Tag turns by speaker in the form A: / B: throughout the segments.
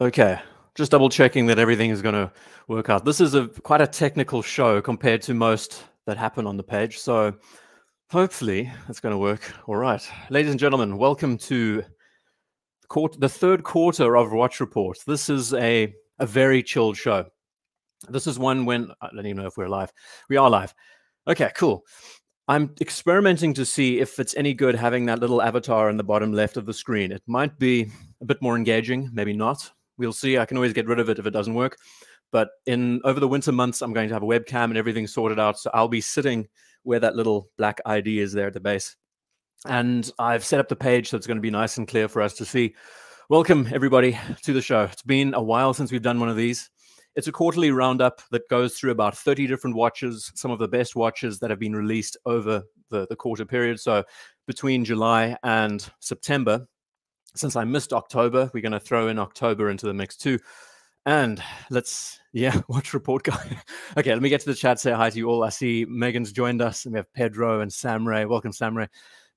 A: Okay, just double checking that everything is going to work out. This is a quite a technical show compared to most that happen on the page. So hopefully it's going to work. All right, ladies and gentlemen, welcome to the third quarter of Watch Report. This is a, a very chilled show. This is one when I don't even know if we're live. We are live. Okay, cool. I'm experimenting to see if it's any good having that little avatar in the bottom left of the screen. It might be a bit more engaging, maybe not. We'll see. I can always get rid of it if it doesn't work. But in over the winter months, I'm going to have a webcam and everything sorted out. So I'll be sitting where that little black ID is there at the base. And I've set up the page so it's going to be nice and clear for us to see. Welcome, everybody, to the show. It's been a while since we've done one of these. It's a quarterly roundup that goes through about 30 different watches, some of the best watches that have been released over the, the quarter period. So between July and September, since I missed October, we're going to throw in October into the mix too. And let's, yeah, watch report guy. okay, let me get to the chat. Say hi to you all. I see Megan's joined us, and we have Pedro and Sam Ray. Welcome, Sam Ray.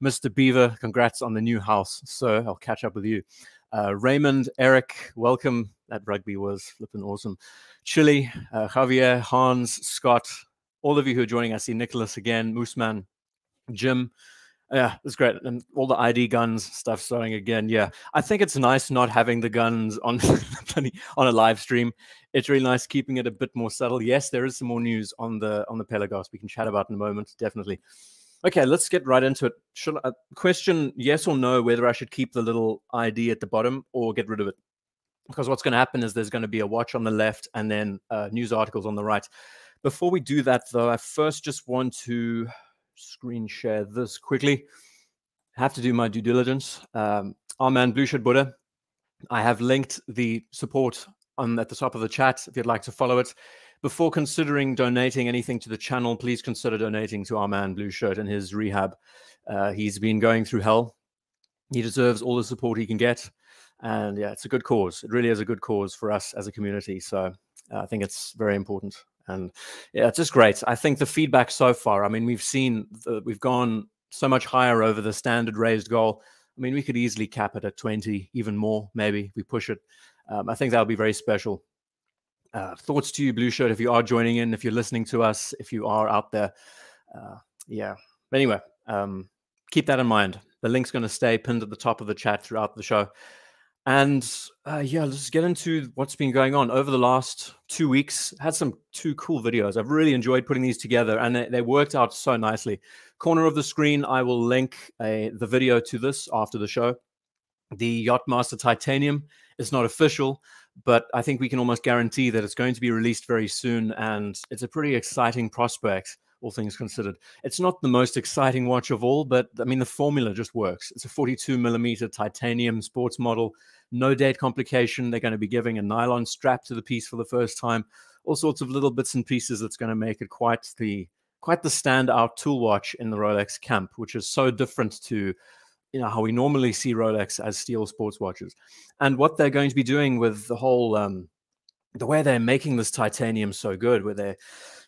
A: Mr. Beaver, congrats on the new house. sir. I'll catch up with you. Uh, Raymond, Eric, welcome. That rugby was flipping awesome. Chili, uh, Javier, Hans, Scott, all of you who are joining. I see Nicholas again, Mooseman, Jim, yeah, it's great. And all the ID guns stuff starting again. Yeah. I think it's nice not having the guns on on a live stream. It's really nice keeping it a bit more subtle. Yes, there is some more news on the on the Pelagos we can chat about in a moment, definitely. Okay, let's get right into it. Should I, question yes or no whether I should keep the little ID at the bottom or get rid of it? Because what's going to happen is there's going to be a watch on the left and then uh, news articles on the right. Before we do that, though, I first just want to screen share this quickly. Have to do my due diligence. Um, our man Blue Shirt Buddha. I have linked the support on at the top of the chat if you'd like to follow it. Before considering donating anything to the channel, please consider donating to our man Blue Shirt and his rehab. Uh, he's been going through hell. He deserves all the support he can get. And yeah, it's a good cause. It really is a good cause for us as a community. So uh, I think it's very important. And yeah, it's just great. I think the feedback so far, I mean, we've seen, the, we've gone so much higher over the standard raised goal. I mean, we could easily cap it at 20, even more, maybe we push it. Um, I think that would be very special. Uh, thoughts to you, Blue Shirt, if you are joining in, if you're listening to us, if you are out there. Uh, yeah. Anyway, um, keep that in mind. The link's going to stay pinned at the top of the chat throughout the show. And uh, yeah, let's get into what's been going on over the last two weeks. Had some two cool videos. I've really enjoyed putting these together, and they, they worked out so nicely. Corner of the screen, I will link a, the video to this after the show. The Yachtmaster Titanium is not official, but I think we can almost guarantee that it's going to be released very soon, and it's a pretty exciting prospect all things considered. It's not the most exciting watch of all, but I mean, the formula just works. It's a 42 millimeter titanium sports model, no date complication. They're going to be giving a nylon strap to the piece for the first time, all sorts of little bits and pieces that's going to make it quite the quite the standout tool watch in the Rolex camp, which is so different to you know how we normally see Rolex as steel sports watches, and what they're going to be doing with the whole um, the way they're making this titanium so good, where they're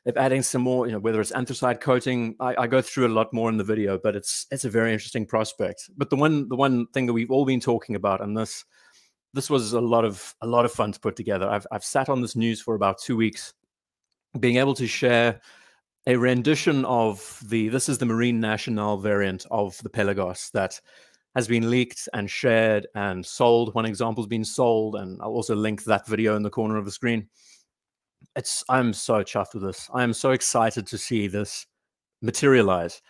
A: they're adding some more, you know, whether it's anthracite coating. I, I, go through a lot more in the video, but it's it's a very interesting prospect. But the one the one thing that we've all been talking about, and this this was a lot of a lot of fun to put together. I've I've sat on this news for about two weeks, being able to share a rendition of the this is the Marine Nationale variant of the Pelagos that has been leaked and shared and sold. One example's been sold, and I'll also link that video in the corner of the screen it's I'm so chuffed with this. I am so excited to see this materialize.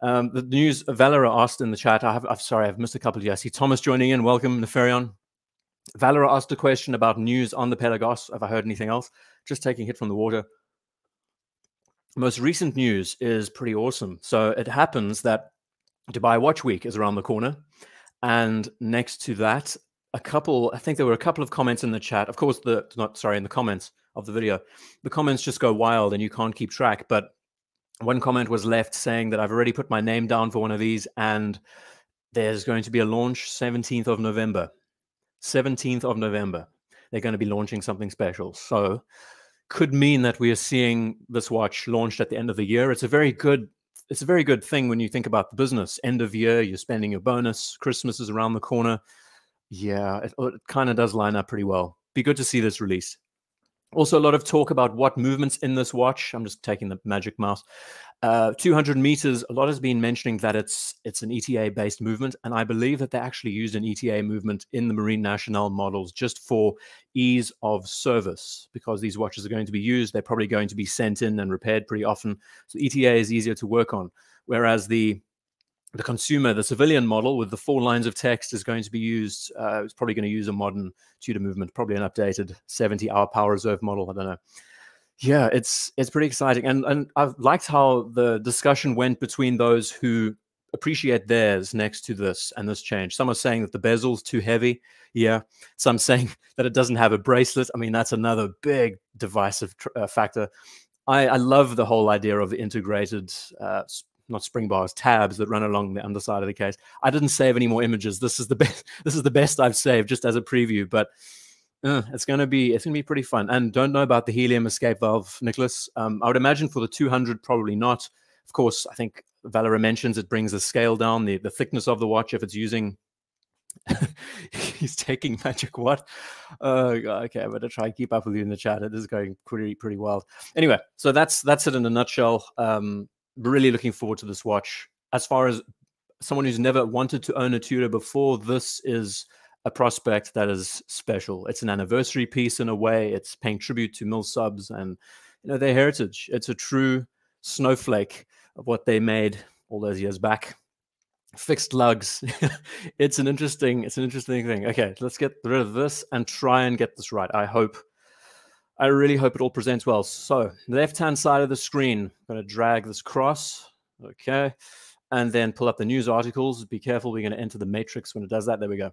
A: Um, the news Valera asked in the chat. I have, I'm sorry, I've missed a couple of you. I see Thomas joining in. Welcome, Neferion. Valera asked a question about news on the Pelagos. Have I heard anything else? Just taking hit from the water. Most recent news is pretty awesome. So it happens that Dubai Watch Week is around the corner. And next to that, a couple, I think there were a couple of comments in the chat. Of course, the not sorry, in the comments of the video. The comments just go wild and you can't keep track. But one comment was left saying that I've already put my name down for one of these and there's going to be a launch 17th of November. 17th of November. They're going to be launching something special. So could mean that we are seeing this watch launched at the end of the year. It's a very good it's a very good thing when you think about the business. End of year, you're spending your bonus, Christmas is around the corner. Yeah, it, it kind of does line up pretty well. be good to see this released. Also, a lot of talk about what movements in this watch. I'm just taking the magic mouse. Uh, 200 meters. A lot has been mentioning that it's it's an ETA based movement, and I believe that they actually used an ETA movement in the Marine Nationale models just for ease of service because these watches are going to be used. They're probably going to be sent in and repaired pretty often, so ETA is easier to work on. Whereas the the consumer, the civilian model with the four lines of text is going to be used. Uh, it's probably going to use a modern Tudor movement, probably an updated 70 hour power reserve model. I don't know. Yeah, it's it's pretty exciting, and and I've liked how the discussion went between those who appreciate theirs next to this and this change. Some are saying that the bezel's too heavy. Yeah. Some saying that it doesn't have a bracelet. I mean, that's another big divisive uh, factor. I, I, love the whole idea of integrated uh, not spring bars, tabs that run along the underside of the case. I didn't save any more images. This is the best. This is the best I've saved just as a preview, but uh, it's gonna be it's gonna be pretty fun. And don't know about the helium escape valve, Nicholas. Um, I would imagine for the 200, probably not. Of course, I think Valera mentions it brings the scale down, the the thickness of the watch if it's using. he's taking magic what? Uh, okay, I'm gonna try and keep up with you in the chat. It is going pretty pretty wild. Anyway, so that's that's it in a nutshell. Um, really looking forward to this watch. As far as someone who's never wanted to own a Tudor before, this is a prospect that is special. It's an anniversary piece in a way. It's paying tribute to Milsubs and you know their heritage. It's a true snowflake of what they made all those years back. Fixed lugs. it's an interesting, it's an interesting thing. Okay, let's get rid of this and try and get this right. I hope I really hope it all presents well. So left-hand side of the screen, I'm going to drag this cross. Okay. And then pull up the news articles. Be careful. We're going to enter the matrix when it does that. There we go.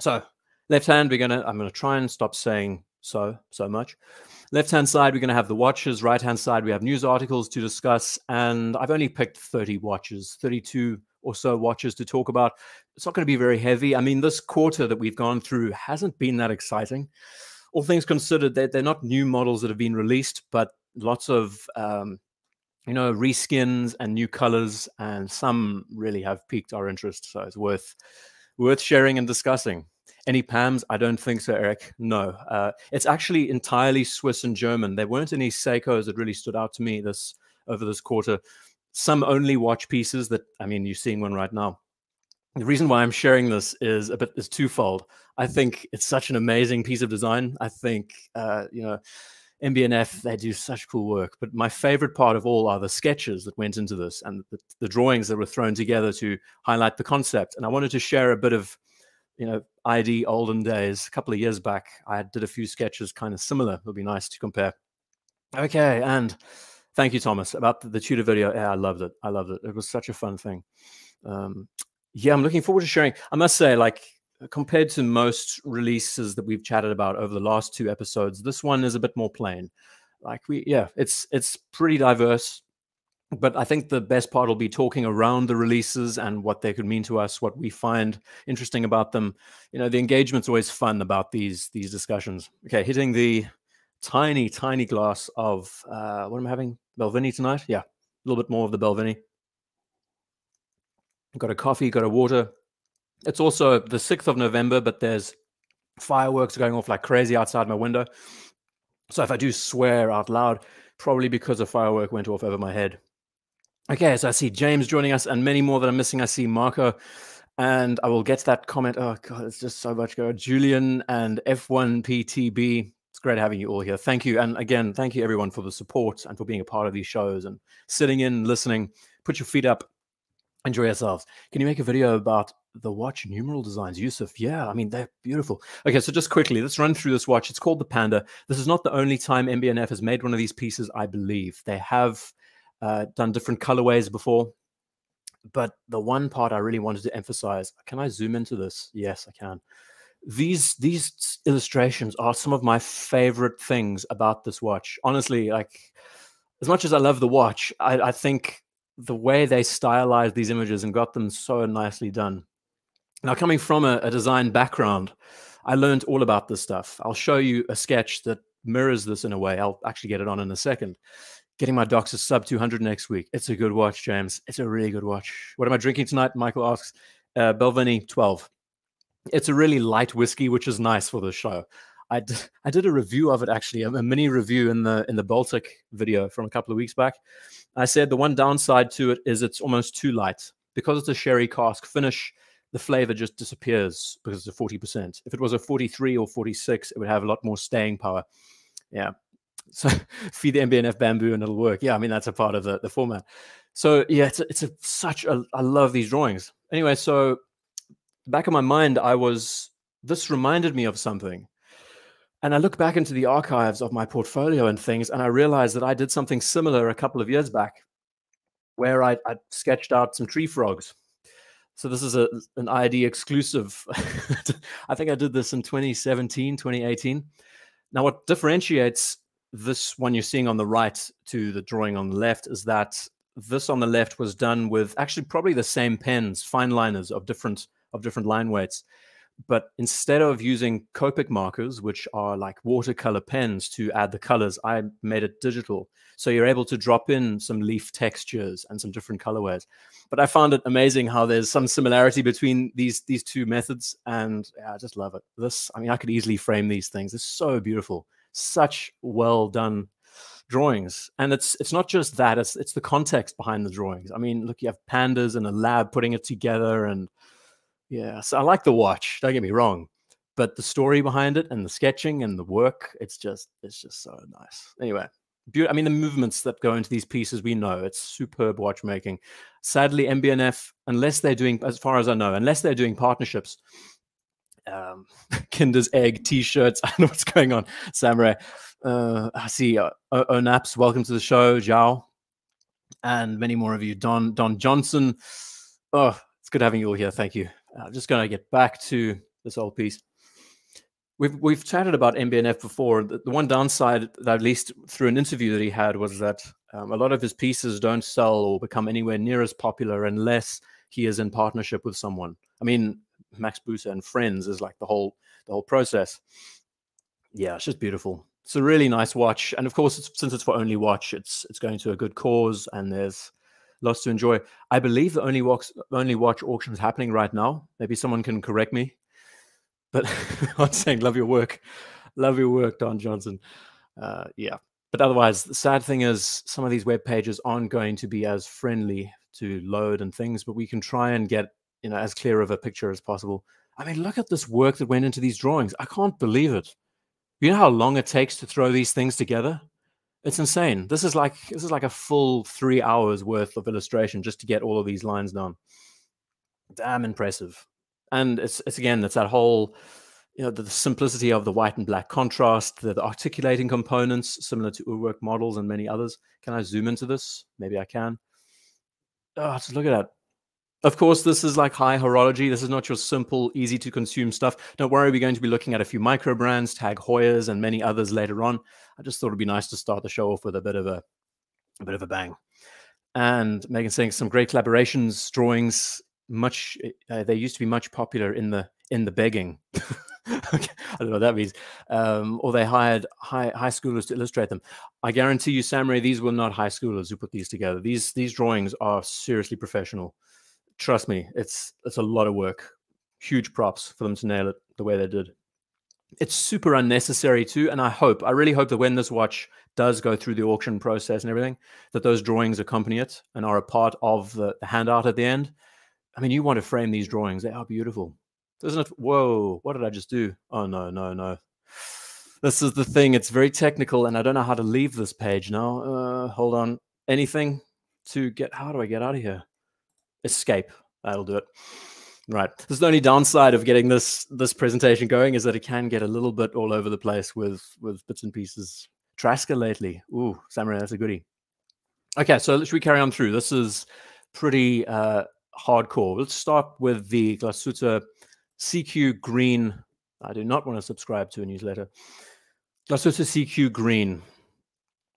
A: So left hand, we're going to, I'm going to try and stop saying so, so much. Left hand side, we're going to have the watches. Right hand side, we have news articles to discuss. And I've only picked 30 watches, 32 or so watches to talk about. It's not going to be very heavy. I mean, this quarter that we've gone through hasn't been that exciting all things considered, they're, they're not new models that have been released, but lots of um, you know reskins and new colors, and some really have piqued our interest. So it's worth worth sharing and discussing. Any PAMs? I don't think so, Eric. No, uh, it's actually entirely Swiss and German. There weren't any Seikos that really stood out to me this over this quarter. Some only watch pieces that I mean, you're seeing one right now the reason why I'm sharing this is a bit is twofold. I think it's such an amazing piece of design. I think uh, you know MB&F they do such cool work. But my favorite part of all are the sketches that went into this and the, the drawings that were thrown together to highlight the concept. And I wanted to share a bit of you know ID olden days. A couple of years back, I did a few sketches kind of similar. It'll be nice to compare. Okay, and thank you, Thomas, about the, the video. Yeah, I loved it. I loved it. It was such a fun thing. Um, yeah, I'm looking forward to sharing. I must say, like compared to most releases that we've chatted about over the last two episodes, this one is a bit more plain. Like we, yeah, it's it's pretty diverse. But I think the best part will be talking around the releases and what they could mean to us, what we find interesting about them. You know, the engagement's always fun about these these discussions. Okay, hitting the tiny, tiny glass of uh, what am I having? Balvenie tonight? Yeah, a little bit more of the Balvenie got a coffee, got a water. It's also the 6th of November, but there's fireworks going off like crazy outside my window. So if I do swear out loud, probably because a firework went off over my head. Okay, so I see James joining us and many more that I'm missing. I see Marco, and I will get that comment. Oh, God, it's just so much go. Julian and F1PTB. It's great having you all here. Thank you. And again, thank you everyone for the support and for being a part of these shows and sitting in, listening. Put your feet up enjoy yourselves. Can you make a video about the watch numeral designs? Yusuf, yeah, I mean, they're beautiful. Okay, so just quickly, let's run through this watch. It's called the Panda. This is not the only time MB&F has made one of these pieces, I believe. They have uh, done different colorways before. But the one part I really wanted to emphasize, can I zoom into this? Yes, I can. These these illustrations are some of my favorite things about this watch. Honestly, like as much as I love the watch, I, I think the way they stylized these images and got them so nicely done. Now, coming from a, a, design background, I learned all about this stuff. I'll show you a sketch that mirrors this in a way. I'll actually get it on in a second. Getting my Doxus sub 200 next week. It's a good watch, James. It's a really good watch. What am I drinking tonight? Michael asks. Uh, Balvenie 12. It's a really light whiskey, which is nice for the show. I, I did a review of it actually, a, a mini review in the in the Baltic video from a couple of weeks back. I said the one downside to it is it's almost too light because it's a sherry cask finish. The flavor just disappears because it's a 40%. If it was a 43 or 46, it would have a lot more staying power. Yeah. So feed the MB&F bamboo and it'll work. Yeah, I mean that's a part of the, the format. So yeah, it's a, it's a, such a I love these drawings. Anyway, so back in my mind, I was this reminded me of something. And I look back into the archives of my portfolio and things, and I realized that I did something similar a couple of years back where I, I sketched out some tree frogs. So this is a, an ID exclusive. I think I did this in 2017, 2018. Now, what differentiates this one you're seeing on the right to the drawing on the left is that this on the left was done with actually probably the same pens, fine liners of different of different line weights. But instead of using Copic markers, which are like watercolor pens to add the colors, I made it digital. So you're able to drop in some leaf textures and some different colorways. But I found it amazing how there's some similarity between these these two methods, and yeah, I just love it. This, I mean, I could easily frame these things. It's so beautiful, such well done drawings and it's it's not just that it's it's the context behind the drawings i mean look you have pandas in a lab putting it together and yeah, so I like the watch. Don't get me wrong, but the story behind it and the sketching and the work, it's just so nice. Anyway. I mean, the movements that go into these pieces, we know it's superb watchmaking. Sadly, MB&F, unless they're doing, as far as I know, unless they're doing partnerships, um, Kinder's Egg T-shirts. I don't know what's going on. Samurai. Uh, I see. Uh, Onaps, welcome to the show. Zhao, and many more of you. Don Don Johnson. Oh, it's good having you all here. Thank you. I'm just going to get back to this old piece. We've we've chatted about MB&F before. The, the, one downside that at least through an interview that he had was that um, a lot of his pieces don't sell or become anywhere near as popular unless he is in partnership with someone. I mean, Max Büsser and Friends is like the whole the whole process. Yeah, it's just beautiful. It's a really nice watch, and of course, it's, since it's for only watch, it's it's going to a good cause, and there's lots to enjoy. I believe the only watch only watch auction is happening right now. Maybe someone can correct me. But I'm saying love your work. Love your work, Don Johnson. Uh, yeah. But otherwise, the sad thing is some of these web pages aren't going to be as friendly to load and things, but we can try and get you know as clear of a picture as possible. I mean, look at this work that went into these drawings. I can't believe it. You know how long it takes to throw these things together? It's insane. This is like this is like a full three hours worth of illustration just to get all of these lines done. Damn impressive. And it's it's again, it's that whole you know the, the simplicity of the white and black contrast, the, the articulating components similar to Urwerk models and many others. Can I zoom into this? Maybe I can. Oh, just look at that. Of course, this is like high horology. This is not your simple, easy to consume stuff. Don't worry, we're going to be looking at a few micro brands, Tag Heuers, and many others later on. I just thought it'd be nice to start the show off with a bit of a, a bit of a bang. And Megan saying some great collaborations, drawings. Much uh, they used to be much popular in the in the begging. I don't know what that means. Um, or they hired high high schoolers to illustrate them. I guarantee you, Samurai, these were not high schoolers who put these together. These these drawings are seriously professional trust me, it's it's a lot of work. Huge props for them to nail it the way they did. It's super unnecessary too, and I hope, I really hope that when this watch does go through the auction process and everything, that those drawings accompany it and are a part of the, the handout at the end. I mean, you want to frame these drawings; they are beautiful, doesn't it? Whoa, what did I just do? Oh no, no, no. This is the thing. It's very technical, and I don't know how to leave this page now. Uh, hold on. Anything to get? How do I get out of here? Escape. That'll do it. Right. This is the only downside of getting this this presentation going is that it can get a little bit all over the place with with bits and pieces. Traska lately. Ooh, Samurai, that's a goodie. Okay, so should we carry on through? This is pretty uh, hardcore. Let's start with the Glashütte SeaQ Green. I do not want to subscribe to a newsletter. Glashütte SeaQ Green.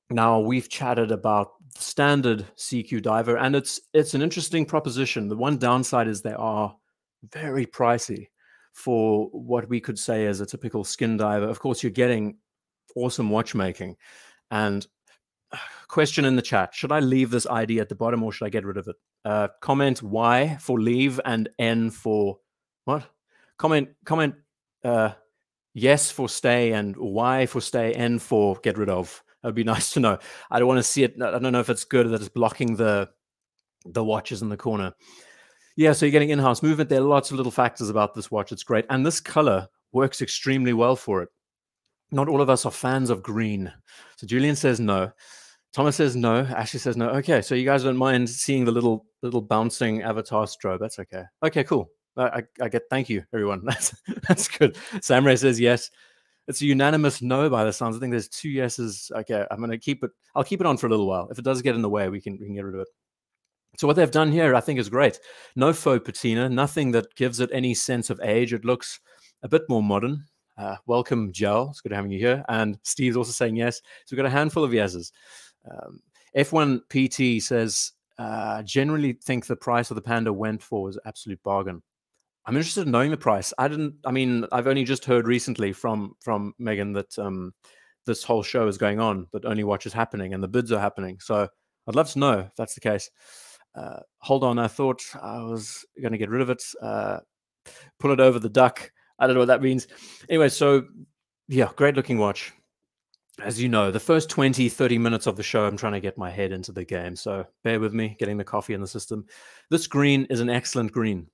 A: Now we've chatted about standard SeaQ diver, and it's it's an interesting proposition. The one downside is they are very pricey for what we could say is a typical skin diver. Of course, you're getting awesome watchmaking. And question in the chat: Should I leave this ID at the bottom, or should I get rid of it? Uh, comment Y for leave and N for what? Comment comment uh, yes for stay and Y for stay, N for get rid of. That would be nice to know. I don't want to see it. I don't know if it's good that it's blocking the the watches in the corner. Yeah, so you're getting in-house movement. There are lots of little factors about this watch. It's great. And this color works extremely well for it. Not all of us are fans of green. So Julian says no. Thomas says no. Ashley says no. Okay, so you guys don't mind seeing the little little bouncing avatar strobe. That's okay. Okay, cool. I, I, I get thank you, everyone. That's that's good. Samray says yes. It's a unanimous no by the sounds. I think there's two yeses. Okay, I'm gonna keep it. I'll keep it on for a little while. If it does get in the way, we can we can get rid of it. So what they've done here, I think, is great. No faux patina, nothing that gives it any sense of age. It looks a bit more modern. Uh, welcome, Gel. It's good having you here. And Steve's also saying yes. So we've got a handful of yeses. Um, F1 PT says, uh, generally think the price of the Panda went for was absolute bargain. I'm interested in knowing the price. I didn't. I mean, I've only just heard recently from from Megan that um, this whole show is going on, that only watch is happening and the bids are happening. So I'd love to know if that's the case uh, hold on, I thought I was going to get rid of it, uh, pull it over the duck. I don't know what that means. Anyway, so yeah, great looking watch. As you know, the first 20, 30 minutes of the show, I'm trying to get my head into the game. So bear with me, getting the coffee in the system. This green is an excellent green.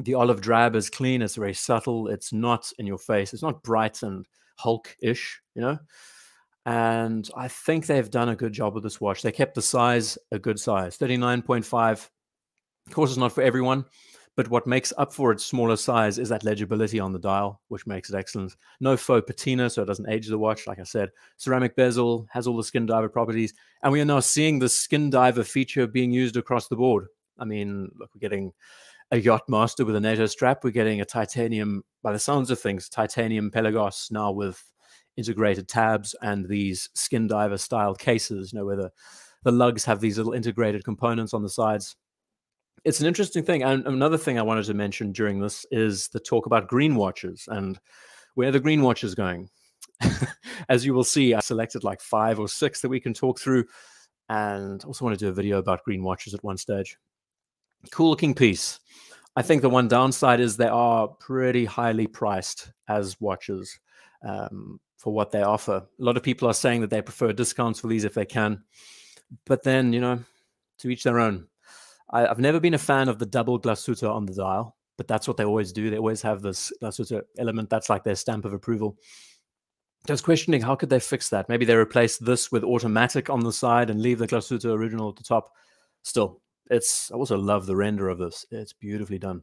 A: The olive drab is clean, it's very subtle, it's not in your face, it's not bright and Hulk ish, you know? And I think they've done a good job with this watch. They kept the size a good size 39.5. Of course, it's not for everyone, but what makes up for its smaller size is that legibility on the dial, which makes it excellent. No faux patina, so it doesn't age the watch. Like I said, ceramic bezel has all the skin diver properties. And we are now seeing the skin diver feature being used across the board. I mean, look, we're getting a Yachtmaster with a NATO strap. We're getting a titanium, by the sounds of things, titanium Pelagos now with integrated tabs and these skin diver style cases, you know, where the, the lugs have these little integrated components on the sides. It's an interesting thing. And another thing I wanted to mention during this is the talk about green watches and where the green watch is going. As you will see, I selected like five or six that we can talk through and also want to do a video about green watches at one stage. Cool looking piece. I think the one downside is they are pretty highly priced as watches. Um, for what they offer. A lot of people are saying that they prefer discounts for these if they can. But then, you know, to each their own. I, have never been a fan of the double glashütte on the dial, but that's what they always do. They always have this glashütte element. That's like their stamp of approval. Just questioning how could they fix that? Maybe they replace this with automatic on the side and leave the glashütte original at the top. Still, it's I also love the render of this. It's beautifully done.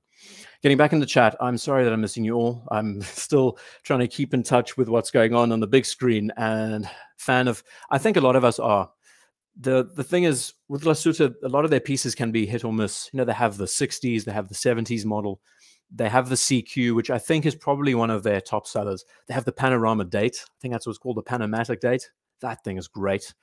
A: Getting back in the chat, I'm sorry that I'm missing you all. I'm still trying to keep in touch with what's going on on the big screen and fan of I think a lot of us are. The the thing is with Glashütte, a lot of their pieces can be hit or miss. You know, they have the 60s, they have the 70s model, they have the SeaQ, which I think is probably one of their top sellers. They have the panorama date. I think that's what's called the Panamatic date. That thing is great.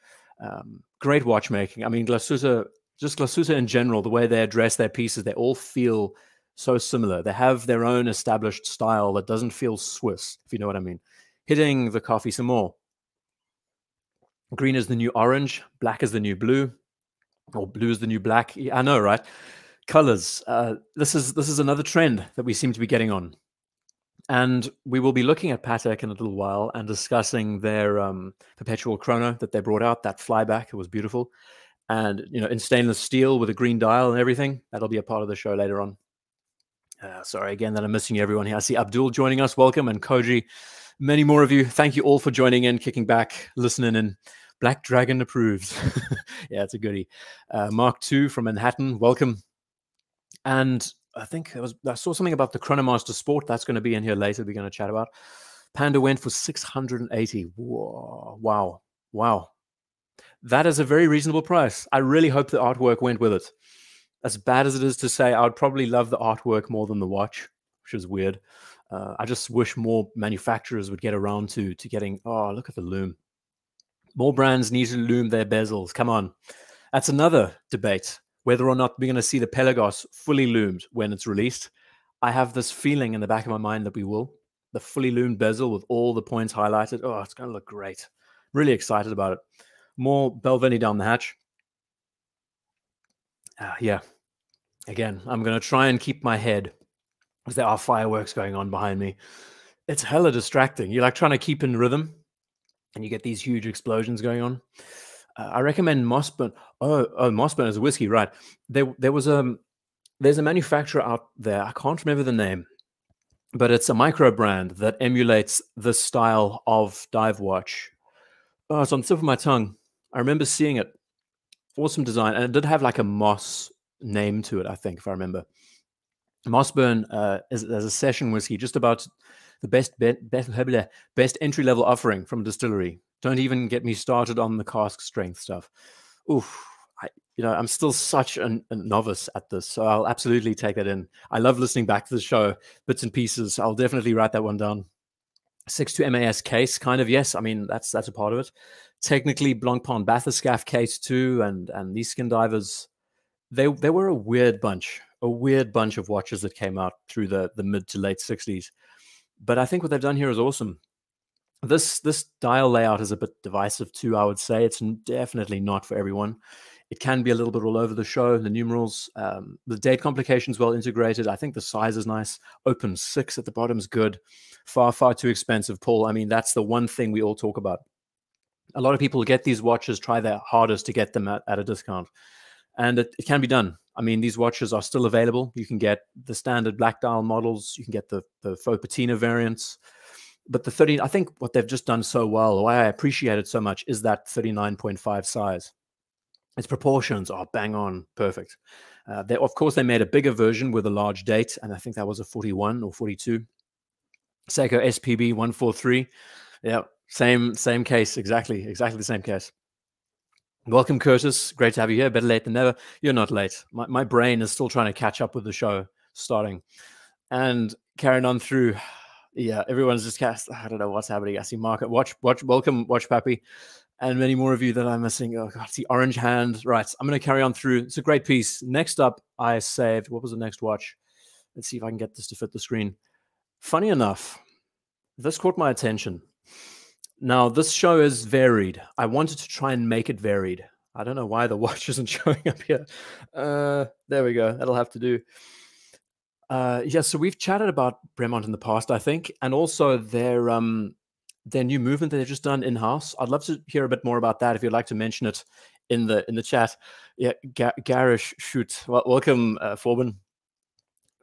A: Um, great watchmaking. I mean, Glashütte just Glashütte in general, the way they address their pieces, they all feel so similar. They have their own established style that doesn't feel Swiss, if you know what I mean. Hitting the coffee some more. Green is the new orange, black is the new blue, or blue is the new black. I know, right? Colors. Uh, this is this is another trend that we seem to be getting on, and we will be looking at Patek in a little while and discussing their um, perpetual chrono that they brought out. That flyback, it was beautiful and you know in stainless steel with a green dial and everything. That'll be a part of the show later on. Uh, sorry again that I'm missing everyone here. I see Abdul joining us. Welcome and Koji. Many more of you. Thank you all for joining in, kicking back, listening in. Black Dragon approved. yeah, it's a goodie. Uh, Mark II from Manhattan. Welcome. And I think was, I saw something about the Chronomaster Sport. That's going to be in here later. We're going to chat about. Panda went for 680. Whoa, wow. Wow that is a very reasonable price. I really hope the artwork went with it. As bad as it is to say, I would probably love the artwork more than the watch, which is weird. Uh, I just wish more manufacturers would get around to to getting. Oh, look at the loom. More brands need to loom their bezels. Come on, that's another debate whether or not we're going to see the Pelagos fully loomed when it's released. I have this feeling in the back of my mind that we will. The fully loomed bezel with all the points highlighted. Oh, it's going to look great. Really excited about it more Balvenie down the hatch. Uh, yeah. Again, I'm going to try and keep my head because there are fireworks going on behind me. it's hella distracting. You're like trying to keep in rhythm, and you get these huge explosions going on. Uh, I recommend Mossburn. Oh, oh, Mossburn is a whiskey, right? There, there was a there's a manufacturer out there. I can't remember the name, but it's a micro brand that emulates the style of dive watch. Oh, it's on the tip of my tongue. I remember seeing it. Awesome design, and it did have like a moss name to it. I think, if I remember. Mossburn uh, a session whiskey, just about the best best, best entry level offering from a distillery. Don't even get me started on the cask strength stuff. Oof, I, you know, I'm still such an, a novice at this, so I'll absolutely take that in. I love listening back to the show, bits and pieces. I'll definitely write that one down. Six to MAS case, kind of yes. I mean, that's that's a part of it. Technically, Blancpain Bathyscaphe case too, and and these skin divers, they they were a weird bunch, a weird bunch of watches that came out through the the mid to late '60s. But I think what they've done here is awesome. This this dial layout is a bit divisive too. I would say it's definitely not for everyone. It can be a little bit all over the show. The numerals, um, the date complications well integrated. I think the size is nice. Open six at the bottom is good. Far far too expensive, Paul. I mean that's the one thing we all talk about. A lot of people get these watches, try their hardest to get them at, at a discount, and it, it can be done. I mean, these watches are still available. You can get the standard black dial models. You can get the the faux patina variants but the 30 i think what they've just done so well why i appreciate it so much is that 39.5 size its proportions are bang on perfect uh, they, of course they made a bigger version with a large date and i think that was a 41 or 42 seiko spb 143 yeah same same case exactly exactly the same case welcome curtis great to have you here better late than never you're not late my, my brain is still trying to catch up with the show starting and carrying on through yeah, everyone's just cast. I don't know what's happening. I see market watch, watch, welcome, watch Pappy, and many more of you that I'm missing. Oh God, see orange hand. Right, I'm going to carry on through. It's a great piece. Next up, I saved. What was the next watch? Let's see if I can get this to fit the screen. Funny enough, this caught my attention. Now, this show is varied. I wanted to try and make it varied. I don't know why the watch isn't showing up here. Uh, there we go. That'll have to do. Uh, yeah, so we've chatted about Bremont in the past, I think, and also their um their new movement that they've just done in house. I'd love to hear a bit more about that if you'd like to mention it in the in the chat. Yeah, Ga- Garish, shoot, well, welcome, uh, Forbin.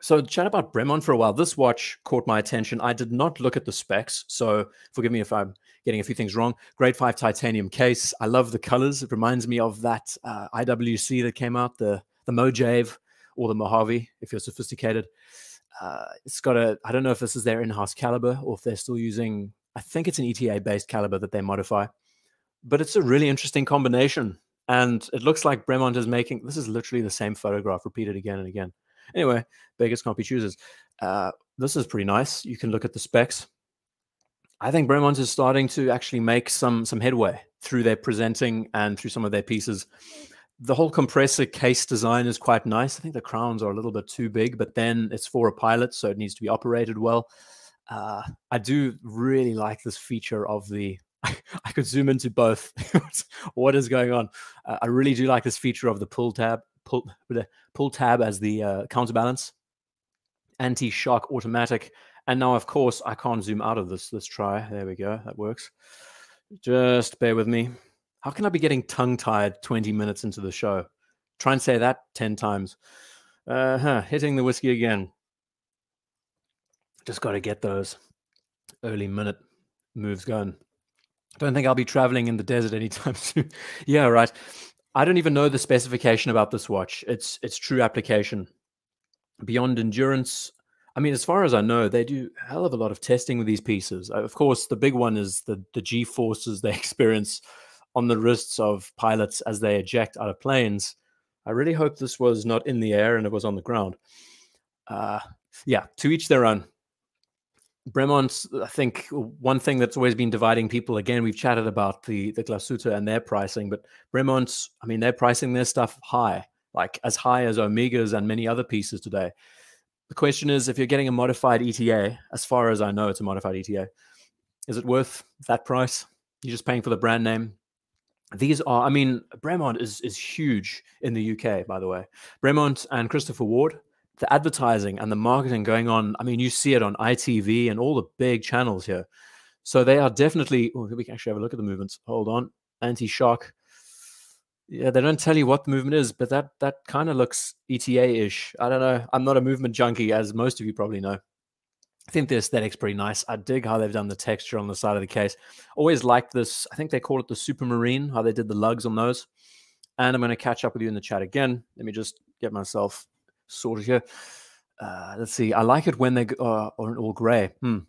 A: So chat about Bremont for a while. This watch caught my attention. I did not look at the specs, so forgive me if I'm getting a few things wrong. Grade five titanium case. I love the colors. It reminds me of that uh, IWC that came out, the the Mojave or the Mojave if you're sophisticated. Uh, it's got a, I don't know if this is their in house caliber or if they're still using, I think it's an ETA based caliber that they modify, but it's a really interesting combination. And it looks like Bremont is making this is literally the same photograph repeated again and again. Anyway, beggars can't be choosers. Uh, this is pretty nice. You can look at the specs. I think Bremont is starting to actually make some some headway through their presenting and through some of their pieces the whole compressor case design is quite nice. I think the crowns are a little bit too big, but then it's for a pilot, so it needs to be operated well. Uh, I do really like this feature of the. I could zoom into both. what is going on? Uh, I really do like this feature of the pull tab, pull, pull tab as the uh, counterbalance, anti-shock automatic, and now of course I can't zoom out of this. Let's try. There we go. That works. Just bear with me. How can I be getting tongue tied 20 minutes into the show? Try and say that 10 times. Uh huh. Hitting the whiskey again. Just got to get those early minute moves going. Don't think I'll be traveling in the desert anytime soon. yeah, right. I don't even know the specification about this watch. It's it's true application. Beyond endurance. I mean, as far as I know, they do a hell of a lot of testing with these pieces. Of course, the big one is the the G forces they experience on the wrists of pilots as they eject out of planes. I really hope this was not in the air and it was on the ground. Uh, yeah, to each their own. Bremont, I think one thing that's always been dividing people. Again, we've chatted about the the Glashütte and their pricing, but Bremont, I mean, they're pricing their stuff high, like as high as Omegas and many other pieces today. The question is, if you're getting a modified ETA, as far as I know, it's a modified ETA, is it worth that price? You're just paying for the brand name, these are, I mean, Bremont is is huge in the UK, by the way. Bremont and Christopher Ward, the advertising and the marketing going on. I mean, you see it on ITV and all the big channels here. So they are definitely. Oh, we can actually have a look at the movements. Hold on, anti-shock. Yeah, they don't tell you what the movement is, but that that kind of looks ETA-ish. I don't know. I'm not a movement junkie, as most of you probably know. I think the aesthetic's pretty nice. I dig how they've done the texture on the side of the case. Always liked this. I think they call it the Supermarine, how they did the lugs on those. And I'm going to catch up with you in the chat again. Let me just get myself sorted here. Uh, let's see. I like it when they uh, are all gray. Hmm.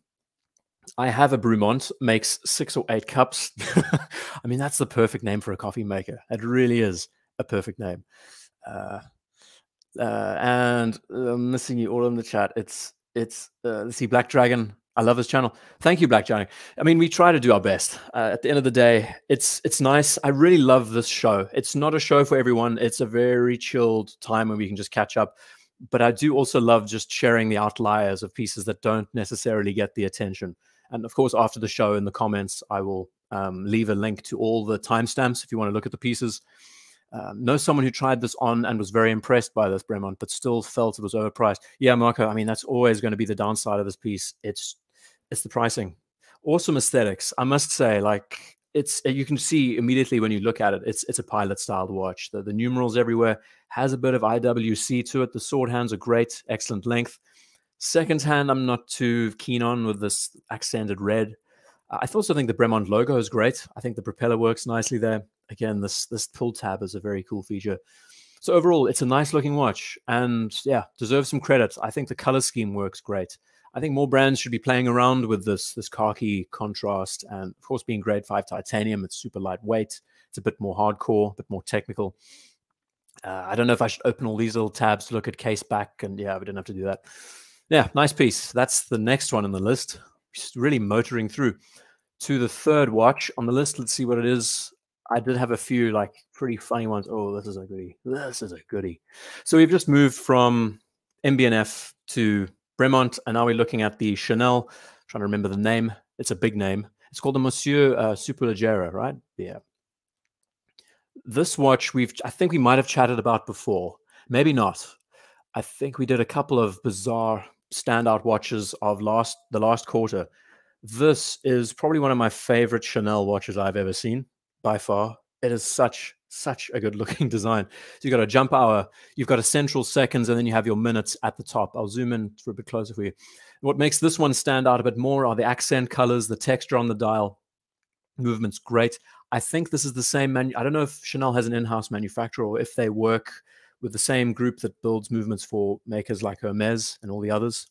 A: I have a Brumont, makes six or eight cups. I mean, that's the perfect name for a coffee maker. It really is a perfect name. Uh, uh, and I'm missing you all in the chat. It's it's uh, let's see, Black Dragon. I love his channel. Thank you, Black Dragon. I mean, we try to do our best. Uh, at the end of the day, it's it's nice. I really love this show. It's not a show for everyone. It's a very chilled time when we can just catch up. But I do also love just sharing the outliers of pieces that don't necessarily get the attention. And of course, after the show in the comments, I will um, leave a link to all the timestamps if you want to look at the pieces. Uh, know someone who tried this on and was very impressed by this Bremont, but still felt it was overpriced. Yeah, Marco. I mean, that's always going to be the downside of this piece. It's it's the pricing. Awesome aesthetics, I must say. Like it's you can see immediately when you look at it. It's it's a pilot styled watch. The the numerals everywhere has a bit of IWC to it. The sword hands are great, excellent length. Second hand, I'm not too keen on with this accented red. I also think the Bremont logo is great. I think the propeller works nicely there. Again, this this pull tab is a very cool feature. So overall, it's a nice looking watch, and yeah, deserves some credit. I think the color scheme works great. I think more brands should be playing around with this this khaki contrast, and of course, being grade five titanium, it's super lightweight. It's a bit more hardcore, a bit more technical. Uh, I don't know if I should open all these little tabs to look at case back, and yeah, we didn't have to do that. Yeah, nice piece. That's the next one on the list. Just really motoring through to the third watch on the list. Let's see what it is. I did have a few like pretty funny ones. Oh, this is a goodie. This is a goodie. So we've just moved from MB&F to Bremont, and now we're looking at the Chanel. I'm trying to remember the name. It's a big name. It's called the Monsieur uh, Superleggera, right? Yeah. This watch we've I think we might have chatted about before. Maybe not. I think we did a couple of bizarre standout watches of last the last quarter. This is probably one of my favorite Chanel watches I've ever seen by far. It is such such a good looking design. So you've got a jump hour, you've got a central seconds, and then you have your minutes at the top. I'll zoom in for a bit closer for you. What makes this one stand out a bit more are the accent colors, the texture on the dial. Movement's great. I think this is the same manu- I don't know if Chanel has an in-house manufacturer or if they work with the same group that builds movements for makers like Hermes and all the others.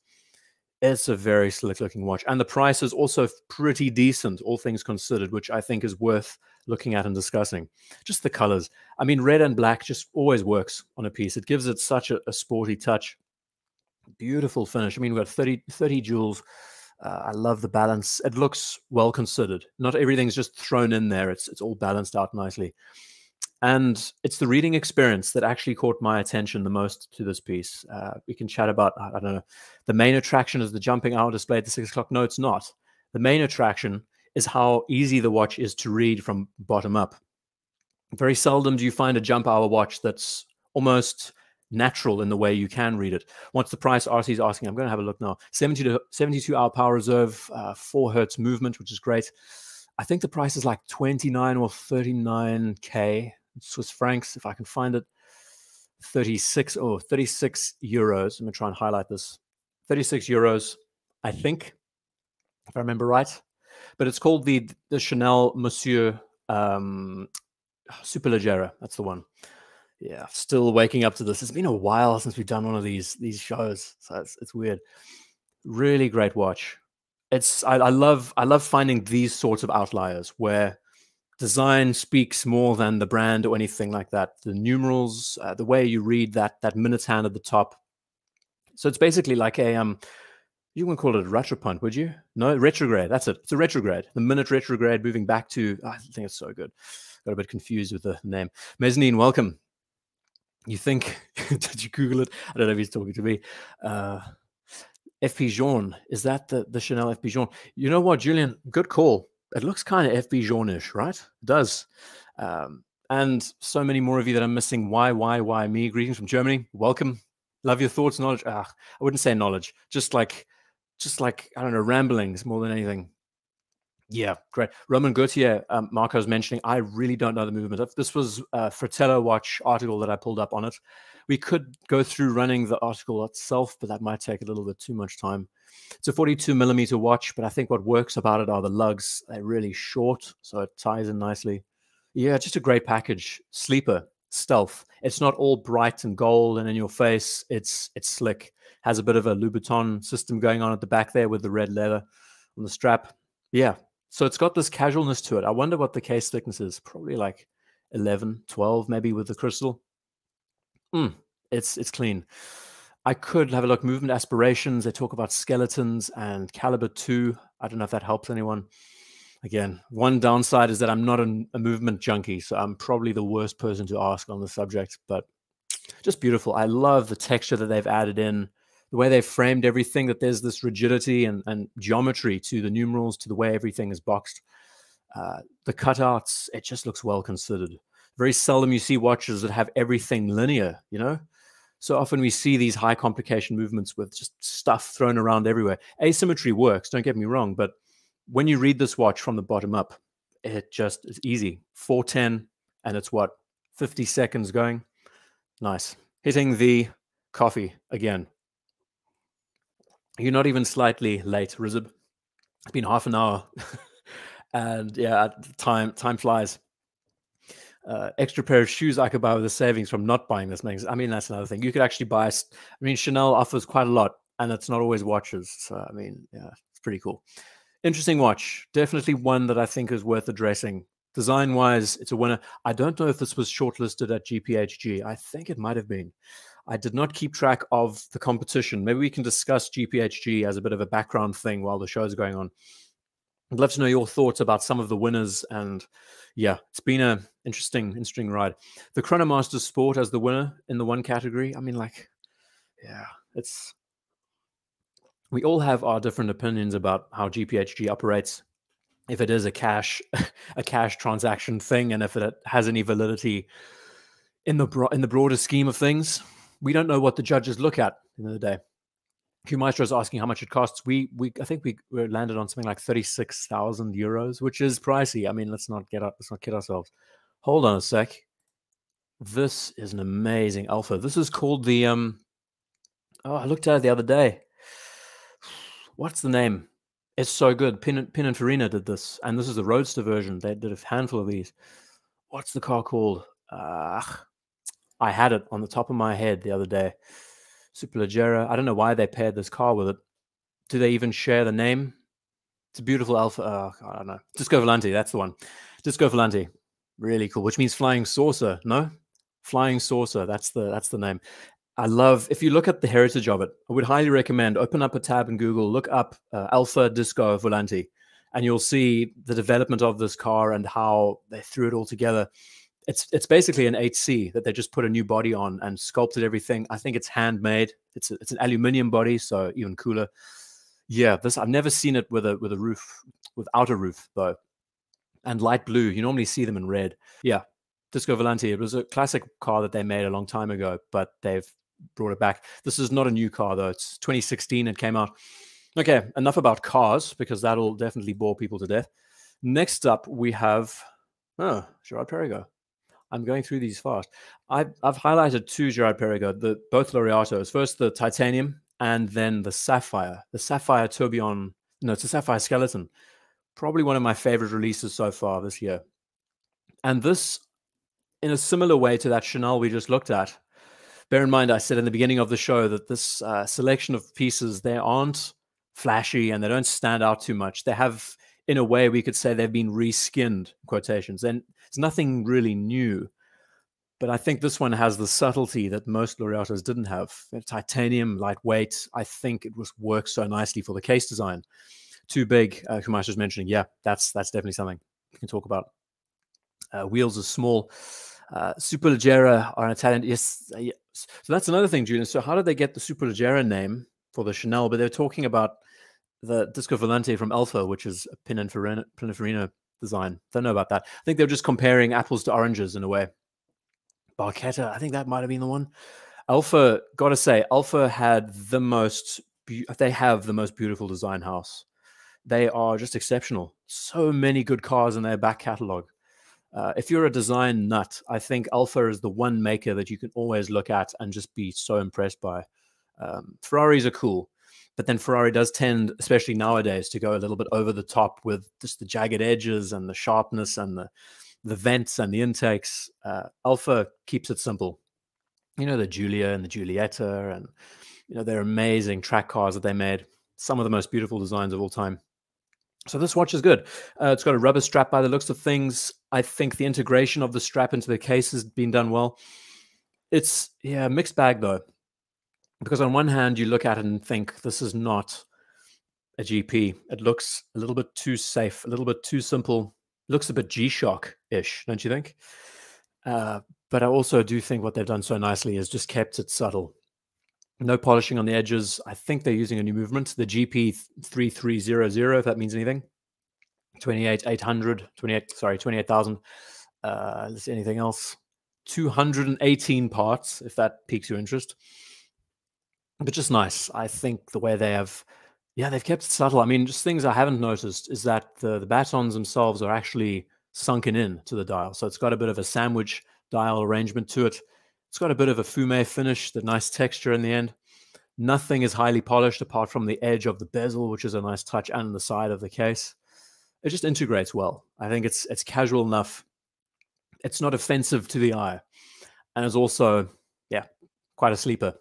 A: It's a very slick looking watch. And the price is also pretty decent, all things considered, which I think is worth looking at and discussing. Just the colors. I mean, red and black just always works on a piece. It gives it such a, a sporty touch. Beautiful finish. I mean, we've got 30, 30 jewels. Uh, I love the balance. It looks well considered. Not everything's just thrown in there. It's it's all balanced out nicely. And it's the reading experience that actually caught my attention the most to this piece. Uh, we can chat about, I don't know, the main attraction is the jumping hour display at the six o'clock. No, it's not. The main attraction is how easy the watch is to read from bottom up. Very seldom do you find a jump hour watch that's almost natural in the way you can read it. What's the price RC is asking? I'm going to have a look now. 70 to 72 hour power reserve, uh, four hertz movement, which is great. I think the price is like 29 or 39k Swiss francs, if I can find it. 36 or oh, 36 euros. I'm to try and highlight this. 36 euros, I think, if I remember right but it's called the the Chanel Monsieur um, Superleggera. That's the one. Yeah, still waking up to this. It's been a while since we've done one of these these shows, so it's it's weird. Really great watch. It's I, I love I love finding these sorts of outliers where design speaks more than the brand or anything like that. The numerals, uh, the way you read that that minute hand at the top. So it's basically like a um you wouldn't call it a retropunt, would you? No, retrograde. That's it. It's a retrograde. The minute retrograde moving back to, oh, I think it's so good. Got a bit confused with the name. Mezzanine, welcome. You think, did you Google it? I don't know if he's talking to me. Uh, FP Journe, is that the, the Chanel FP Journe? You know what, Julian? Good call. It looks kind of FP Journe-ish, right? It does. Um, and so many more of you that I'm missing. Why, why, why me? Greetings from Germany. Welcome. Love your thoughts, knowledge. Ah, I wouldn't say knowledge, just like, just like I don't know, ramblings more than anything. Yeah, great. Romain Gauthier, um, Marco's mentioning. I really don't know the movement. This was a Fratello Watch article that I pulled up on it. We could go through running the article itself, but that might take a little bit too much time. It's a 42 millimeter watch, but I think what works about it are the lugs. They're really short, so it ties in nicely. Yeah, just a great package. Sleeper, stealth. It's not all bright and gold and in your face. It's it's slick. Has a bit of a Louboutin system going on at the back there with the red leather on the strap. Yeah, so it's got this casualness to it. I wonder what the case thickness is. Probably like 11, 12, maybe with the crystal. Mm, it's it's clean. I could have a look. Movement aspirations. They talk about skeletons and caliber two. I don't know if that helps anyone. Again, one downside is that I'm not a, a movement junkie, so I'm probably the worst person to ask on the subject. But just beautiful. I love the texture that they've added in, the way they've framed everything. That there's this rigidity and, and geometry to the numerals, to the way everything is boxed. Uh, the cutouts, it just looks well considered. Very seldom you see watches that have everything linear, you know? So often we see these high complication movements with just stuff thrown around everywhere. Asymmetry works, don't get me wrong, but when you read this watch from the bottom up, it just is easy. 410, and it's what, 50 seconds going? Nice. Hitting the coffee again. You're not even slightly late, Rizib. It's been half an hour. and yeah, time time flies uh, extra pair of shoes I could buy with the savings from not buying this makes. I mean, that's another thing. You could actually buy. I mean, Chanel offers quite a lot, and it's not always watches. So I mean, yeah, it's pretty cool. Interesting watch. Definitely one that I think is worth addressing. Design wise, it's a winner. I don't know if this was shortlisted at GPHG. I think it might have been. I did not keep track of the competition. Maybe we can discuss GPHG as a bit of a background thing while the show is going on. I'd love to know your thoughts about some of the winners. And yeah, it's been a interesting, interesting ride. The Chronomaster Sport as the winner in the one category. I mean, like, yeah, it's we all have our different opinions about how GPHG operates. If it is a cash, a cash transaction thing, and if it has any validity in the bro- in the broader scheme of things, we don't know what the judges look at at the end of the day. Q Maestro is asking how much it costs. We we I think we landed on something like thirty six thousand euros, which is pricey. I mean, let's not get up, let's not kid ourselves. Hold on a sec. This is an amazing Alfa. This is called the um. Oh, I looked at it the other day. What's the name? It's so good. Pin Pininfarina did this, and this is the Roadster version. They did a handful of these. What's the car called? Uh, I had it on the top of my head the other day. Superleggera. I don't know why they paired this car with it. Do they even share the name? It's a beautiful Alfa. Oh, I don't know. Disco Volante. That's the one. Disco Volante. Really cool. Which means flying saucer. No, flying saucer. That's the that's the name. I love. If you look at the heritage of it, I would highly recommend open up a tab in Google, look up uh, Alfa Disco Volante, and you'll see the development of this car and how they threw it all together it's it's basically an 8C that they just put a new body on and sculpted everything. I think it's handmade. It's a, it's an aluminium body, so even cooler. Yeah, this I've never seen it with a with a roof without a roof though, and light blue. You normally see them in red. Yeah, Disco Volante. It was a classic car that they made a long time ago, but they've brought it back. This is not a new car though. It's 2016. It came out. Okay, enough about cars because that'll definitely bore people to death. Next up, we have oh Girard-Perregaux. I'm going through these fast. I've, I've highlighted two Girard-Perregaux, the both Laureatos. First the titanium, and then the sapphire. The sapphire tourbillon. No, it's a sapphire skeleton. Probably one of my favorite releases so far this year. And this, in a similar way to that Chanel we just looked at. Bear in mind, I said in the beginning of the show that this uh, selection of pieces they aren't flashy and they don't stand out too much. They have, in a way, we could say they've been reskinned quotations, and it's nothing really new. But I think this one has the subtlety that most Laureatos didn't have. Titanium, lightweight. I think it was works so nicely for the case design. Too big, uh, Kumash was mentioning. Yeah, that's that's definitely something we can talk about. Uh, wheels are small. Uh, Superleggera are an Italian. Yes, uh. So that's another thing, Julian. So how did they get the Superleggera name for the Chanel? But they're talking about the Disco Volante from Alfa, which is a Pininfarina design. Don't know about that. I think they're just comparing apples to oranges in a way. Barchetta, I think that might have been the one. Alfa, gotta say, Alfa had the most. They have the most beautiful design house. They are just exceptional. So many good cars in their back catalog. Uh, if you're a design nut, I think Alfa is the one maker that you can always look at and just be so impressed by. Um, Ferraris are cool, but then Ferrari does tend, especially nowadays, to go a little bit over the top with just the jagged edges and the sharpness and the the vents and the intakes. Uh, Alfa keeps it simple. You know the Giulia and the Giulietta, and you know they're amazing track cars that they made. Some of the most beautiful designs of all time. So this watch is good. Uh, it's got a rubber strap by the looks of things. I think the integration of the strap into the case has been done well. It's yeah, mixed bag though. Because on one hand you look at it and think this is not a GP. It looks a little bit too safe, a little bit too simple. looks a bit G-Shock-ish, don't you think? Uh, but I also do think what they've done so nicely is just kept it subtle. No polishing on the edges. I think they're using a new movement, the GP3300, if that means anything. 28,800, 28, sorry, 28,000. Uh, let's see anything else. 218 parts, if that piques your interest. But just nice. I think the way they have, yeah, they've kept it subtle. I mean, just things I haven't noticed is that the, the batons themselves are actually sunken in to the dial. So it's got a bit of a sandwich dial arrangement to it. It's got a bit of a fume finish, the nice texture in the end. Nothing is highly polished apart from the edge of the bezel, which is a nice touch, and the side of the case. It just integrates well. I think it's it's casual enough. It's not offensive to the eye, and it's also, yeah, quite a sleeper.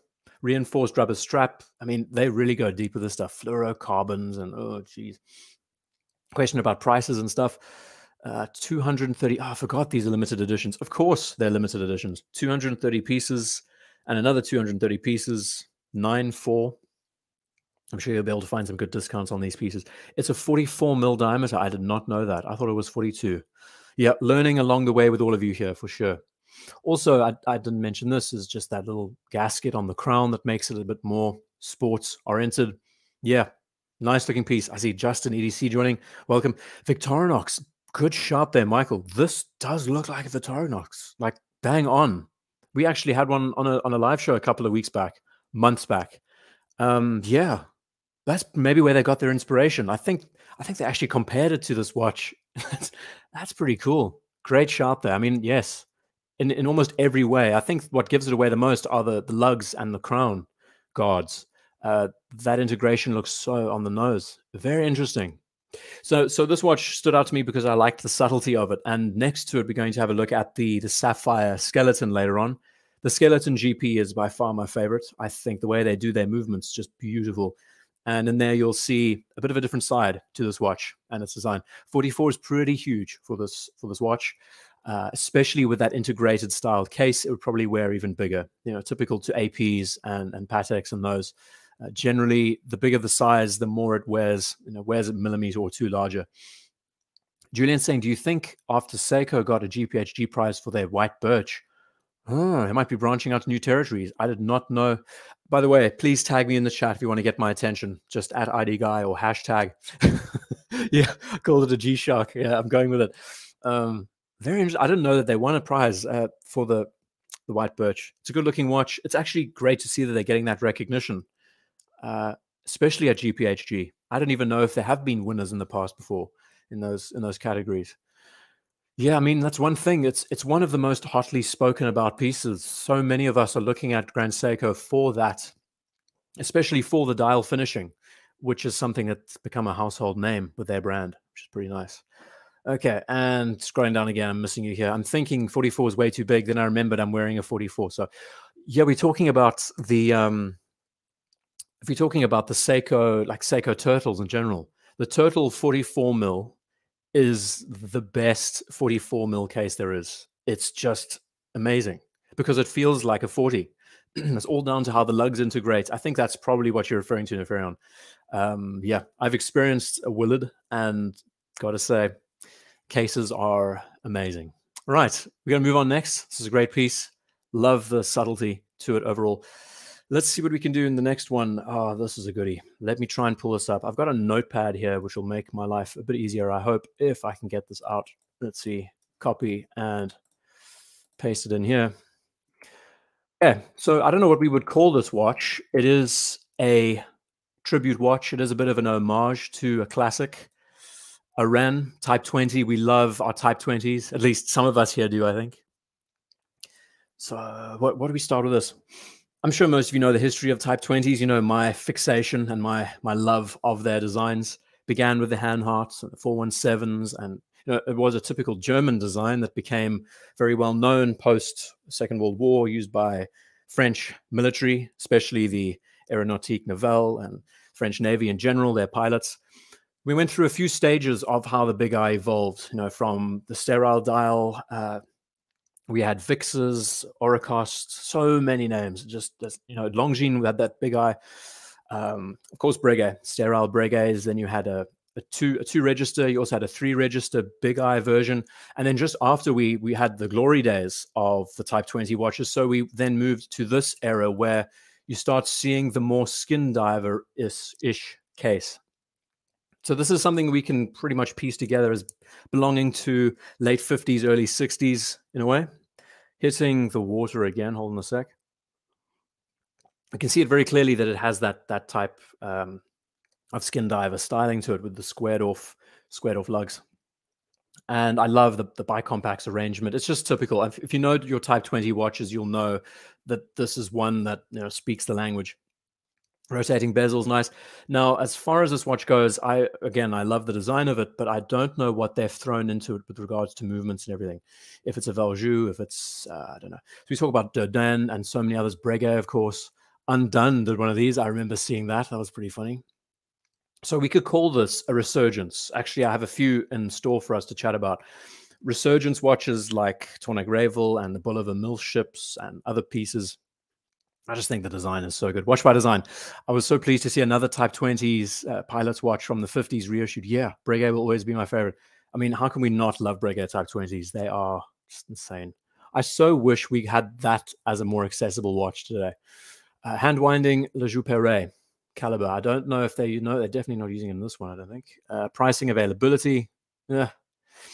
A: Reinforced rubber strap. I mean, they really go deep with this stuff. Fluorocarbons and oh, geez. Question about prices and stuff. Uh, 230. Oh, I forgot these are limited editions. Of course, they're limited editions. 230 pieces and another 230 pieces, 9 4. I'm sure you'll be able to find some good discounts on these pieces. It's a 44 mil diameter. I did not know that. I thought it was 42. Yeah, learning along the way with all of you here for sure. Also, I, I didn't mention this is just that little gasket on the crown that makes it a bit more sports oriented. Yeah, nice looking piece. I see Justin EDC joining. Welcome. Victorinox good shot there, Michael. This does look like the Victorinox, like bang on. We actually had one on a on a live show a couple of weeks back, months back. Um, yeah, that's maybe where they got their inspiration. I think I think they actually compared it to this watch. that's pretty cool. Great shot there. I mean, yes, in in almost every way. I think what gives it away the most are the the lugs and the crown guards. Uh, that integration looks so on the nose. Very interesting. So, so this watch stood out to me because I liked the subtlety of it. And next to it, we're going to have a look at the the sapphire skeleton later on. The skeleton GP is by far my favorite. I think the way they do their movements just beautiful. And in there, you'll see a bit of a different side to this watch and its design. 44 is pretty huge for this for this watch, uh, especially with that integrated styled case. It would probably wear even bigger. You know, typical to APs and and Pateks and those. Uh, generally, the bigger the size, the more it wears, you know, wears a millimeter or two larger. Julian saying, do you think after Seiko got a GPHG prize for their white birch, oh, they might be branching out to new territories? I did not know. By the way, please tag me in the chat if you want to get my attention. Just at ID guy or hashtag. yeah, called it a G Shock. Yeah, I'm going with it. Um, very interesting. I didn't know that they won a prize uh, for the the white birch. It's a good looking watch. It's actually great to see that they're getting that recognition. Uh, especially at GPHG. I don't even know if there have been winners in the past before in those in those categories. Yeah, I mean that's one thing. It's it's one of the most hotly spoken about pieces. So many of us are looking at Grand Seiko for that, especially for the dial finishing, which is something that's become a household name with their brand, which is pretty nice. Okay, and scrolling down again, I'm missing you here. I'm thinking 44 is way too big. Then I remembered I'm wearing a 44. So, yeah, we're talking about the um, if you're talking about the Seiko, like Seiko turtles in general, the turtle 44 mil is the best 44 mil case there is. It's just amazing because it feels like a 40. it's all down to how the lugs integrate. I think that's probably what you're referring to, Neferion. Um, yeah, I've experienced a Willard and got to say, cases are amazing. Right, we're to move on next. This is a great piece. Love the subtlety to it overall. Let's see what we can do in the next one. Oh, this is a goodie. Let me try and pull this up. I've got a notepad here, which will make my life a bit easier, I hope, if I can get this out. Let's see, copy and paste it in here. Yeah, so I don't know what we would call this watch. It is a tribute watch. It is a bit of an homage to a classic, Airain Type 20. We love our Type 20s. At least some of us here do, I think. So, what, what do we start with this? I'm sure most of you know the history of Type 20s. You know, my fixation and my, my love of their designs began with the Hanharts and the 417s. And you know, it was a typical German design that became very well known post Second World War, used by French military, especially the Aeronautique Navale and French Navy in general, their pilots. We went through a few stages of how the big eye evolved, you know, from the sterile dial, uh, we had Vixas, Auricoste, so many names. Just, just you know, Longines had that big eye. Um, of course, Breguet, sterile Breguets. Then you had a, a two a two register. You also had a three register big eye version. And then just after we we had the glory days of the Type 20 watches, so we then moved to this era where you start seeing the more skin diver ish case. So this is something we can pretty much piece together as belonging to late 50s, early 60s in a way. Hitting the water again, hold on a sec. I can see it very clearly that it has that that type um, of skin diver styling to it with the squared off squared off lugs. And I love the, the bicompax arrangement. It's just typical. If, if you know your Type 20 watches, you'll know that this is one that you know speaks the language rotating bezels nice. Now as far as this watch goes i again i love the design of it but i don't know what they've thrown into it with regards to movements and everything. If it's a valjoux if it's uh, i don't know. So we talk about Dodane and so many others. Breguet of course. Undone did one of these. I remember seeing that. That was pretty funny. So we could call this a resurgence. Actually i have a few in store for us to chat about. Resurgence watches like Tornek-Rayville and the Bulova Mil-Ships and other pieces I just think the design is so good. Watch by design. I was so pleased to see another Type 20s uh, pilot's watch from the 50s reissued. Yeah, Breguet will always be my favorite. I mean, how can we not love Breguet Type 20s? They are just insane. I so wish we had that as a more accessible watch today. Uh, hand winding Le Joux caliber. I don't know if they, you know, they're definitely not using it in this one, I don't think. Uh, pricing availability. Yeah.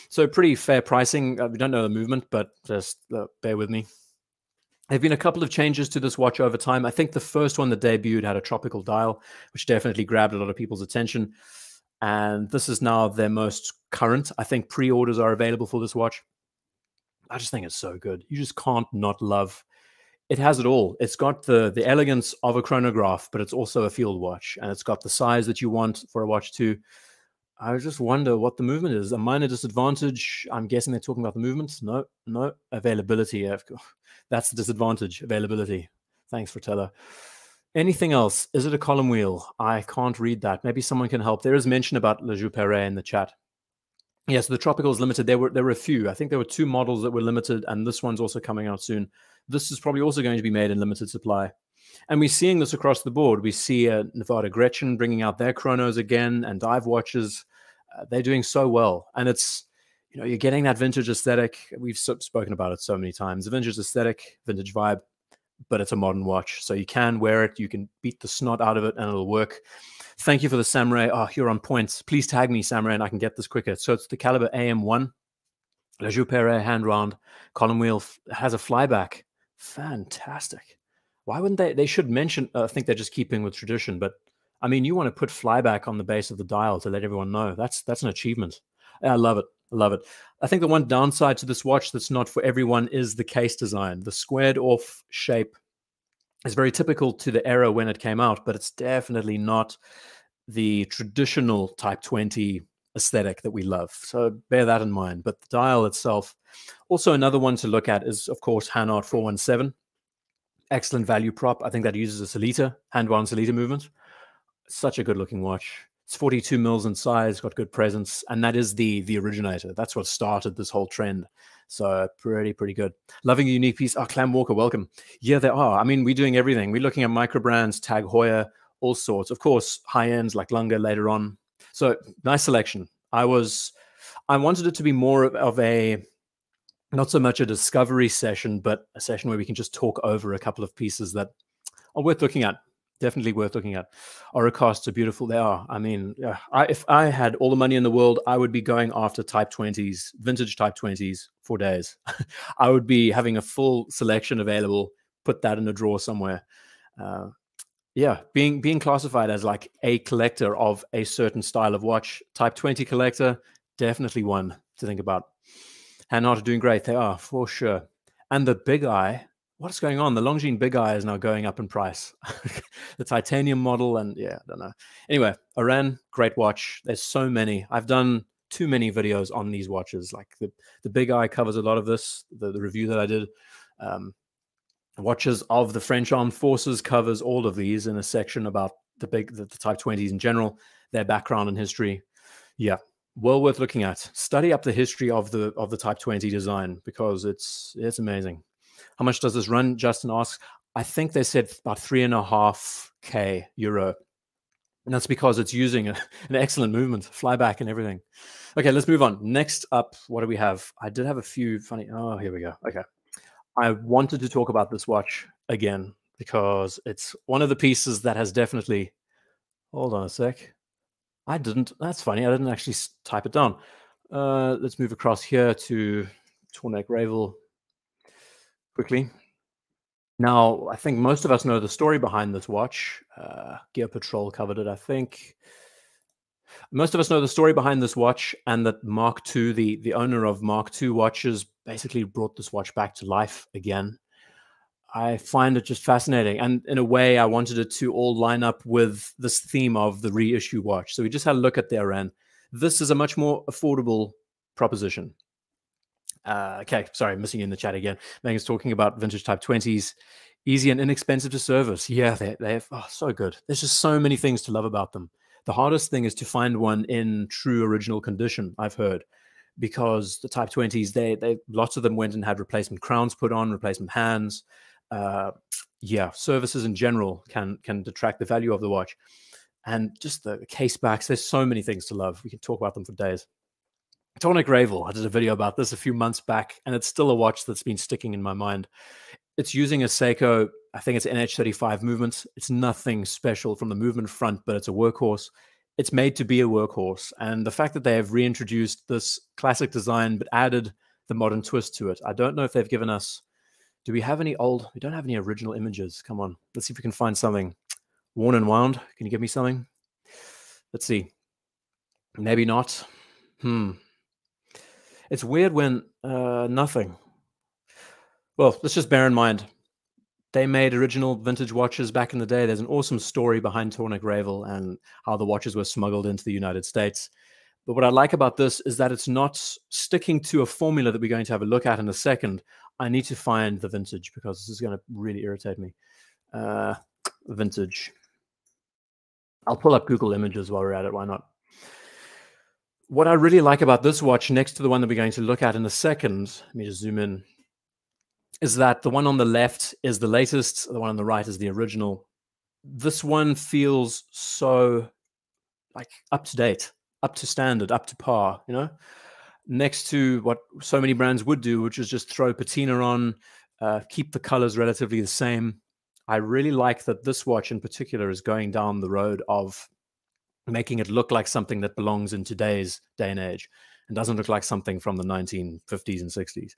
A: So pretty fair pricing. Uh, we don't know the movement, but just uh, bear with me. There have been a couple of changes to this watch over time. I think the first one that debuted had a tropical dial, which definitely grabbed a lot of people's attention. And this is now their most current. I think pre orders are available for this watch. I just think it's so good. You just can't not love it has it all. It's got the the elegance of a chronograph, but it's also a field watch, and it's got the size that you want for a watch too. I just wonder what the movement is. A minor disadvantage. I'm guessing they're talking about the movements. No, no availability. That's the disadvantage. Availability. Thanks, Fratello. Anything else? Is it a column wheel? I can't read that. Maybe someone can help. There is mention about Le Perret in the chat. Yes, yeah, so the Tropical is limited. There were there were a few. I think there were two models that were limited, and this one's also coming out soon. This is probably also going to be made in limited supply. And we're seeing this across the board. We see uh, Nivada Grenchen bringing out their chronos again and dive watches. Uh, they're doing so well. And it's, you know, you're getting that vintage aesthetic. We've spoken about it so many times. The vintage aesthetic, vintage vibe, but it's a modern watch. So you can wear it. You can beat the snot out of it and it'll work. Thank you for the Samurai. Oh, you're on points. Please tag me, Samurai, and I can get this quicker. So it's the caliber AM1. La Joux-Perret hand round column wheel has a flyback. Fantastic. Why wouldn't they? They should mention. Uh, I think they're just keeping with tradition, but I mean, you want to put flyback on the base of the dial to let everyone know. That's that's an achievement. I love it. I love it. I think the one downside to this watch that's not for everyone is the case design. The squared off shape is very typical to the era when it came out, but it's definitely not the traditional Type 20 aesthetic that we love. So bear that in mind. But the dial itself, also another one to look at is, of course, Hanhart 417. Excellent value prop. I think that uses a Sellita, hand wound Sellita movement such a good looking watch. It's 42 mils in size, got good presence, and that is the the originator. That's what started this whole trend. So pretty, pretty good. Loving a unique piece. Oh, Clam Walker, welcome. Yeah, there are. I mean, we're doing everything. We're looking at micro brands, Tag Heuer, all sorts. Of course, high ends like Lange later on. So nice selection. I was, I wanted it to be more of a, not so much a discovery session, but a session where we can just talk over a couple of pieces that are worth looking at definitely worth looking at. Auricostes are beautiful. They are. I mean, yeah, I, if I had all the money in the world, I would be going after Type 20s, vintage Type 20s for days. I would be having a full selection available, put that in a drawer somewhere. Uh, yeah, being being classified as like a collector of a certain style of watch, Type 20 collector, definitely one to think about. And not doing great, they are for sure. And the big eye, what's going on? The Longines Big Eye is now going up in price. the titanium model, and yeah, I don't know. Anyway, Airain, great watch. There's so many. I've done too many videos on these watches. Like the the Big Eye covers a lot of this. The, the review that I did. Um, watches of the French Armed Forces covers all of these in a section about the big the, the Type 20s in general, their background and history. Yeah, well worth looking at. Study up the history of the of the Type 20 design because it's it's amazing. How much does this run? Justin asks. I think they said about three and a half k euro, and that's because it's using a, an excellent movement, flyback, and everything. Okay, let's move on. Next up, what do we have? I did have a few funny. Oh, here we go. Okay, I wanted to talk about this watch again because it's one of the pieces that has definitely. Hold on a sec. I didn't. That's funny. I didn't actually type it down. Uh, let's move across here to Tornek-Rayville quickly. Now, I think most of us know the story behind this watch. Uh, Gear Patrol covered it, I think. Most of us know the story behind this watch, and that Mark II, the, the owner of Mark II watches, basically brought this watch back to life again. I find it just fascinating. And in a way, I wanted it to all line up with this theme of the reissue watch. So we just had a look at their end. This is a much more affordable proposition. Uh, okay, sorry, missing you in the chat again. Megan's talking about vintage type 20s, easy and inexpensive to service. Yeah, they're, they're oh, so good. There's just so many things to love about them. The hardest thing is to find one in true original condition, I've heard, because the type 20s, they, they lots of them went and had replacement crowns put on, replacement hands. Uh, yeah, services in general can can detract the value of the watch. And just the case backs, there's so many things to love. We can talk about them for days. Tornek-Rayville, I did a video about this a few months back, and it's still a watch that's been sticking in my mind. It's using a Seiko, I think it's NH35 movement. It's nothing special from the movement front, but it's a workhorse. It's made to be a workhorse. And the fact that they have reintroduced this classic design, but added the modern twist to it, I don't know if they've given us. Do we have any old? We don't have any original images. Come on, let's see if we can find something. Worn and wound. Can you give me something? Let's see. Maybe not. Hmm. It's weird when uh, nothing. Well, let's just bear in mind they made original vintage watches back in the day. There's an awesome story behind Tornek-Rayville and how the watches were smuggled into the United States. But what I like about this is that it's not sticking to a formula that we're going to have a look at in a second. I need to find the vintage because this is going to really irritate me. Uh, vintage. I'll pull up Google Images while we're at it. Why not? What I really like about this watch, next to the one that we're going to look at in a second, let me just zoom in, is that the one on the left is the latest, the one on the right is the original. This one feels so like up to date, up to standard, up to par, you know, next to what so many brands would do, which is just throw patina on, uh, keep the colors relatively the same. I really like that this watch in particular is going down the road of making it look like something that belongs in today's day and age and doesn't look like something from the 1950s and 60s.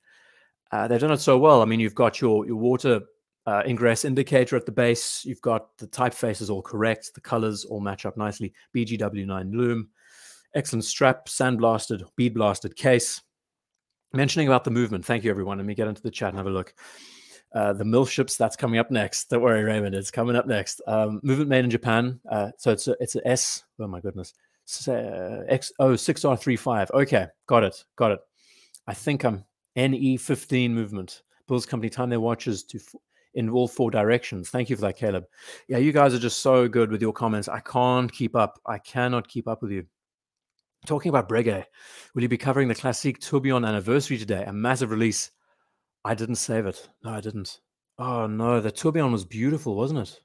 A: Uh, they've done it so well. I mean, you've got your, your water uh, ingress indicator at the base. You've got the typeface is all correct. The colors all match up nicely. BGW9 lume. Excellent strap, sandblasted, bead blasted case. Mentioning about the movement. Thank you, everyone. Let me get into the chat and have a look. Uh, the mill ships that's coming up next. Don't worry, Raymond, it's coming up next. Um, movement made in Japan. Uh, so it's a, it's an S. Oh my goodness. Uh, X R three five. Okay, got it, got it. I think I'm NE fifteen movement. Bulls Company time their watches to in all four directions. Thank you for that, Caleb. Yeah, you guys are just so good with your comments. I can't keep up. I cannot keep up with you. Talking about Breguet, will you be covering the Classique Tourbillon anniversary today? A massive release I didn't save it. No, I didn't. Oh no, the tourbillon was beautiful, wasn't it?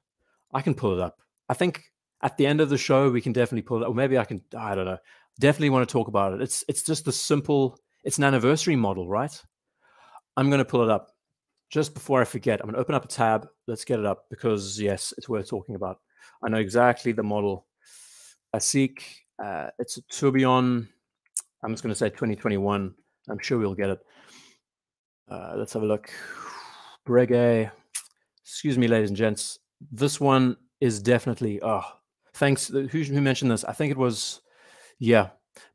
A: I can pull it up. I think at the end of the show we can definitely pull it up. Or maybe I can I don't know. Definitely want to talk about it. It's it's just the simple, it's an anniversary model, right? I'm gonna pull it up. Just before I forget, I'm gonna open up a tab. Let's get it up because yes, it's worth talking about. I know exactly the model. I seek uh, it's a tourbillon. I'm just gonna say 2021. I'm sure we'll get it. Uh, let's have a look. Breguet excuse me, ladies and gents, this one is definitely, oh, thanks. Who, who mentioned this? I think it was, yeah,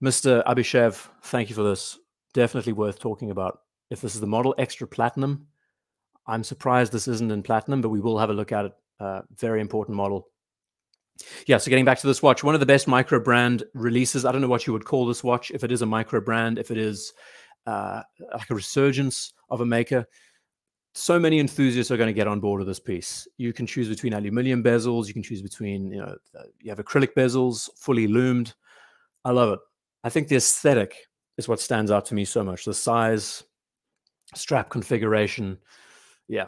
A: Mr. Abishev. Thank you for this. Definitely worth talking about. If this is the model extra platinum, I'm surprised this isn't in platinum, but we will have a look at it. Uh, very important model. Yeah, so getting back to this watch, one of the best micro brand releases. I don't know what you would call this watch, if it is a micro brand, if it is uh, like a resurgence of a maker. So many enthusiasts are going to get on board with this piece. You can choose between aluminium bezels. You can choose between, you know, you have acrylic bezels, fully loomed. I love it. I think the aesthetic is what stands out to me so much. The size, strap configuration. Yeah,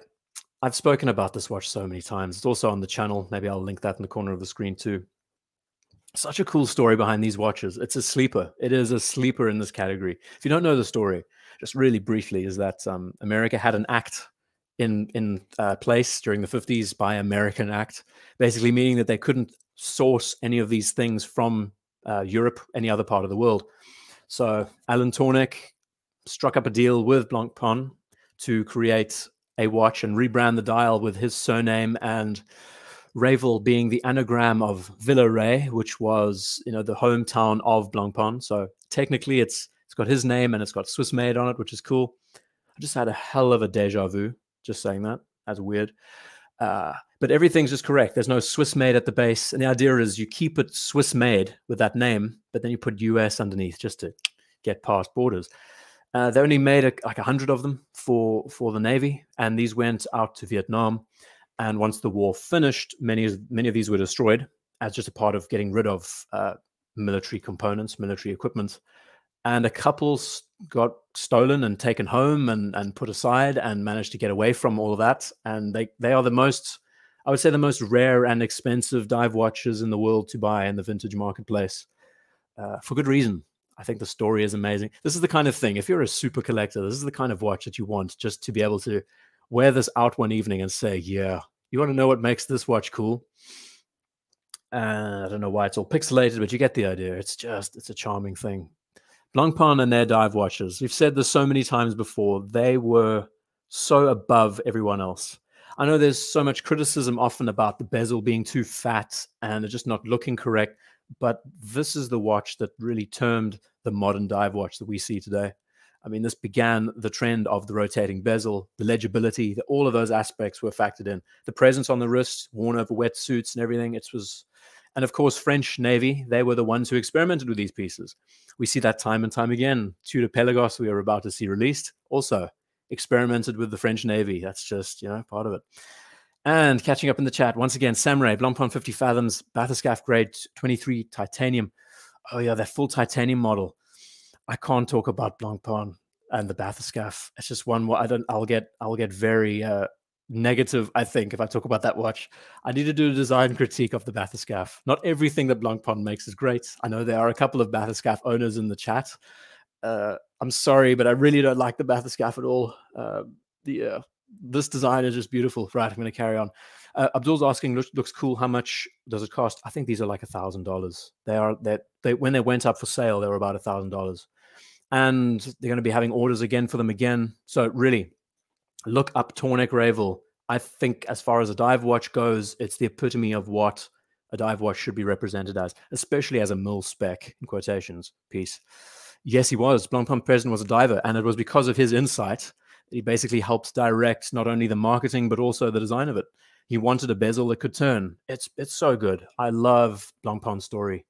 A: I've spoken about this watch so many times. It's also on the channel. Maybe I'll link that in the corner of the screen too. Such a cool story behind these watches. It's a sleeper. It is a sleeper in this category. If you don't know the story, just really briefly, is that um, America had an act in in uh, place during the 50s Buy American Act, basically meaning that they couldn't source any of these things from uh, Europe, any other part of the world. So Alan Tornek struck up a deal with Blancpain to create a watch and rebrand the dial with his surname and Rayville being the anagram of Villeray, which was you know the hometown of Blancpain. So technically, it's it's got his name and it's got Swiss made on it, which is cool. I just had a hell of a deja vu just saying that. That's weird. Uh, but everything's just correct. There's no Swiss made at the base, and the idea is you keep it Swiss made with that name, but then you put US underneath just to get past borders. Uh, they only made a, like a hundred of them for for the Navy, and these went out to Vietnam. And once the war finished, many many of these were destroyed as just a part of getting rid of uh, military components, military equipment. And a couple got stolen and taken home and, and put aside and managed to get away from all of that. And they, they are the most, I would say, the most rare and expensive dive watches in the world to buy in the vintage marketplace uh, for good reason. I think the story is amazing. This is the kind of thing, if you're a super collector, this is the kind of watch that you want just to be able to wear this out one evening and say, yeah, you want to know what makes this watch cool? I don't know why it's all pixelated, but you get the idea. It's just, it's a charming thing. Blancpain and their dive watches, we've said this so many times before, they were so above everyone else. I know there's so much criticism often about the bezel being too fat and just not looking correct but this is the watch that really termed the modern dive watch that we see today. I mean, this began the trend of the rotating bezel, the legibility, the, all of those aspects were factored in. The presence on the wrists, worn over wetsuits and everything. It was, and of course, French Navy, they were the ones who experimented with these pieces. We see that time and time again. Tudor Pelagos, we are about to see released, also experimented with the French Navy. That's just, you know, part of it. And catching up in the chat once again, Samurai, Blancpain 50 Fathoms, Bathyscaphe grade 23 titanium. Oh, yeah, that full titanium model. I can't talk about Blancpain and the Bathyscaphe. It's just one I don't, I'll get, I'll get very uh, negative, I think, if I talk about that watch. I need to do a design critique of the Bathyscaphe. Not everything that Blancpain makes is great. I know there are a couple of Bathyscaphe owners in the chat. Uh, I'm sorry, but I really don't like the Bathyscaphe at all. Uh, the uh, this design is just beautiful. Right, I'm going to carry on. Uh, Abdul's asking, looks, looks cool. How much does it cost? I think these are like a thousand dollars. They are that they when they went up for sale, they were about a thousand dollars, and they're going to be having orders again for them again. So really, look up Tornek-Rayville. I think as far as a dive watch goes, it's the epitome of what a dive watch should be represented as, especially as a mil spec in quotations piece. Yes, he was. Blancpain president was a diver, and it was because of his insight that he basically helps direct not only the marketing but also the design of it. He wanted a bezel that could turn. It's it's so good. I love Blancpain's story.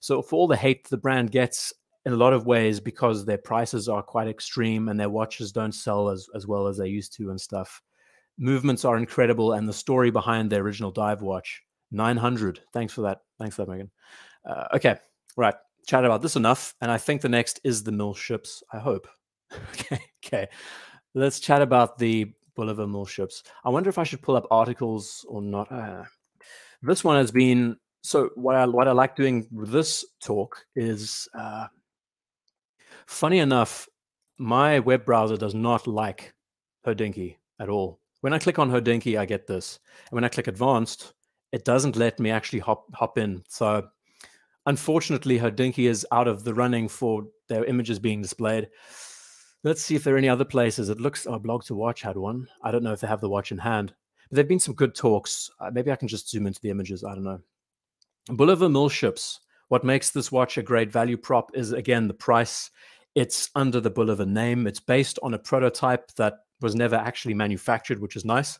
A: So for all the hate the brand gets in a lot of ways because their prices are quite extreme and their watches don't sell as, as well as they used to and stuff. Movements are incredible and the story behind the original dive watch 900. Thanks for that. Thanks for that, Megan. Uh, okay, right. Chat about this enough. And I think the next is the mill ships. I hope. okay. Okay let's chat about the Bulova mill ships. I wonder if I should pull up articles or not. Uh, this one has been so. What I what I like doing with this talk is, uh, funny enough, my web browser does not like Hodinkee at all. When I click on Hodinkee, I get this, and when I click Advanced, it doesn't let me actually hop hop in. So, unfortunately, Hodinkee is out of the running for their images being displayed. Let's see if there are any other places. It looks, oh, Blog to Watch had one. I don't know if they have the watch in hand. But There have been some good talks. Uh, maybe I can just zoom into the images. I don't know. Bulova mill ships. What makes this watch a great value prop is again the price. It's under the Bulova name. It's based on a prototype that was never actually manufactured, which is nice.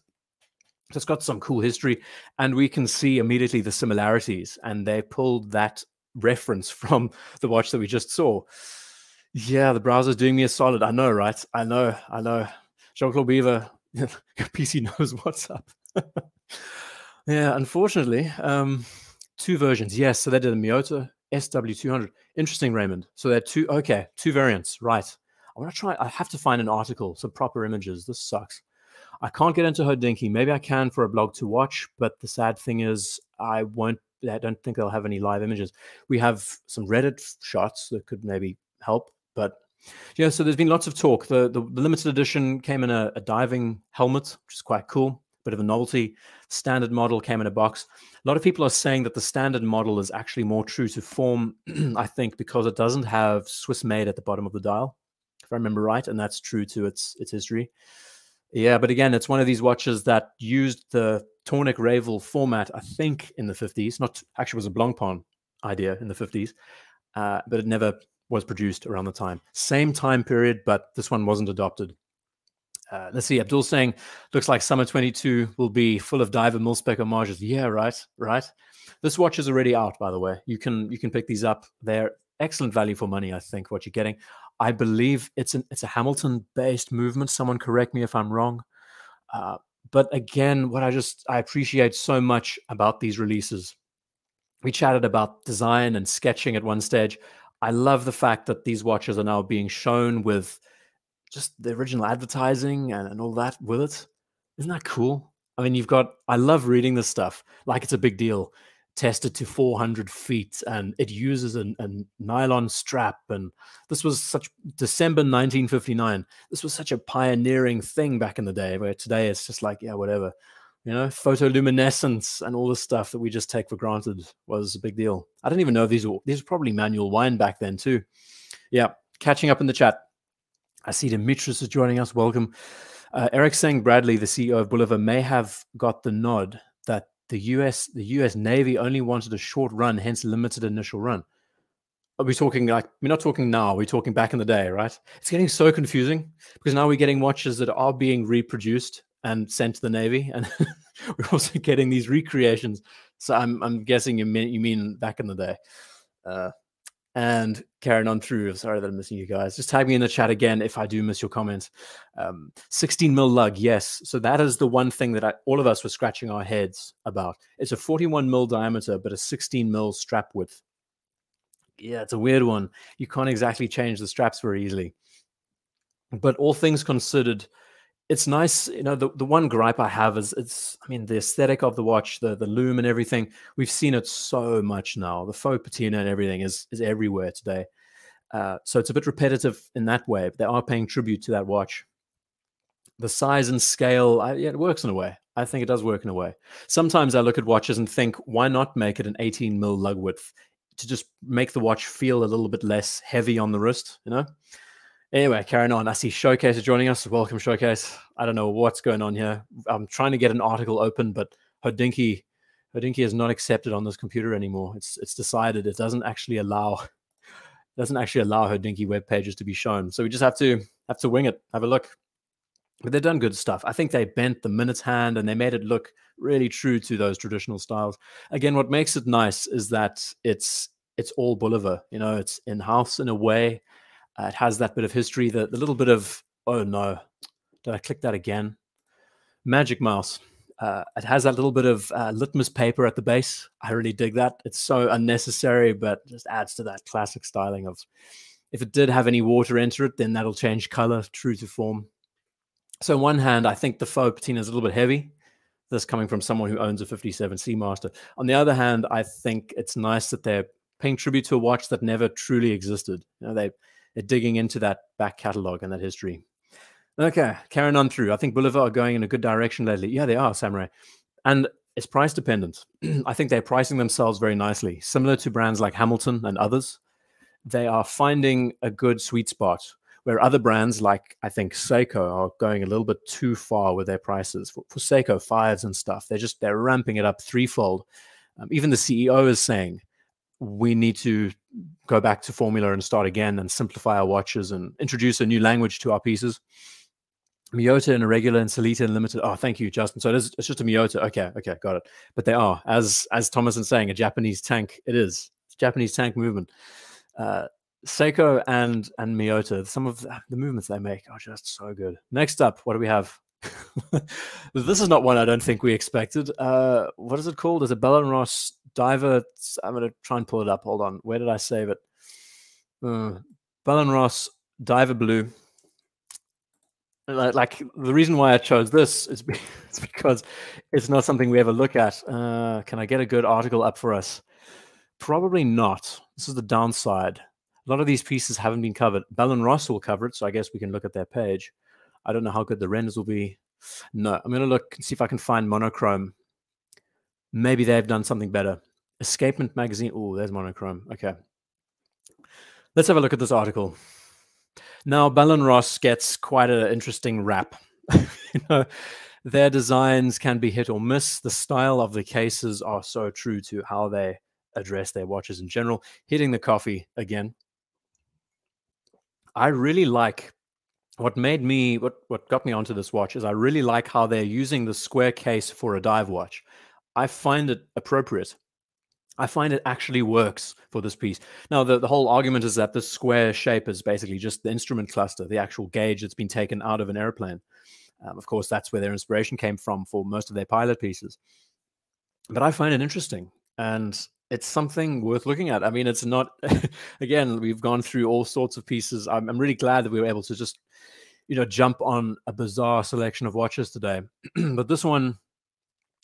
A: So it's got some cool history, and we can see immediately the similarities. And they pulled that reference from the watch that we just saw. Yeah, the browser's doing me a solid. I know, right? I know, I know. Jean-Claude Biver, PC knows what's up. yeah, unfortunately, um, two versions. Yes, so they did a Miyota SW200. Interesting, Raymond. So they're two, okay, two variants, right. I want to try, I have to find an article, some proper images. This sucks. I can't get into Hodinkee. Maybe I can for a blog to watch, but the sad thing is I won't, I don't think they'll have any live images. We have some Reddit shots that could maybe help, but yeah, so there's been lots of talk. The, the, the limited edition came in a, a diving helmet, which is quite cool bit of a novelty. Standard model came in a box. A lot of people are saying that the standard model is actually more true to form, I think, because it doesn't have Swiss made at the bottom of the dial, if I remember right, and that's true to its its history. Yeah, but again, it's one of these watches that used the Tornek-Rayville format, I think, in the 50s. Not actually was a Blancpain idea in the 50s, uh, but it never was produced around the time. Same time period, but this one wasn't adopted. Uh, let's see. Abdul saying, looks like summer 22 will be full of diver mil-spec homages. Yeah, right, right. This watch is already out, by the way. You can you can pick these up. They're excellent value for money. I think what you're getting. I believe it's an it's a Hamilton-based movement. Someone correct me if I'm wrong. Uh, but again, what I just I appreciate so much about these releases. We chatted about design and sketching at one stage. I love the fact that these watches are now being shown with just the original advertising and, and all that with it. Isn't that cool? I mean, you've got, I love reading this stuff like it's a big deal. Tested to 400 feet and it uses a, a nylon strap. And this was such December 1959. This was such a pioneering thing back in the day, where today it's just like, yeah, whatever. You know, photoluminescence and all the stuff that we just take for granted was a big deal. I don't even know if these were, these were probably manual wind back then too. Yeah, catching up in the chat. I see Demetrius is joining us. Welcome. Uh, Eric saying Bradley, the CEO of Bulova, may have got the nod that the US the US Navy only wanted a short run, hence limited initial run. Are we talking like we're not talking now? We're talking back in the day, right? It's getting so confusing because now we're getting watches that are being reproduced and sent to the Navy, and we're also getting these recreations. So I'm I'm guessing you mean you mean back in the day. Uh, and carrying on through. Sorry that I'm missing you guys. Just tag me in the chat again if I do miss your comments. Um, 16 mil lug, yes. So that is the one thing that I, all of us were scratching our heads about. It's a 41 mil diameter, but a 16 mil strap width. Yeah, it's a weird one. You can't exactly change the straps very easily. But all things considered, it's nice you know the, the one gripe i have is it's i mean the aesthetic of the watch the the lume and everything we've seen it so much now. The faux patina and everything is is everywhere today. Uh, so it's a bit repetitive in that way but they are paying tribute to that watch. The size and scale I, yeah, it works in a way. I think it does work in a way. Sometimes i look at watches and think why not make it an 18 mil lug width to just make the watch feel a little bit less heavy on the wrist you know Anyway, carrying on. I see Showcase joining us. Welcome, Showcase. I don't know what's going on here. I'm trying to get an article open, but Hodinkee, Hodinkee is not accepted on this computer anymore. It's it's decided it doesn't actually allow doesn't actually allow Hodinkee web pages to be shown. So we just have to have to wing it. Have a look. But they've done good stuff. I think they bent the minutes hand and they made it look really true to those traditional styles. Again, what makes it nice is that it's it's all Bulova. You know, it's in house in a way uh, it has that bit of history, the, the little bit of, oh no, did I click that again? Magic Mouse. Uh, it has that little bit of uh, litmus paper at the base. I really dig that. It's so unnecessary, but just adds to that classic styling of if it did have any water enter it, then that'll change color, true to form. So on one hand, I think the faux patina is a little bit heavy. This coming from someone who owns a 57 Seamaster. On the other hand, I think it's nice that they're paying tribute to a watch that never truly existed. You know, they digging into that back catalog and that history. Okay, carrying on through. I think Bulova are going in a good direction lately. Yeah, they are, Samurai. And it's price dependent. I think they're pricing themselves very nicely, similar to brands like Hamilton and others. They are finding a good sweet spot where other brands like I think Seiko are going a little bit too far with their prices. For, for Seiko fives and stuff, they're just they're ramping it up threefold. Um, even the CEO is saying we need to go back to formula and start again and simplify our watches and introduce a new language to our pieces. Miyota and Irregular and Sellita and Limited. Oh, thank you, Justin. So it is, it's just a Miyota. Okay, okay, got it. But they are, as as Thomas is saying, a Japanese tank. It is. It's Japanese tank movement. Uh, Seiko and and Miyota, some of the, the movements they make are just so good. Next up, what do we have? this is not one I don't think we expected. Uh, what is it called? Is it and Ross Diver? I'm going to try and pull it up. Hold on. Where did I save it? Uh, and Ross Diver Blue. Like the reason why I chose this is because it's not something we ever look at. Uh, can I get a good article up for us? Probably not. This is the downside. A lot of these pieces haven't been covered. Bell and Ross will cover it, so I guess we can look at their page. I don't know how good the renders will be. No, I'm going to look and see if I can find monochrome. Maybe they've done something better. Escapement magazine. Oh, there's monochrome. Okay. Let's have a look at this article. Now, Bell and Ross gets quite an interesting rap. you know, their designs can be hit or miss. The style of the cases are so true to how they address their watches in general. Hitting the coffee again. I really like what made me what what got me onto this watch is I really like how they're using the square case for a dive watch. I find it appropriate. I find it actually works for this piece. Now, the, the whole argument is that the square shape is basically just the instrument cluster, the actual gauge that's been taken out of an airplane. Um, of course, that's where their inspiration came from for most of their pilot pieces. But I find it interesting. And it's something worth looking at. I mean, it's not, again, we've gone through all sorts of pieces. I'm, I'm really glad that we were able to just, you know, jump on a bizarre selection of watches today. but this one,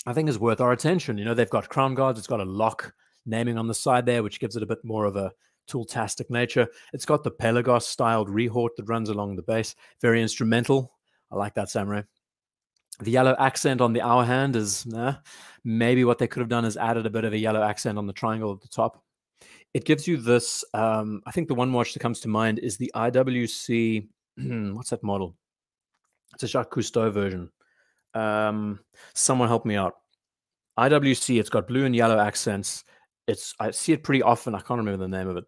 A: I think, is worth our attention. You know, they've got crown guards, it's got a lock naming on the side there, which gives it a bit more of a tool-tastic nature. It's got the Pelagos styled rehaut that runs along the base, very instrumental. I like that samurai. The yellow accent on the hour hand is nah, maybe what they could have done is added a bit of a yellow accent on the triangle at the top. It gives you this. Um, I think the one watch that comes to mind is the IWC. what's that model? It's a Jacques Cousteau version. Um, someone help me out. IWC. It's got blue and yellow accents. It's I see it pretty often. I can't remember the name of it.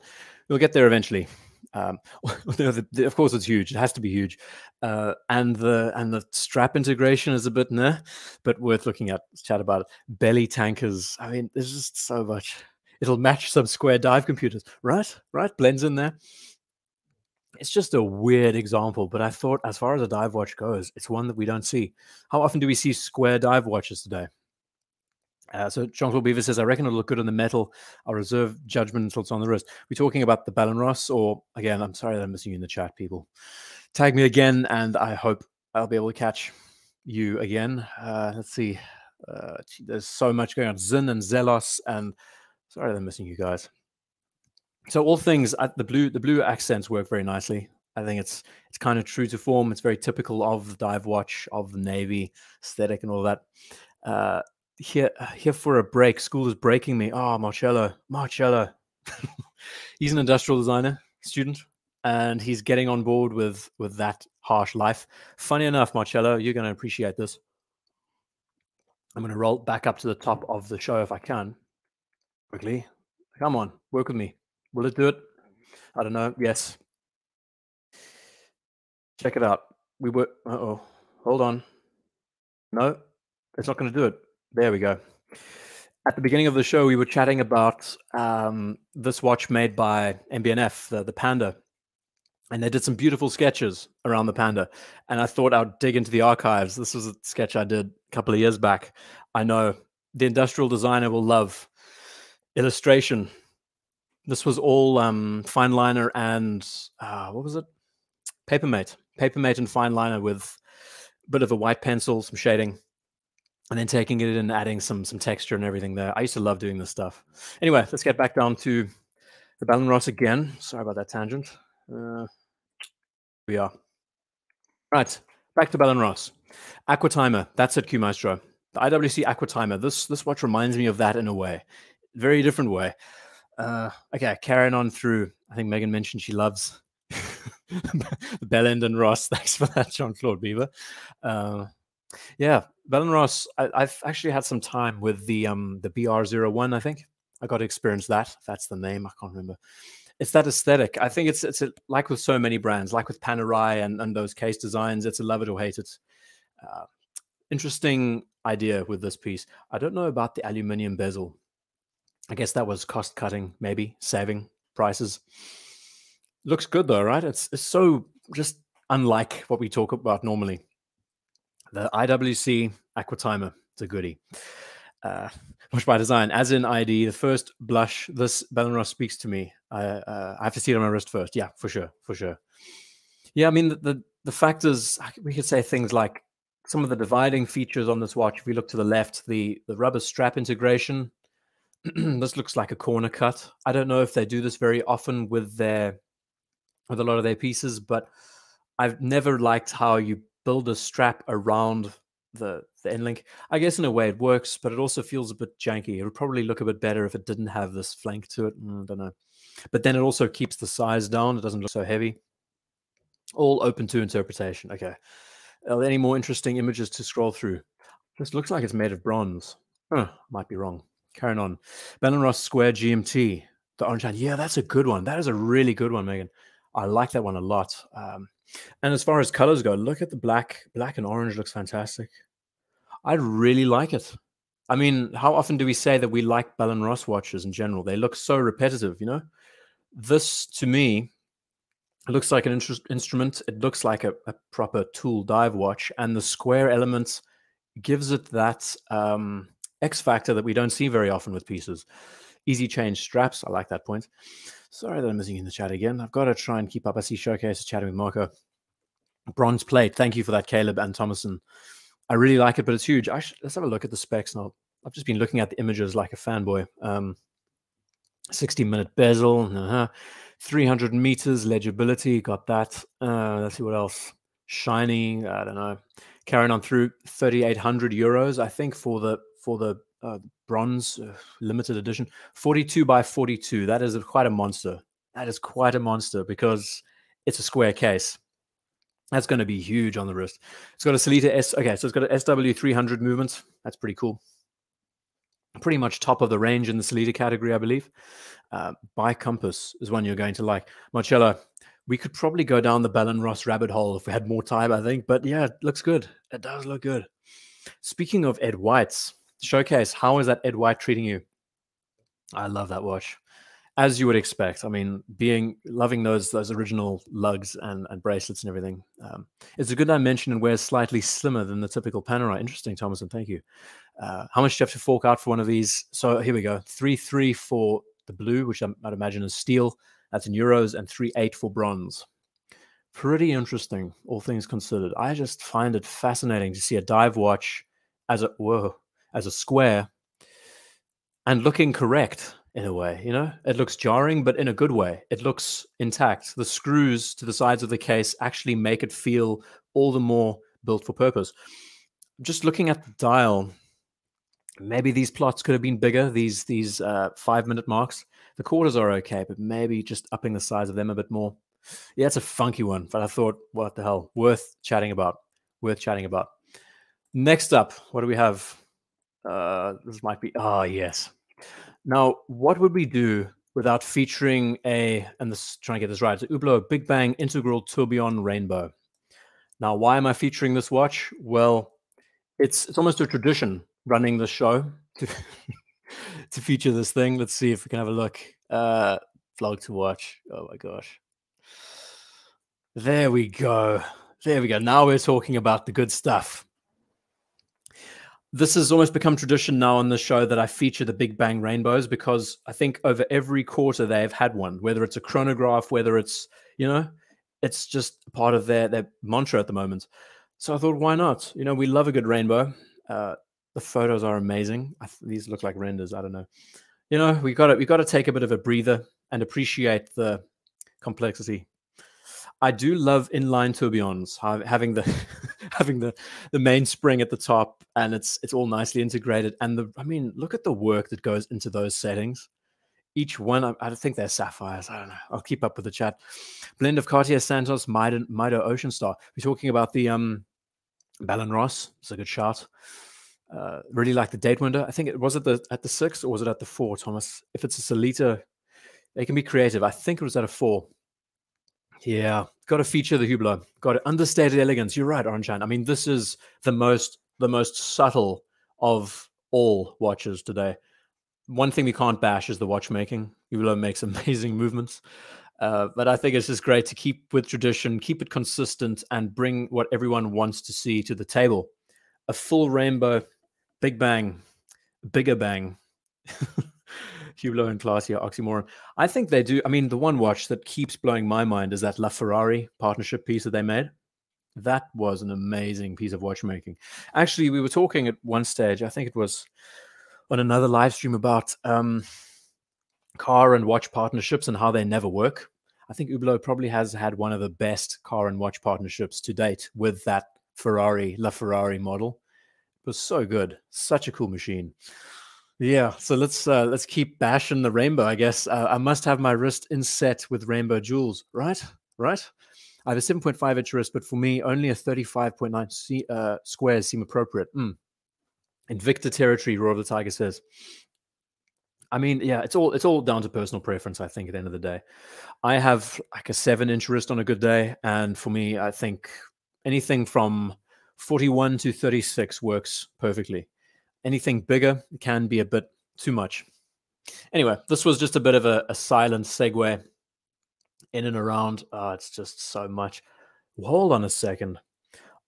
A: We'll get there eventually. Um, the, the, of course, it's huge. It has to be huge, uh, and the and the strap integration is a bit nah, but worth looking at. Let's chat about it. Belly tankers. I mean, there's just so much. It'll match some square dive computers, right? Right, blends in there. It's just a weird example, but I thought, as far as a dive watch goes, it's one that we don't see. How often do we see square dive watches today? Uh, so Jean Claude Beaver says, I reckon it'll look good on the metal. I'll reserve judgment until it's on the wrist. We're talking about the Ross, or again, I'm sorry that I'm missing you in the chat, people. Tag me again, and I hope I'll be able to catch you again. Uh, let's see. Uh, there's so much going on. Zin and Zelos, and sorry that I'm missing you guys. So all things uh, the blue the blue accents work very nicely. I think it's it's kind of true to form. It's very typical of the dive watch, of the navy aesthetic, and all that. Uh, here here for a break. School is breaking me. Oh, Marcello, Marcello. he's an industrial designer student, and he's getting on board with with that harsh life. Funny enough, Marcello, you're going to appreciate this. I'm going to roll back up to the top of the show if I can. Quickly, come on, work with me. Will it do it? I don't know. Yes. Check it out. We were. Uh oh. Hold on. No, it's not going to do it. There we go. At the beginning of the show, we were chatting about um, this watch made by MB&F, the, the Panda, and they did some beautiful sketches around the Panda. And I thought I'd dig into the archives. This was a sketch I did a couple of years back. I know the industrial designer will love illustration. This was all um, fine liner and uh, what was it? Papermate, Papermate and fine liner with a bit of a white pencil, some shading and then taking it and adding some some texture and everything there. I used to love doing this stuff. Anyway, let's get back down to the Bell and Ross again. Sorry about that tangent. Uh, we are. Right, back to Bell and Ross. Aqua Timer, that's at Q Maestro. The IWC Aqua Timer. This this watch reminds me of that in a way, very different way. Uh, okay, carrying on through. I think Megan mentioned she loves Bell and Ross. Thanks for that, Jean Claude Beaver. Uh, yeah, Ross. I, have actually had some time with the um the BR01. I think I got to experience that. That's the name. I can't remember. It's that aesthetic. I think it's it's a, like with so many brands, like with Panerai and and those case designs. It's a love it or hate it. Uh, interesting idea with this piece. I don't know about the aluminium bezel. I guess that was cost cutting, maybe saving prices. Looks good though, right? It's it's so just unlike what we talk about normally. The IWC Aquatimer, it's a goodie. Uh, by design, as in ID, the first blush, this Bell & Ross speaks to me. I, uh, I have to see it on my wrist first. Yeah, for sure, for sure. Yeah, I mean the, the the factors we could say things like some of the dividing features on this watch. If we look to the left, the the rubber strap integration. this looks like a corner cut. I don't know if they do this very often with their with a lot of their pieces, but I've never liked how you build a strap around the the end link. I guess in a way it works, but it also feels a bit janky. It would probably look a bit better if it didn't have this flank to it. Mm, I don't know. But then it also keeps the size down. It doesn't look so heavy. All open to interpretation. Okay. Are there any more interesting images to scroll through? This looks like it's made of bronze. Huh, might be wrong. Carrying on. Bell & Ross Square GMT. The orange hand. Yeah, that's a good one. That is a really good one, Megan. I like that one a lot. Um, and as far as colors go, look at the black. Black and orange looks fantastic. I really like it. I mean, how often do we say that we like Bell and Ross watches in general? They look so repetitive, you know? This, to me, looks like an instrument. It looks like a, a, proper tool dive watch. And the square element gives it that um, X factor that we don't see very often with pieces. Easy change straps. I like that point. Sorry that I'm missing in the chat again. I've got to try and keep up. I see Showcase chatting with Marco. Bronze plate. Thank you for that, Caleb and Thomason. I really like it, but it's huge. Should, let's have a look at the specs now. I've just been looking at the images like a fanboy. Um, 60 minute bezel, uh-huh. 300 meters legibility, got that. Uh, let's see what else. Shiny, I don't know. Carrying on through 3,800 euros, I think, for the for the uh, bronze uh, limited edition. 42 by 42. That is a, quite a monster. That is quite a monster because it's a square case. That's going to be huge on the wrist. It's got a Sellita S. Okay, so it's got an SW300 movement. That's pretty cool. Pretty much top of the range in the Sellita category, I believe. Uh, Bicompass is one you're going to like. Marcella, we could probably go down the Bell Ross rabbit hole if we had more time, I think. But yeah, it looks good. It does look good. Speaking of Ed White's showcase, how is that Ed White treating you? I love that watch as you would expect. I mean, being loving those those original lugs and, and bracelets and everything. Um, it's a good dimension and wears slightly slimmer than the typical Panerai. Interesting, Thomas, and thank you. Uh, how much do you have to fork out for one of these? So here we go: three three for the blue, which I might imagine is steel. That's in euros, and three eight for bronze. Pretty interesting, all things considered. I just find it fascinating to see a dive watch as a whoa as a square and looking correct in a way. You know, it looks jarring, but in a good way. It looks intact. The screws to the sides of the case actually make it feel all the more built for purpose. Just looking at the dial, maybe these plots could have been bigger. These these uh, five minute marks. The quarters are okay, but maybe just upping the size of them a bit more. Yeah, it's a funky one, but I thought, what the hell, worth chatting about. Worth chatting about. Next up, what do we have? Uh, this might be. Ah, oh, yes. Now, what would we do without featuring a, and this trying to get this right, it's Hublot Big Bang Integral Tourbillon Rainbow. Now, why am I featuring this watch? Well, it's it's almost a tradition running the show to to feature this thing. Let's see if we can have a look. Uh vlog to watch. Oh my gosh. There we go. There we go. Now we're talking about the good stuff this has almost become tradition now on the show that I feature the Big Bang rainbows because I think over every quarter they've had one, whether it's a chronograph, whether it's, you know, it's just part of their, their mantra at the moment. So I thought, why not? You know, we love a good rainbow. Uh, the photos are amazing. these look like renders. I don't know. You know, we got to we got to take a bit of a breather and appreciate the complexity I do love inline tourbillons, having the having the the mainspring at the top, and it's it's all nicely integrated. And the I mean, look at the work that goes into those settings. each one, I, I, think they're sapphires. I don't know. I'll keep up with the chat. Blend of Cartier Santos, Mido, Mido Ocean Star. We're talking about the um, Ballon Ross. It's a good shot. Uh, really like the date window. I think it was at the at the six or was it at the four, Thomas? If it's a Sellita, they can be creative. I think it was at a four. Yeah, got to feature the Hublot. Got to understated elegance. You're right, Orange I mean, this is the most the most subtle of all watches today. One thing we can't bash is the watchmaking. Hublot makes amazing movements. Uh, but I think it's just great to keep with tradition, keep it consistent, and bring what everyone wants to see to the table. A full rainbow, big bang, bigger bang. Hublot and Classier, oxymoron. I think they do. I mean, the one watch that keeps blowing my mind is that LaFerrari partnership piece that they made. That was an amazing piece of watchmaking. Actually, we were talking at one stage, I think it was on another live stream about um, car and watch partnerships and how they never work. I think Hublot probably has had one of the best car and watch partnerships to date with that Ferrari, LaFerrari model. It was so good. Such a cool machine. Yeah, so let's uh, let's keep bashing the rainbow. I guess uh, I must have my wrist inset with rainbow jewels, right? Right. I have a 7.5 inch wrist, but for me, only a 35.9 C, uh, squares seem appropriate. Mm. Invicta territory, Roar of the Tiger says. I mean, yeah, it's all it's all down to personal preference. I think at the end of the day, I have like a seven inch wrist on a good day, and for me, I think anything from 41 to 36 works perfectly. Anything bigger can be a bit too much. Anyway, this was just a bit of a, a silent segue in and around. Oh, it's just so much. hold on a second.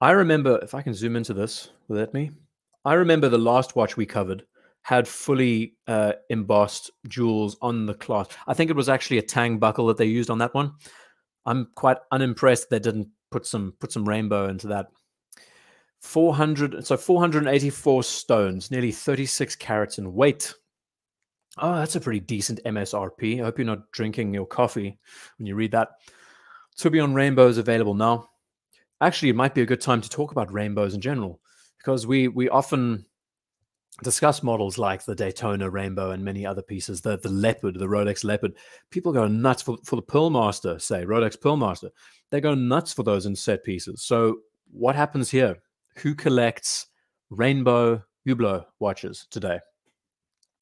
A: I remember, if I can zoom into this, will that me? I remember the last watch we covered had fully uh, embossed jewels on the cloth. I think it was actually a tang buckle that they used on that one. I'm quite unimpressed they didn't put some put some rainbow into that. 400 so 484 stones, nearly 36 carats in weight. Oh, that's a pretty decent MSRP. I hope you're not drinking your coffee when you read that. Tourbillon Rainbow is available now. Actually, it might be a good time to talk about rainbows in general because we we often discuss models like the Daytona Rainbow and many other pieces, the, the Leopard, the Rolex Leopard. People go nuts for, for the Pearlmaster, say, Rolex Pearlmaster. They go nuts for those in set pieces. So what happens here? Who collects Rainbow Hublot watches today?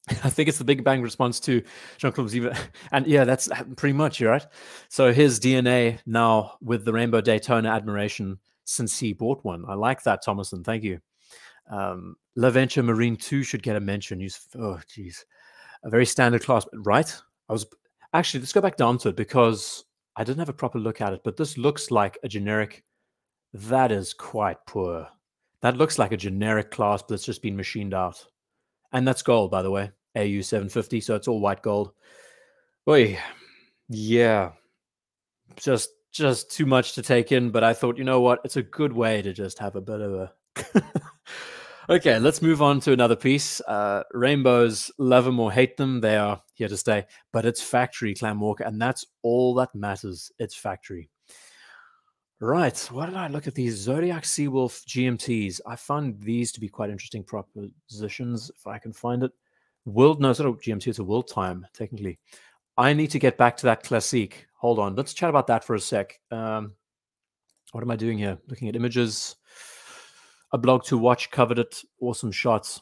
A: I think it's the Big Bang response to Jean-Claude Biver. And yeah, that's pretty much, right? So his DNA now with the Rainbow Daytona admiration since he bought one. I like that, Thomason. Thank you. Um, LaVenture Marine 2 should get a mention. He's, oh, geez. A very standard class, right? I was actually, let's go back down to it because I didn't have a proper look at it, but this looks like a generic. That is quite poor. That looks like a generic clasp that's just been machined out. And that's gold, by the way. AU 750, so it's all white gold. Boy, yeah. Just just too much to take in, but I thought, you know what? It's a good way to just have a bit of a Okay, let's move on to another piece. Uh, rainbows, love them or hate them, they are here to stay. But it's factory, Clam Walker, and that's all that matters. It's factory. Right, why did I look at these Zodiac Seawolf GMTs? I find these to be quite interesting propositions, if I can find it. World, no, it's not a GMT, it's a world time, technically. I need to get back to that Classique. Hold on, let's chat about that for a sec. Um, what am I doing here? Looking at images a blog to watch covered it. Awesome shots.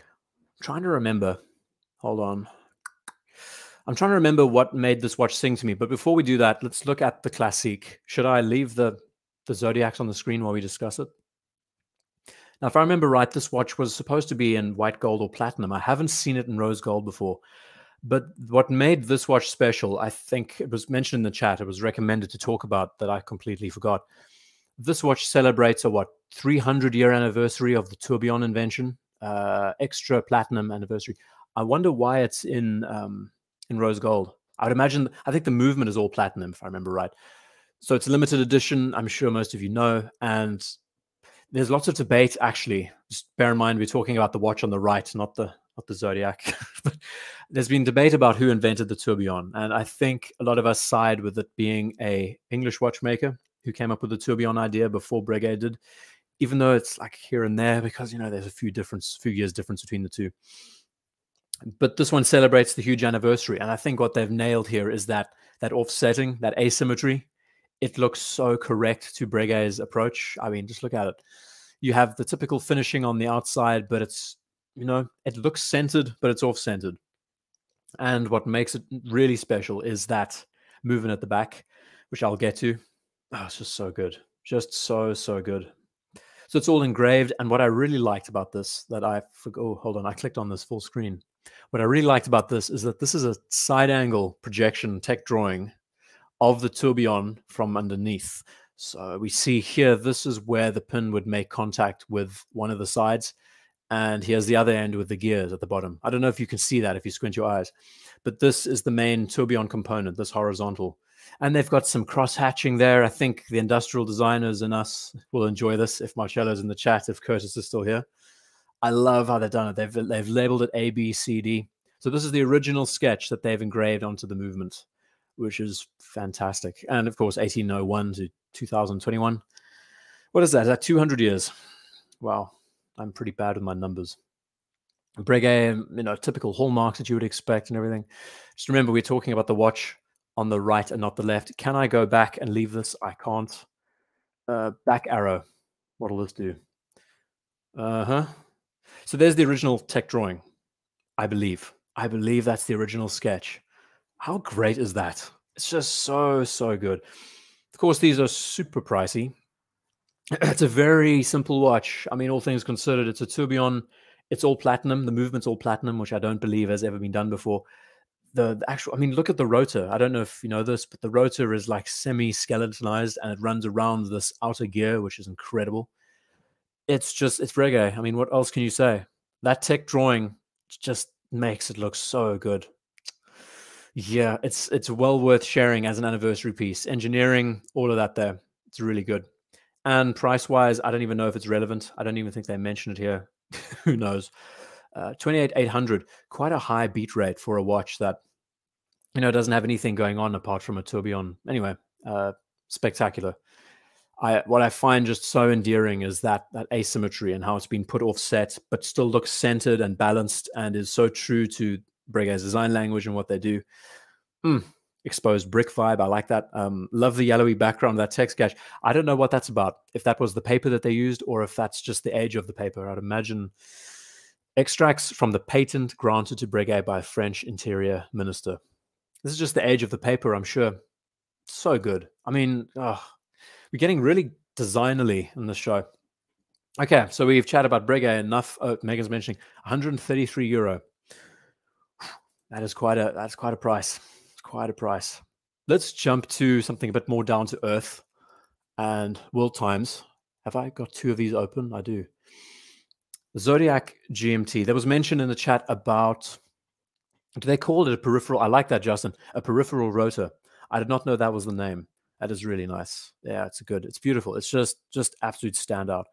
A: I'm trying to remember. Hold on. I'm trying to remember what made this watch sing to me. But before we do that, let's look at the Classique. Should I leave the, the Zodiacs on the screen while we discuss it? Now, if I remember right, this watch was supposed to be in white gold or platinum. I haven't seen it in rose gold before. But what made this watch special, I think it was mentioned in the chat, it was recommended to talk about that I completely forgot. This watch celebrates a what 300 year anniversary of the tourbillon invention, uh, extra platinum anniversary. I wonder why it's in um, in rose gold. I would imagine. I think the movement is all platinum, if I remember right. So it's a limited edition. I'm sure most of you know, and there's lots of debate. Actually, just bear in mind we're talking about the watch on the right, not the not the zodiac. but there's been debate about who invented the tourbillon, and I think a lot of us side with it being a English watchmaker who came up with the tourbillon idea before Breguet did, even though it's like here and there because you know there's a few difference, few years difference between the two. But this one celebrates the huge anniversary. And I think what they've nailed here is that that offsetting, that asymmetry. It looks so correct to Breguet's approach. I mean, just look at it. You have the typical finishing on the outside, but it's you know, it looks centered, but it's off centered. And what makes it really special is that movement at the back, which I'll get to. Oh, it's just so good. Just so, so good. So it's all engraved. And what I really liked about this that I forgot, oh, hold on, I clicked on this full screen. What I really liked about this is that this is a side angle projection tech drawing of the tourbillon from underneath. So we see here, this is where the pin would make contact with one of the sides and here's the other end with the gears at the bottom. I don't know if you can see that if you squint your eyes, but this is the main tourbillon component, this horizontal. And they've got some cross hatching there. I think the industrial designers and us will enjoy this if Marcello's in the chat, if Curtis is still here. I love how they've done it. They've, they've labeled it A, B, C, D. So this is the original sketch that they've engraved onto the movement, which is fantastic. And of course, 1801 to 2021. What is that? Is that 200 years? Wow. I'm pretty bad with my numbers. Breguet, you know, typical hallmarks that you would expect and everything. Just remember, we're talking about the watch on the right and not the left. Can I go back and leave this? I can't. Uh, back arrow. What'll this do? Uh huh. So there's the original tech drawing, I believe. I believe that's the original sketch. How great is that? It's just so, so good. Of course, these are super pricey. It's a very simple watch. I mean, all things considered, it's a tourbillon. It's all platinum. The movement's all platinum, which I don't believe has ever been done before. The, the, actual, I mean, look at the rotor. I don't know if you know this, but the rotor is like semi-skeletonized and it runs around this outer gear, which is incredible. It's just, it's Breguet. I mean, what else can you say? That tech drawing just makes it look so good. Yeah, it's it's well worth sharing as an anniversary piece. Engineering, all of that there. It's really good. And price wise, I don't even know if it's relevant. I don't even think they mentioned it here. Who knows? Uh, 28800, quite a high beat rate for a watch that, you know, doesn't have anything going on apart from a tourbillon. Anyway, uh, spectacular. I, what I find just so endearing is that that asymmetry and how it's been put offset, but still looks centered and balanced, and is so true to Breguet's design language and what they do. Mm, exposed brick vibe. I like that. Um, love the yellowy background, that text sketch. I don't know what that's about. If that was the paper that they used, or if that's just the age of the paper. I'd imagine extracts from the patent granted to Breguet by French interior minister. This is just the age of the paper, I'm sure. So good. I mean, oh, we're getting really designerly in the show. Okay, so we've chatted about Breguet enough. Oh, Megan's mentioning 133 euro. That is quite a that's quite a price It's quite a price. Let's jump to something a bit more down to earth and world times. Have I got two of these open? I do. Zodiac GMT. There was mention in the chat about, do they call it a peripheral? I like that, Justin. A peripheral rotor. I did not know that was the name. That is really nice. Yeah, it's good. It's beautiful. It's just just absolute standout.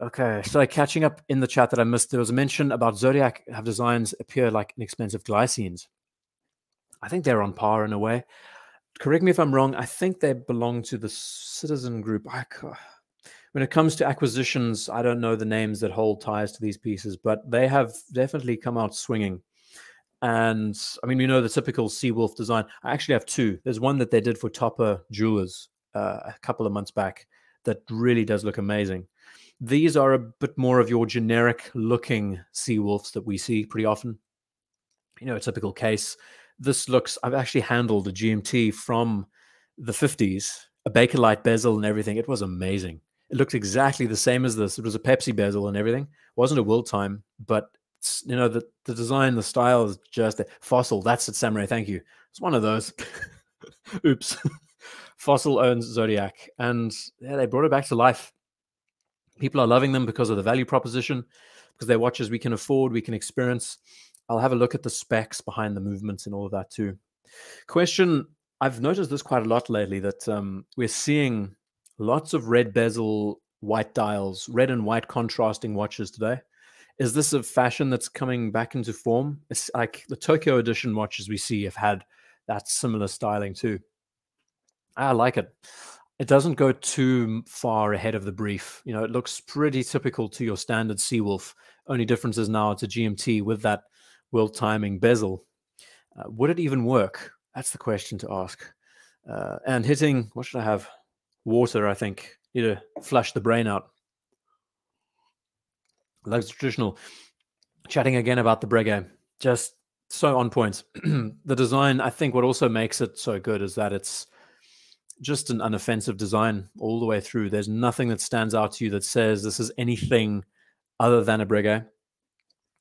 A: Okay, so like catching up in the chat that I missed, there was a mention about Zodiac have designs appear like inexpensive glycines. I think they're on par in a way. Correct me if I'm wrong. I think they belong to the Citizen Group. I, when it comes to acquisitions, I don't know the names that hold ties to these pieces, but they have definitely come out swinging. And I mean, you know the typical Seawolf design. I actually have two. There's one that they did for Topper Jewelers uh, a couple of months back that really does look amazing. These are a bit more of your generic looking Seawolves that we see pretty often. You know, a typical case this looks, I've actually handled a GMT from the 50s, a Bakelite bezel and everything. It was amazing. It looked exactly the same as this. It was a Pepsi bezel and everything. It wasn't a World Time, but you know the the design, the style is just a fossil. That's it, Samurai. Thank you. It's one of those. Oops. fossil owns Zodiac, and yeah, they brought it back to life. People are loving them because of the value proposition, because they're watches we can afford, we can experience, I'll have a look at the specs behind the movements and all of that too. Question I've noticed this quite a lot lately that um, we're seeing lots of red bezel, white dials, red and white contrasting watches today. Is this a fashion that's coming back into form? It's like the Tokyo edition watches we see have had that similar styling too. I like it. It doesn't go too far ahead of the brief. You know, it looks pretty typical to your standard Seawolf. Only difference is now it's a GMT with that world timing bezel. Uh, would it even work? That's the question to ask. Uh, and hitting, what should I have? Water, I think. Need to flush the brain out. Looks traditional. Chatting again about the Breguet. Just so on point. the design, I think what also makes it so good is that it's just an unoffensive design all the way through. There's nothing that stands out to you that says this is anything other than a Breguet.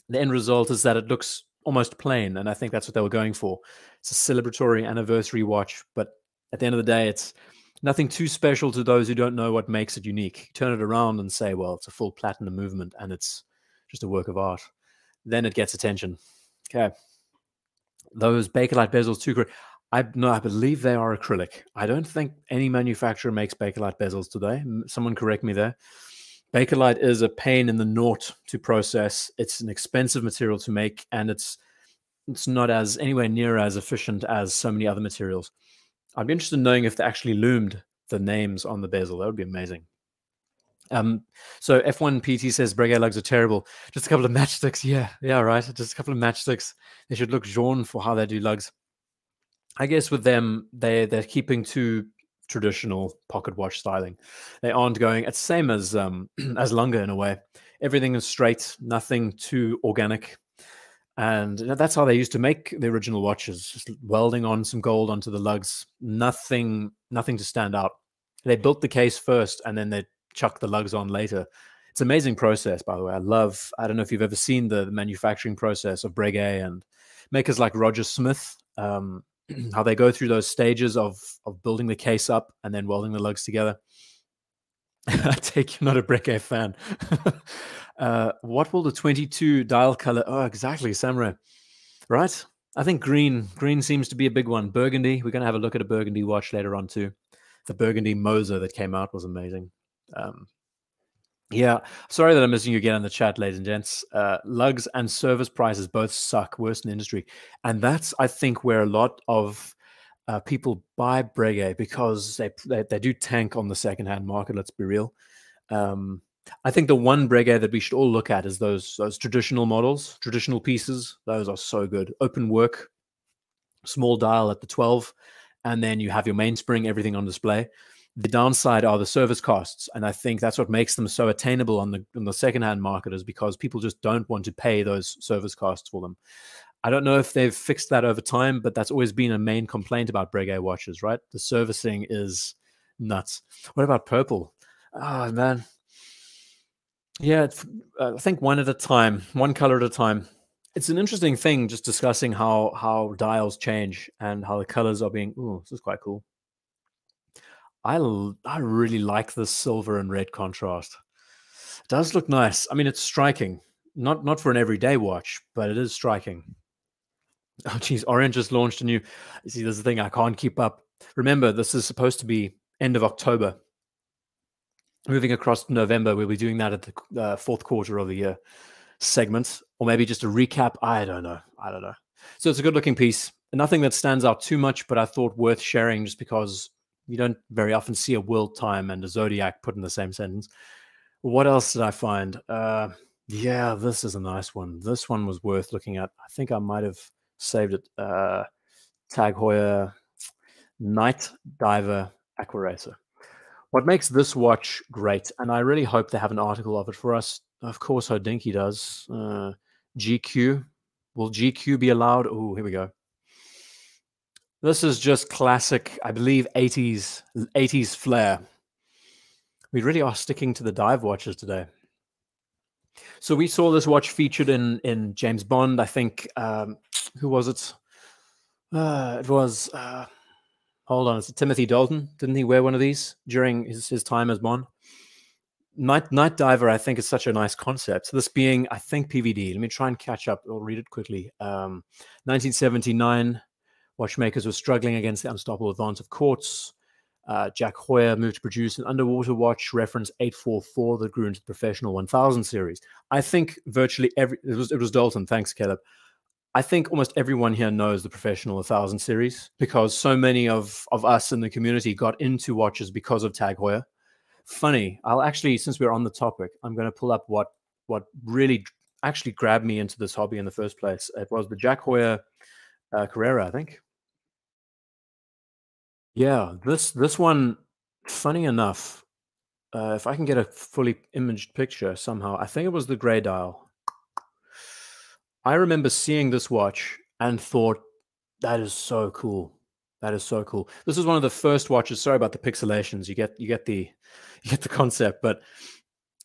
A: The end result is that it looks almost plain, and I think that's what they were going for. It's a celebratory anniversary watch, but at the end of the day, it's nothing too special to those who don't know what makes it unique. Turn it around and say, well, it's a full platinum movement and it's just a work of art. Then it gets attention. Okay. Those Bakelite bezels too. I no, I believe they are acrylic. I don't think any manufacturer makes Bakelite bezels today. Someone correct me there. Bakelite is a pain in the naught to process. It's an expensive material to make, and it's it's not as anywhere near as efficient as so many other materials. I'd be interested in knowing if they actually lumed the names on the bezel. That would be amazing. Um, so F1 PT says Breguet lugs are terrible. Just a couple of matchsticks. Yeah, yeah, right. Just a couple of matchsticks. They should look Journe for how they do lugs. I guess with them, they they're keeping to traditional pocket watch styling. They aren't going. It's same as um as Lange in a way. Everything is straight, nothing too organic. And that's how they used to make the original watches, just welding on some gold onto the lugs. Nothing, nothing to stand out. They built the case first, and then they chuck the lugs on later. It's an amazing process, by the way. I love. I don't know if you've ever seen the, the manufacturing process of Breguet and makers like Roger Smith. Um, how they go through those stages of of building the case up and then welding the lugs together. I take you're not a Breguet fan. uh, what will the 22 dial color? Oh, exactly, samurai. Right. I think green. Green seems to be a big one. Burgundy. We're going to have a look at a burgundy watch later on too. The burgundy Moser that came out was amazing. Um, yeah, sorry that I'm missing you again in the chat, ladies and gents. Uh, lugs and service prices both suck, worse in industry, and that's I think where a lot of uh, people buy Breguet because they, they, they do tank on the secondhand market. Let's be real. Um, I think the one Breguet that we should all look at is those those traditional models, traditional pieces. Those are so good. Open work, small dial at the 12, and then you have your mainspring, everything on display. The downside are the service costs, and I think that's what makes them so attainable on the on the secondhand market is because people just don't want to pay those service costs for them. I don't know if they've fixed that over time, but that's always been a main complaint about Breguet watches, right? The servicing is nuts. What about purple? Oh man, yeah, uh, I think one at a time, one color at a time. It's an interesting thing just discussing how how dials change and how the colors are being. Oh, this is quite cool. I, I really like the silver and red contrast. It does look nice. I mean, it's striking. Not not for an everyday watch, but it is striking. Oh, geez, Orange just launched a new. See, there's the thing I can't keep up. Remember, this is supposed to be end of October. Moving across November, we'll be doing that at the uh, fourth quarter of the year segment, or maybe just a recap. I don't know. I don't know. So it's a good looking piece. Nothing that stands out too much, but I thought worth sharing just because you don't very often see a world time and a zodiac put in the same sentence. What else did I find? Uh, yeah, this is a nice one. This one was worth looking at. I think I might have saved it. Uh, Tag Heuer Night Diver Aquaracer. What makes this watch great, and I really hope they have an article of it for us. Of course, Hodinkee does. Uh, GQ. Will GQ be allowed? Oh, here we go. This is just classic, I believe, 80s 80s flair. We really are sticking to the dive watches today. So we saw this watch featured in in James Bond. I think um, who was it? Uh, it was uh, hold on, it's Timothy Dalton. Didn't he wear one of these during his, his time as Bond? Night Night Diver, I think, is such a nice concept. So this being, I think, PVD. Let me try and catch up. I'll read it quickly. Um, 1979. Watchmakers were struggling against the unstoppable advance of quartz. Uh, Jack Heuer moved to produce an underwater watch reference 844 that grew into the professional 1000 series. I think virtually every it was it was Dalton. Thanks, Caleb. I think almost everyone here knows the professional 1000 series because so many of of us in the community got into watches because of Tag Heuer. Funny, I'll actually since we're on the topic, I'm going to pull up what what really actually grabbed me into this hobby in the first place. It was the Jack Heuer uh, Carrera, I think. Yeah, this this one, funny enough, uh, if I can get a fully imaged picture somehow, I think it was the gray dial. I remember seeing this watch and thought, that is so cool. That is so cool. This is one of the first watches. Sorry about the pixelations. You get you get the you get the concept, but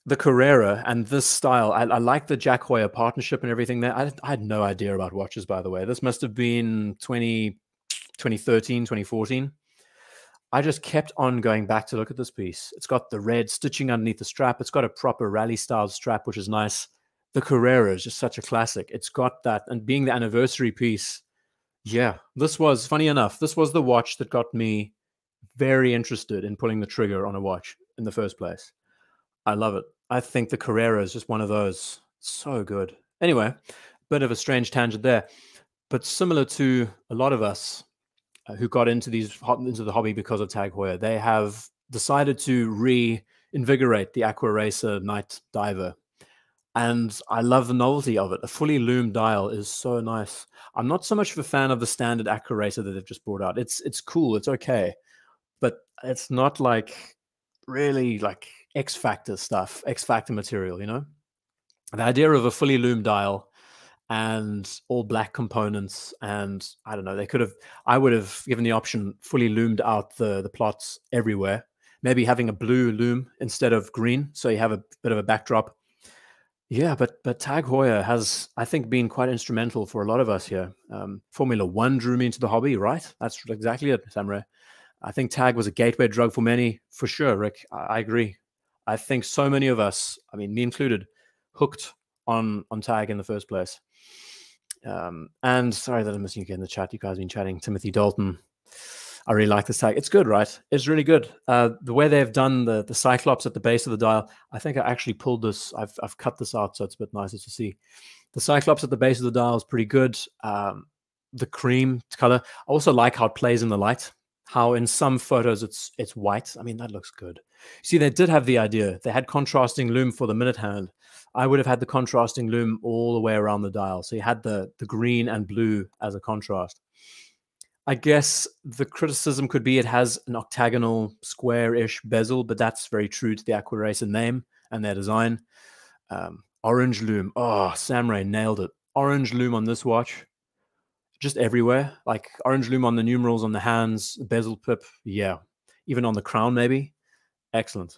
A: the Carrera and this style, I, I like the Jack Heuer partnership and everything there. I, I, had no idea about watches, by the way. This must have been 20, 2013, 2014. I just kept on going back to look at this piece. It's got the red stitching underneath the strap. It's got a proper rally style strap, which is nice. The Carrera is just such a classic. It's got that, and being the anniversary piece, yeah, this was funny enough. This was the watch that got me very interested in pulling the trigger on a watch in the first place. I love it. I think the Carrera is just one of those. So good. Anyway, bit of a strange tangent there, but similar to a lot of us, uh, who got into these into the hobby because of Tag Heuer. They have decided to reinvigorate the Aqua Racer Night Diver. And I love the novelty of it. A fully lumed dial is so nice. I'm not so much of a fan of the standard Racer that they've just brought out. It's it's cool, it's okay, but it's not like really like X Factor stuff, X Factor material, you know? The idea of a fully lumed dial and all black components and i don't know they could have i would have given the option fully lumed out the the plots everywhere maybe having a blue lume instead of green so you have a bit of a backdrop yeah but but tag heuer has i think been quite instrumental for a lot of us here um, formula one drew me into the hobby right that's exactly it samurai i think tag was a gateway drug for many for sure rick I, I agree i think so many of us i mean me included hooked on on tag in the first place um, and sorry that I'm missing you again in the chat. You guys have been chatting. Timothy Dalton. I really like this tag. It's good, right? It's really good. Uh, the way they've done the the Cyclops at the base of the dial, I think I actually pulled this. I've I've cut this out so it's a bit nicer to see. The Cyclops at the base of the dial is pretty good. Um, the cream color. I also like how it plays in the light. How in some photos it's it's white. I mean that looks good. See, they did have the idea. They had contrasting lume for the minute hand, I would have had the contrasting lume all the way around the dial. So you had the, the green and blue as a contrast. I guess the criticism could be it has an octagonal square-ish bezel, but that's very true to the Aqua Racer name and their design. Um, orange lume. Oh, Samurai nailed it. Orange lume on this watch. Just everywhere. Like orange lume on the numerals on the hands, bezel pip. Yeah. Even on the crown, maybe. Excellent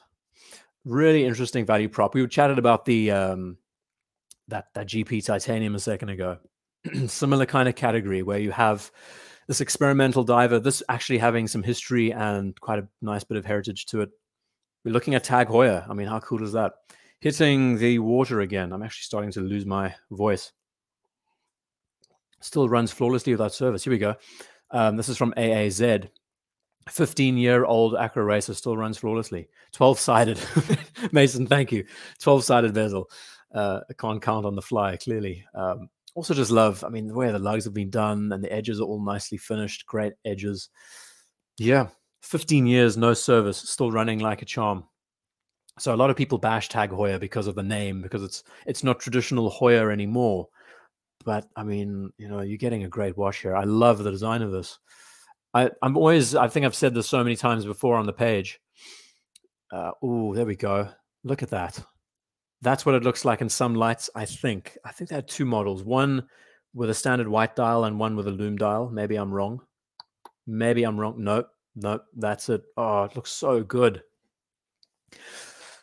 A: really interesting value prop. We chatted about the um, that that GP titanium a second ago. Similar kind of category where you have this experimental diver, this actually having some history and quite a nice bit of heritage to it. We're looking at Tag Heuer. I mean, how cool is that? Hitting the water again. I'm actually starting to lose my voice. Still runs flawlessly without service. Here we go. Um, this is from AAZ. 15 year old Aqua Racer still runs flawlessly. 12 sided. Mason, thank you. 12 sided bezel. Uh, I can't count on the fly, clearly. Um, also, just love, I mean, the way the lugs have been done and the edges are all nicely finished, great edges. Yeah, 15 years, no service, still running like a charm. So a lot of people bash Tag Heuer because of the name, because it's it's not traditional Heuer anymore. But I mean, you know, you're getting a great watch here. I love the design of this. I, I'm always, I think I've said this so many times before on the page. Uh, oh, there we go. Look at that. That's what it looks like in some lights, I think. I think they had two models, one with a standard white dial and one with a lume dial. Maybe I'm wrong. Maybe I'm wrong. Nope, nope, that's it. Oh, it looks so good.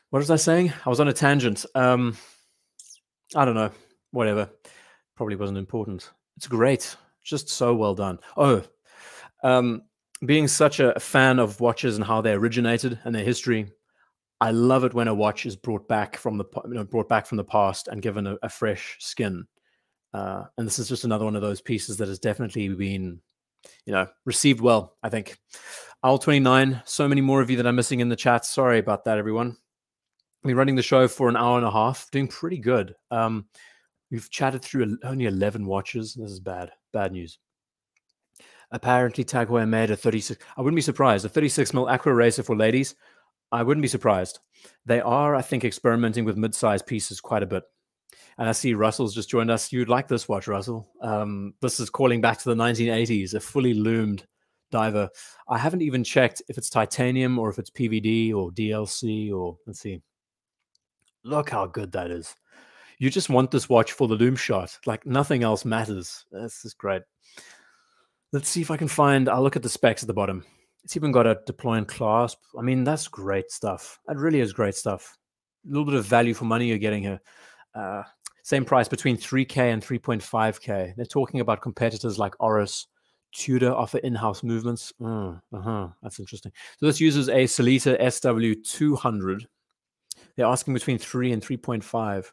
A: What was I saying? I was on a tangent. Um, I don't know. Whatever. Probably wasn't important. It's great. Just so well done. Oh, um, being such a fan of watches and how they originated and their history, I love it when a watch is brought back from the you know, brought back from the past and given a, a fresh skin. Uh, and this is just another one of those pieces that has definitely been, you know, received well. I think. Owl twenty nine. So many more of you that I'm missing in the chat. Sorry about that, everyone. Been running the show for an hour and a half, doing pretty good. Um, we've chatted through only eleven watches. This is bad. Bad news. Apparently, Tag Heuer made a 36. I wouldn't be surprised. A 36 mil Aqua Racer for ladies. I wouldn't be surprised. They are, I think, experimenting with mid-sized pieces quite a bit. And I see Russell's just joined us. You'd like this watch, Russell. Um, this is calling back to the 1980s, a fully lumed diver. I haven't even checked if it's titanium or if it's PVD or DLC or let's see. Look how good that is. You just want this watch for the lume shot. Like nothing else matters. This is great. Let's see if I can find. I'll look at the specs at the bottom. It's even got a deployant clasp. I mean, that's great stuff. That really is great stuff. A little bit of value for money you're getting here. Uh, same price between 3K and 3.5K. They're talking about competitors like Oris, Tudor offer in-house movements. Oh, uh-huh. That's interesting. So this uses a Sellita SW200. They're asking between 3 and 3.5.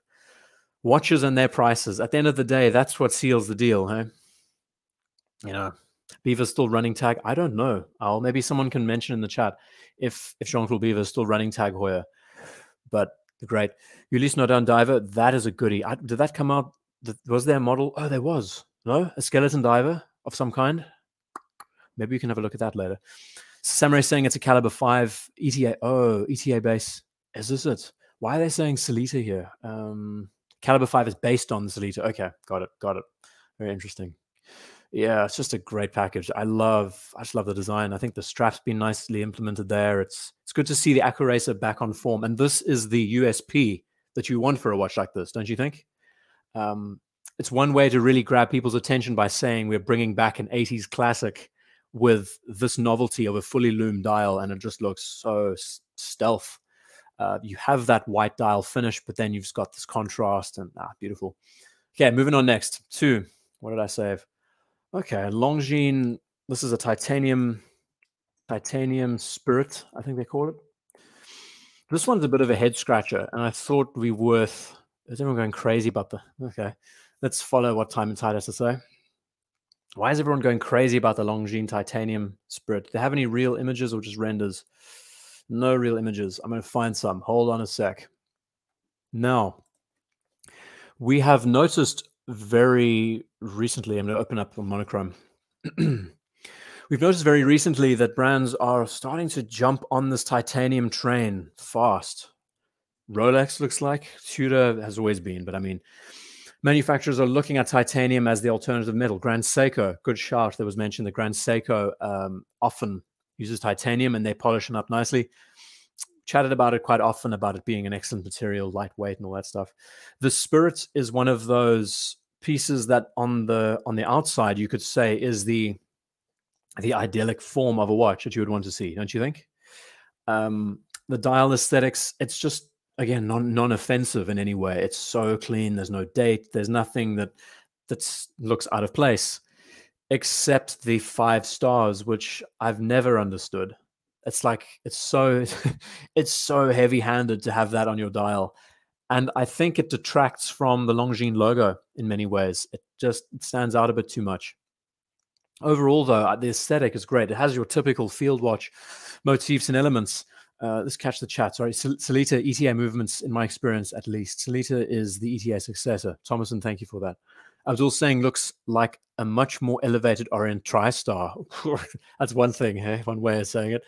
A: Watches and their prices. At the end of the day, that's what seals the deal, hey? You know, Biver's still running tag. I don't know. I'll maybe someone can mention in the chat if if Jean-Claude Biver is still running tag Heuer. But great Ulysse Nardin diver, that is a goodie. I, did that come out? Was there a model? Oh, there was. No, a skeleton diver of some kind. Maybe you can have a look at that later. Samurai saying it's a caliber five ETA. Oh, ETA base. Is this it? Why are they saying Sellita here? Um, caliber five is based on Sellita. Okay, got it, got it. Very interesting. Yeah, it's just a great package. I love, I just love the design. I think the strap's been nicely implemented there. It's it's good to see the Aquaracer back on form, and this is the USP that you want for a watch like this, don't you think? Um, it's one way to really grab people's attention by saying we're bringing back an 80s classic with this novelty of a fully lumed dial, and it just looks so stealth. Uh, you have that white dial finish, but then you've got this contrast, and ah, beautiful. Okay, moving on next. Two. What did I save? Okay, Longines. This is a titanium, titanium spirit, I think they call it. This one's a bit of a head scratcher, and I thought we worth. Is everyone going crazy about the? Okay, let's follow what Time and Tide has to say. Why is everyone going crazy about the Longines titanium spirit? Do they have any real images or just renders? No real images. I'm going to find some. Hold on a sec. Now, we have noticed very recently, I'm going to open up a monochrome. We've noticed very recently that brands are starting to jump on this titanium train fast. Rolex looks like, Tudor has always been, but I mean, manufacturers are looking at titanium as the alternative metal. Grand Seiko, good shout. that was mentioned that Grand Seiko um, often uses titanium and they polish it up nicely chatted about it quite often about it being an excellent material, lightweight, and all that stuff. The Spirit is one of those pieces that on the on the outside you could say is the the idyllic form of a watch that you would want to see, don't you think? Um, the dial aesthetics, it's just again non non-offensive in any way. It's so clean. There's no date. There's nothing that that looks out of place, except the five stars, which I've never understood it's like it's so it's so heavy-handed to have that on your dial. And i think it detracts from the longines logo in many ways. It just stands out a bit too much. Overall though uh, the aesthetic is great. It has your typical field watch motifs and elements. Uh, let's catch the chat. Sorry Sellita eta movements in my experience at least. Sellita is the eta successor. Thomason thank you for that. Abdul saying looks like a much more elevated orient tristar. That's one thing hey one way of saying it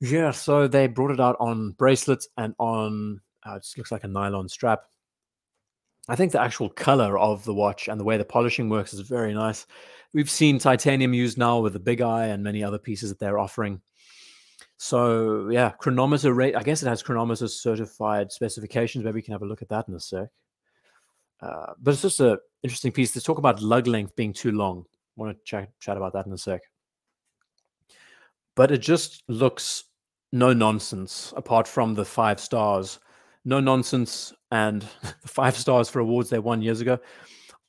A: yeah, so they brought it out on bracelets and on uh, it looks like a nylon strap. I think the actual color of the watch and the way the polishing works is very nice. We've seen titanium used now with the big eye and many other pieces that they're offering. So yeah, chronometer rate. I guess it has chronometer certified specifications. Maybe we can have a look at that in a sec. Uh, but it's just an interesting piece. to talk about lug length being too long. I want to chat, chat about that in a sec. But it just looks no nonsense apart from the five stars. No nonsense and the five stars for awards they won years ago.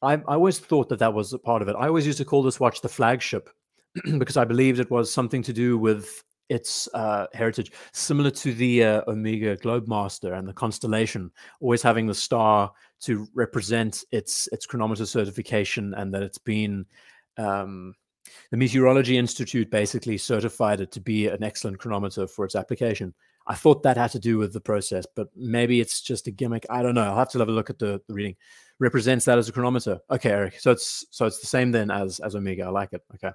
A: I, I always thought that that was a part of it. I always used to call this watch the flagship because I believed it was something to do with its uh, heritage, similar to the uh, Omega Globemaster and the constellation, always having the star to represent its its chronometer certification and that it's been um, the Meteorology Institute basically certified it to be an excellent chronometer for its application. I thought that had to do with the process, but maybe it's just a gimmick. I don't know. I'll have to have a look at the, the reading. Represents that as a chronometer. Okay, Eric. So it's so it's the same then as as Omega. I like it. Okay.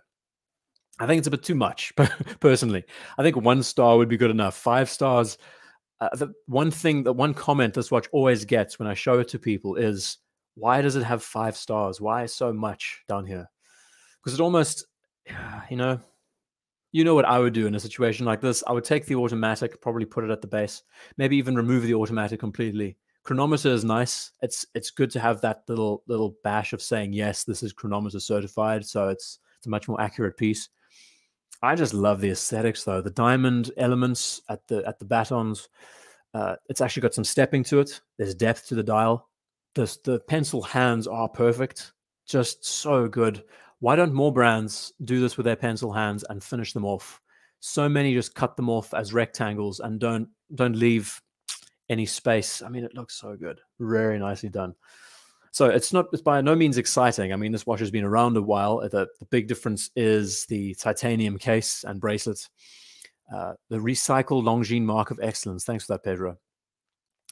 A: I think it's a bit too much, personally. I think one star would be good enough. Five stars. Uh, the one thing, the one comment this watch always gets when I show it to people is Why does it have five stars? Why so much down here? Because it almost, you know, you know what I would do in a situation like this. I would take the automatic, probably put it at the base, maybe even remove the automatic completely. Chronometer is nice. It's it's good to have that little little bash of saying yes, this is chronometer certified, so it's it's a much more accurate piece. I just love the aesthetics though. The diamond elements at the at the batons. Uh, it's actually got some stepping to it. There's depth to the dial. The the pencil hands are perfect. Just so good. Why don't more brands do this with their pencil hands and finish them off? So many just cut them off as rectangles and don't don't leave any space. I mean, it looks so good. Very nicely done. So it's not it's by no means exciting. I mean, this watch has been around a while. The, the big difference is the titanium case and bracelet. Uh, the recycled Longines mark of excellence. Thanks for that, Pedro.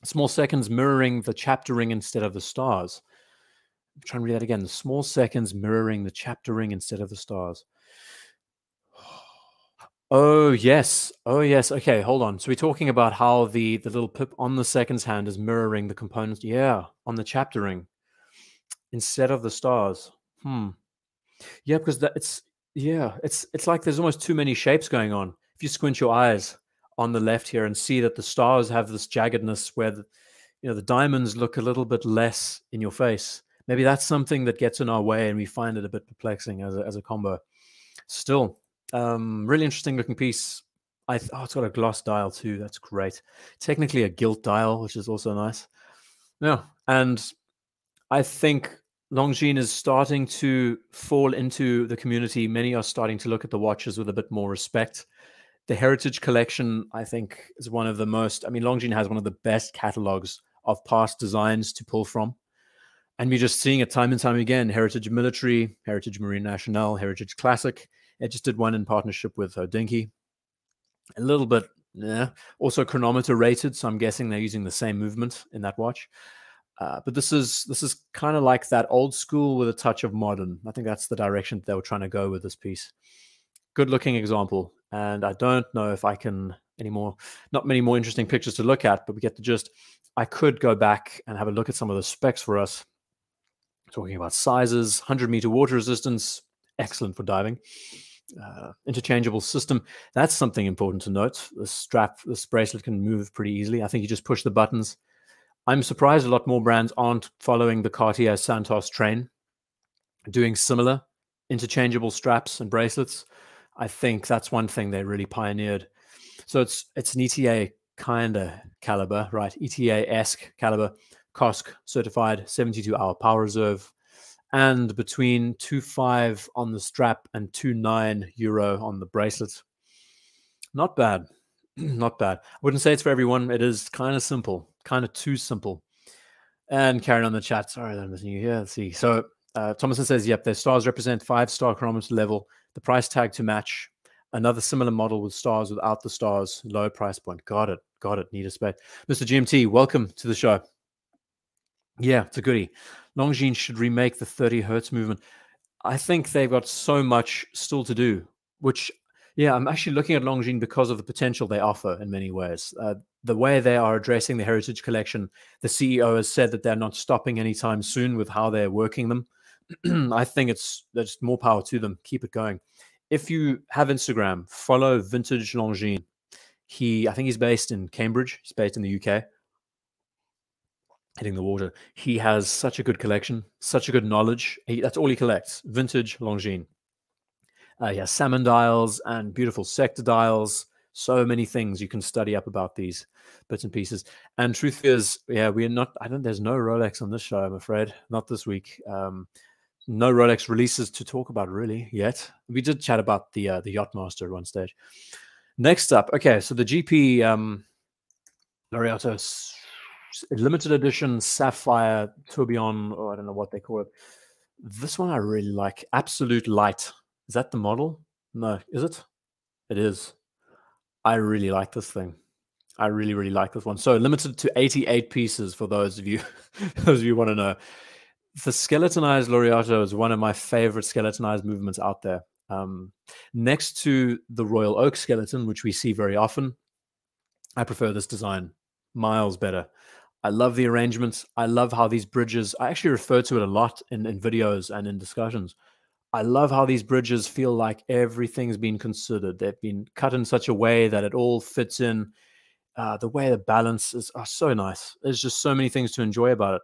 A: Small seconds mirroring the chapter ring instead of the stars. I'm trying to read that again. The small seconds mirroring the chapter ring instead of the stars. Oh yes. Oh yes. Okay, hold on. So we're talking about how the the little pip on the seconds hand is mirroring the components. Yeah, on the chapter ring instead of the stars. Hmm. Yeah, because that it's yeah, it's it's like there's almost too many shapes going on. If you squint your eyes on the left here and see that the stars have this jaggedness where the, you know the diamonds look a little bit less in your face. Maybe that's something that gets in our way and we find it a bit perplexing as a, as a combo. Still, um, really interesting looking piece. I oh, it's got a gloss dial too. That's great. Technically a gilt dial, which is also nice. Yeah, and I think Longines is starting to fall into the community. Many are starting to look at the watches with a bit more respect. The Heritage Collection, I think, is one of the most. I mean, Longines has one of the best catalogs of past designs to pull from. And we're just seeing it time and time again Heritage Military, Heritage Marine Nationale, Heritage Classic. It just did one in partnership with Hodinkee. A little bit, yeah. Also chronometer rated, so I'm guessing they're using the same movement in that watch. Uh, but this is this is kind of like that old school with a touch of modern. I think that's the direction that they were trying to go with this piece. Good looking example, and I don't know if I can anymore. Not many more interesting pictures to look at, but we get to just. I could go back and have a look at some of the specs for us. Talking about sizes, 100 meter water resistance, excellent for diving. Uh, interchangeable system. That's something important to note. The strap, this bracelet can move pretty easily. I think you just push the buttons I'm surprised a lot more brands aren't following the Cartier Santos train, doing similar interchangeable straps and bracelets. I think that's one thing they really pioneered. So it's it's an ETA kind of caliber, right? ETA esque caliber, COSC certified 72 hour power reserve, and between 2.5 on the strap and 2.9 euro on the bracelet. Not bad. Not bad. I wouldn't say it's for everyone. It is kind of simple kind of too simple. And carrying on the chat. Sorry, I'm missing you here. Let's see. So uh, Thomason says, yep, their stars represent five star chronometer level, the price tag to match. Another similar model with stars without the stars, low price point. Got it. Got it. Need a spec. Mr. GMT, welcome to the show. Yeah, it's a goodie. Longines should remake the 30 hertz movement. I think they've got so much still to do, which yeah, I'm actually looking at Longines because of the potential they offer in many ways. Uh, the way they are addressing the heritage collection, the CEO has said that they're not stopping anytime soon with how they're working them. I think it's there's more power to them. Keep it going. If you have Instagram, follow Vintage Longines. He, I think he's based in Cambridge. He's based in the UK. Hitting the water. He has such a good collection, such a good knowledge. He, that's all he collects. Vintage Longines. Uh, he has salmon dials and beautiful sector dials. So many things you can study up about these bits and pieces. And truth is, yeah, we're not. I don't. There's no Rolex on this show. I'm afraid not this week. Um, no Rolex releases to talk about really yet. We did chat about the uh, the Yachtmaster at one stage. Next up, okay, so the GP um, Laureato limited edition Sapphire Tourbillon, or I don't know what they call it. This one I really like. Absolute Light is that the model? No, is it? It is. I really like this thing. I really, really like this one. So limited to 88 pieces for those of you, those of you want to know. The skeletonized Laureato is one of my favorite skeletonized movements out there. Um, next to the Royal Oak skeleton, which we see very often, I prefer this design miles better. I love the arrangements. I love how these bridges, I actually refer to it a lot in, in videos and in discussions. I love how these bridges feel like everything's been considered. They've been cut in such a way that it all fits in. Uh, the way the balance is are so nice. There's just so many things to enjoy about it.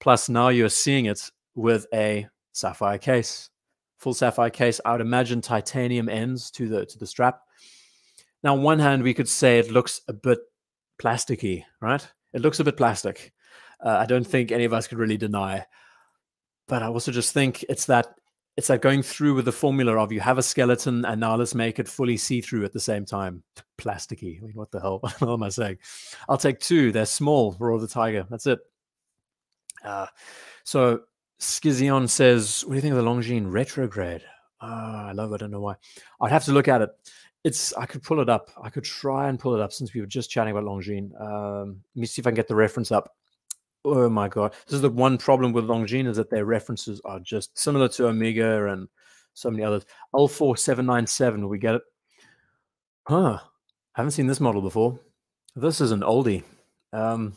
A: Plus, now you're seeing it with a sapphire case, full sapphire case. I would imagine titanium ends to the to the strap. Now, on one hand, we could say it looks a bit plasticky, right? It looks a bit plastic. Uh, I don't think any of us could really deny. But I also just think it's that it's like going through with the formula of you have a skeleton and now let's make it fully see-through at the same time. Plasticky. I mean, what the hell? what am I saying? I'll take two. They're small. Roar the Tiger. That's it. Uh, so Schizion says, what do you think of the Longines retrograde? Oh, I love it. I don't know why. I'd have to look at it. It's I could pull it up. I could try and pull it up since we were just chatting about Longines. Um, let me see if I can get the reference up. Oh my god, this is the one problem with Longines is that their references are just similar to Omega and so many others. L4797, we get it? Huh. Haven't seen this model before. This is an oldie. Um,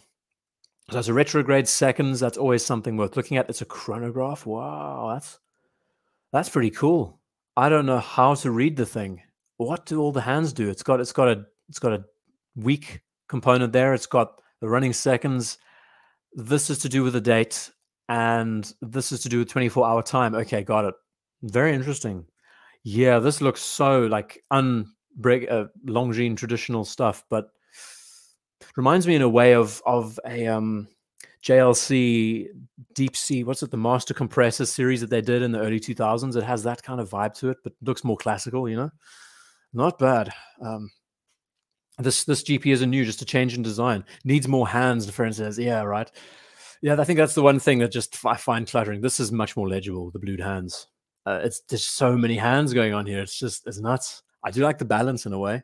A: so that's a retrograde seconds. That's always something worth looking at. It's a chronograph. Wow, that's that's pretty cool. I don't know how to read the thing what do all the hands do? It's got it's got a it's got a weak component there. It's got the running seconds. This is to do with the date, and this is to do with 24 hour time. Okay, got it. Very interesting. Yeah, this looks so like unbreak uh, Longines traditional stuff, but reminds me in a way of of a um JLC Deep Sea, what's it, the Master Compressor series that they did in the early 2000s. It has that kind of vibe to it, but looks more classical, you know? Not bad. Um, this this GP isn't new, just a change in design. Needs more hands. The friend says, "Yeah, right." Yeah, I think that's the one thing that just I find cluttering. This is much more legible. The blued hands. Uh, it's there's so many hands going on here. It's just it's nuts. I do like the balance in a way.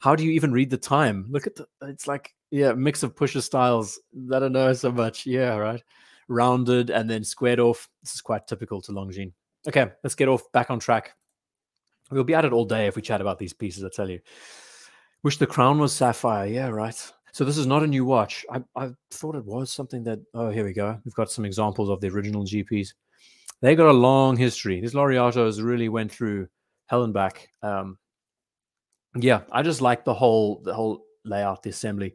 A: How do you even read the time? Look at the. It's like yeah, mix of pusher styles. I don't know so much. Yeah, right. Rounded and then squared off. This is quite typical to Longines. Okay, let's get off back on track. We'll be at it all day if we chat about these pieces, I tell you. Wish the crown was sapphire. Yeah, right. So this is not a new watch. I, I thought it was something that, oh, here we go. We've got some examples of the original GPs. They got a long history. These Laureatos really went through hell and back. Um, yeah, I just like the whole the whole layout, the assembly.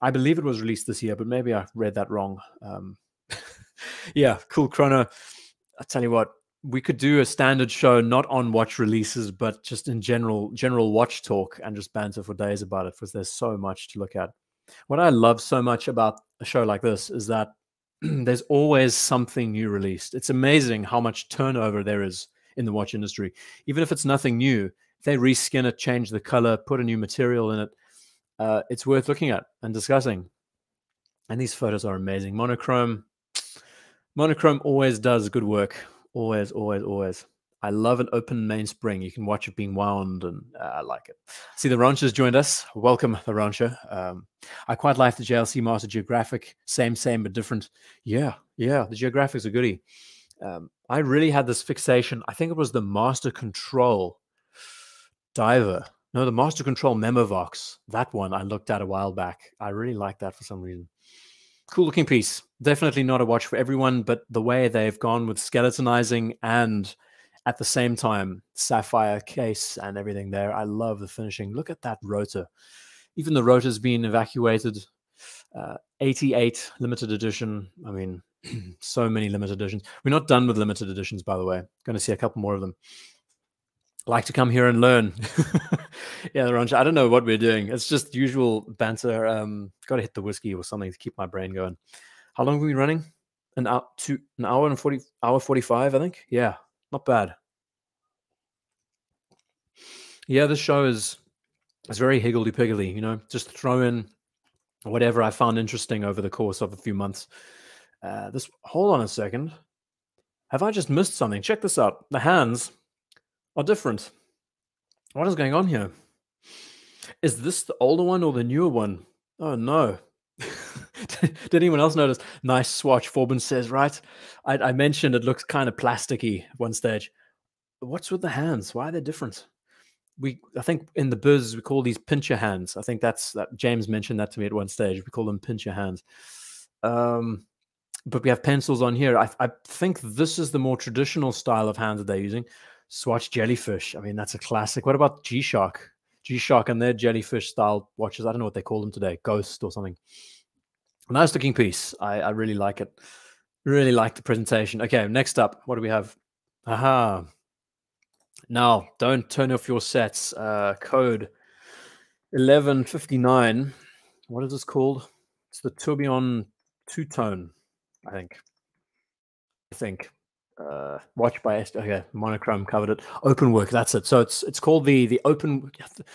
A: I believe it was released this year, but maybe I read that wrong. Um, yeah, cool chrono. I tell you what, we could do a standard show not on watch releases but just in general general watch talk and just banter for days about it because there's so much to look at. What i love so much about a show like this is that there's always something new released. It's amazing how much turnover there is in the watch industry. Even if it's nothing new they reskin it change the color put a new material in it uh, it's worth looking at and discussing. And these photos are amazing. Monochrome monochrome always does good work Always, always, always. I love an open mainspring. You can watch it being wound, and uh, I like it. See, the Rancher's joined us. Welcome, the Rancher. Um, I quite like the JLC Master Geographic. Same, same, but different. Yeah, yeah, the Geographic's a goodie. Um, I really had this fixation. I think it was the Master Control Diver. No, the Master Control Memovox. That one I looked at a while back. I really like that for some reason cool looking piece. Definitely not a watch for everyone, but the way they've gone with skeletonizing and at the same time sapphire case and everything there, I love the finishing. Look at that rotor. Even the rotor's been evacuated. Uh, 88 limited edition. I mean, so many limited editions. We're not done with limited editions, by the way. Going to see a couple more of them like to come here and learn. yeah, the Ranch. I don't know what we're doing. It's just usual banter. Um, got to hit the whiskey or something to keep my brain going. How long have we been running? An hour, two, an hour and forty, hour forty-five, I think. Yeah, not bad. Yeah, this show is it's very higgledy piggledy. You know, just throw in whatever I found interesting over the course of a few months. Uh, this. Hold on a second. Have I just missed something? Check this out. The hands are different. What is going on here? Is this the older one or the newer one? Oh no. Did anyone else notice? Nice swatch, Forbin says, right? I, I mentioned it looks kind of plasticky at one stage. What's with the hands? Why are they different? We I think in the biz we call these pincher hands. I think that's that James mentioned that to me at one stage. We call them pincher hands. Um, but we have pencils on here. I, I think this is the more traditional style of hand that they're using. Swatch jellyfish. I mean, that's a classic. What about G Shock? G Shock and their jellyfish style watches. I don't know what they call them today, Ghost or something. Nice looking piece. I, I really like it. Really like the presentation. Okay, next up, what do we have? Aha. Now, don't turn off your sets. Uh, code 1159. What is this called? It's the Tourbillon two tone, I think. I think. Uh, watch by Est- okay, monochrome covered it. Open work, that's it. So it's it's called the the open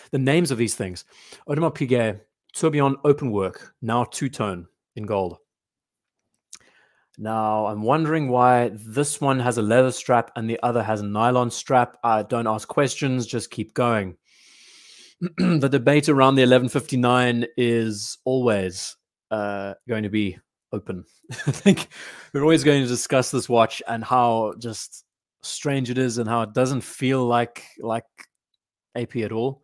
A: the names of these things. Audemars Piguet Tourbillon Open Work, now two tone in gold. Now, I'm wondering why this one has a leather strap and the other has a nylon strap. Uh, don't ask questions, just keep going. the debate around the 1159 is always uh, going to be open. I think we're always going to discuss this watch and how just strange it is and how it doesn't feel like like AP at all.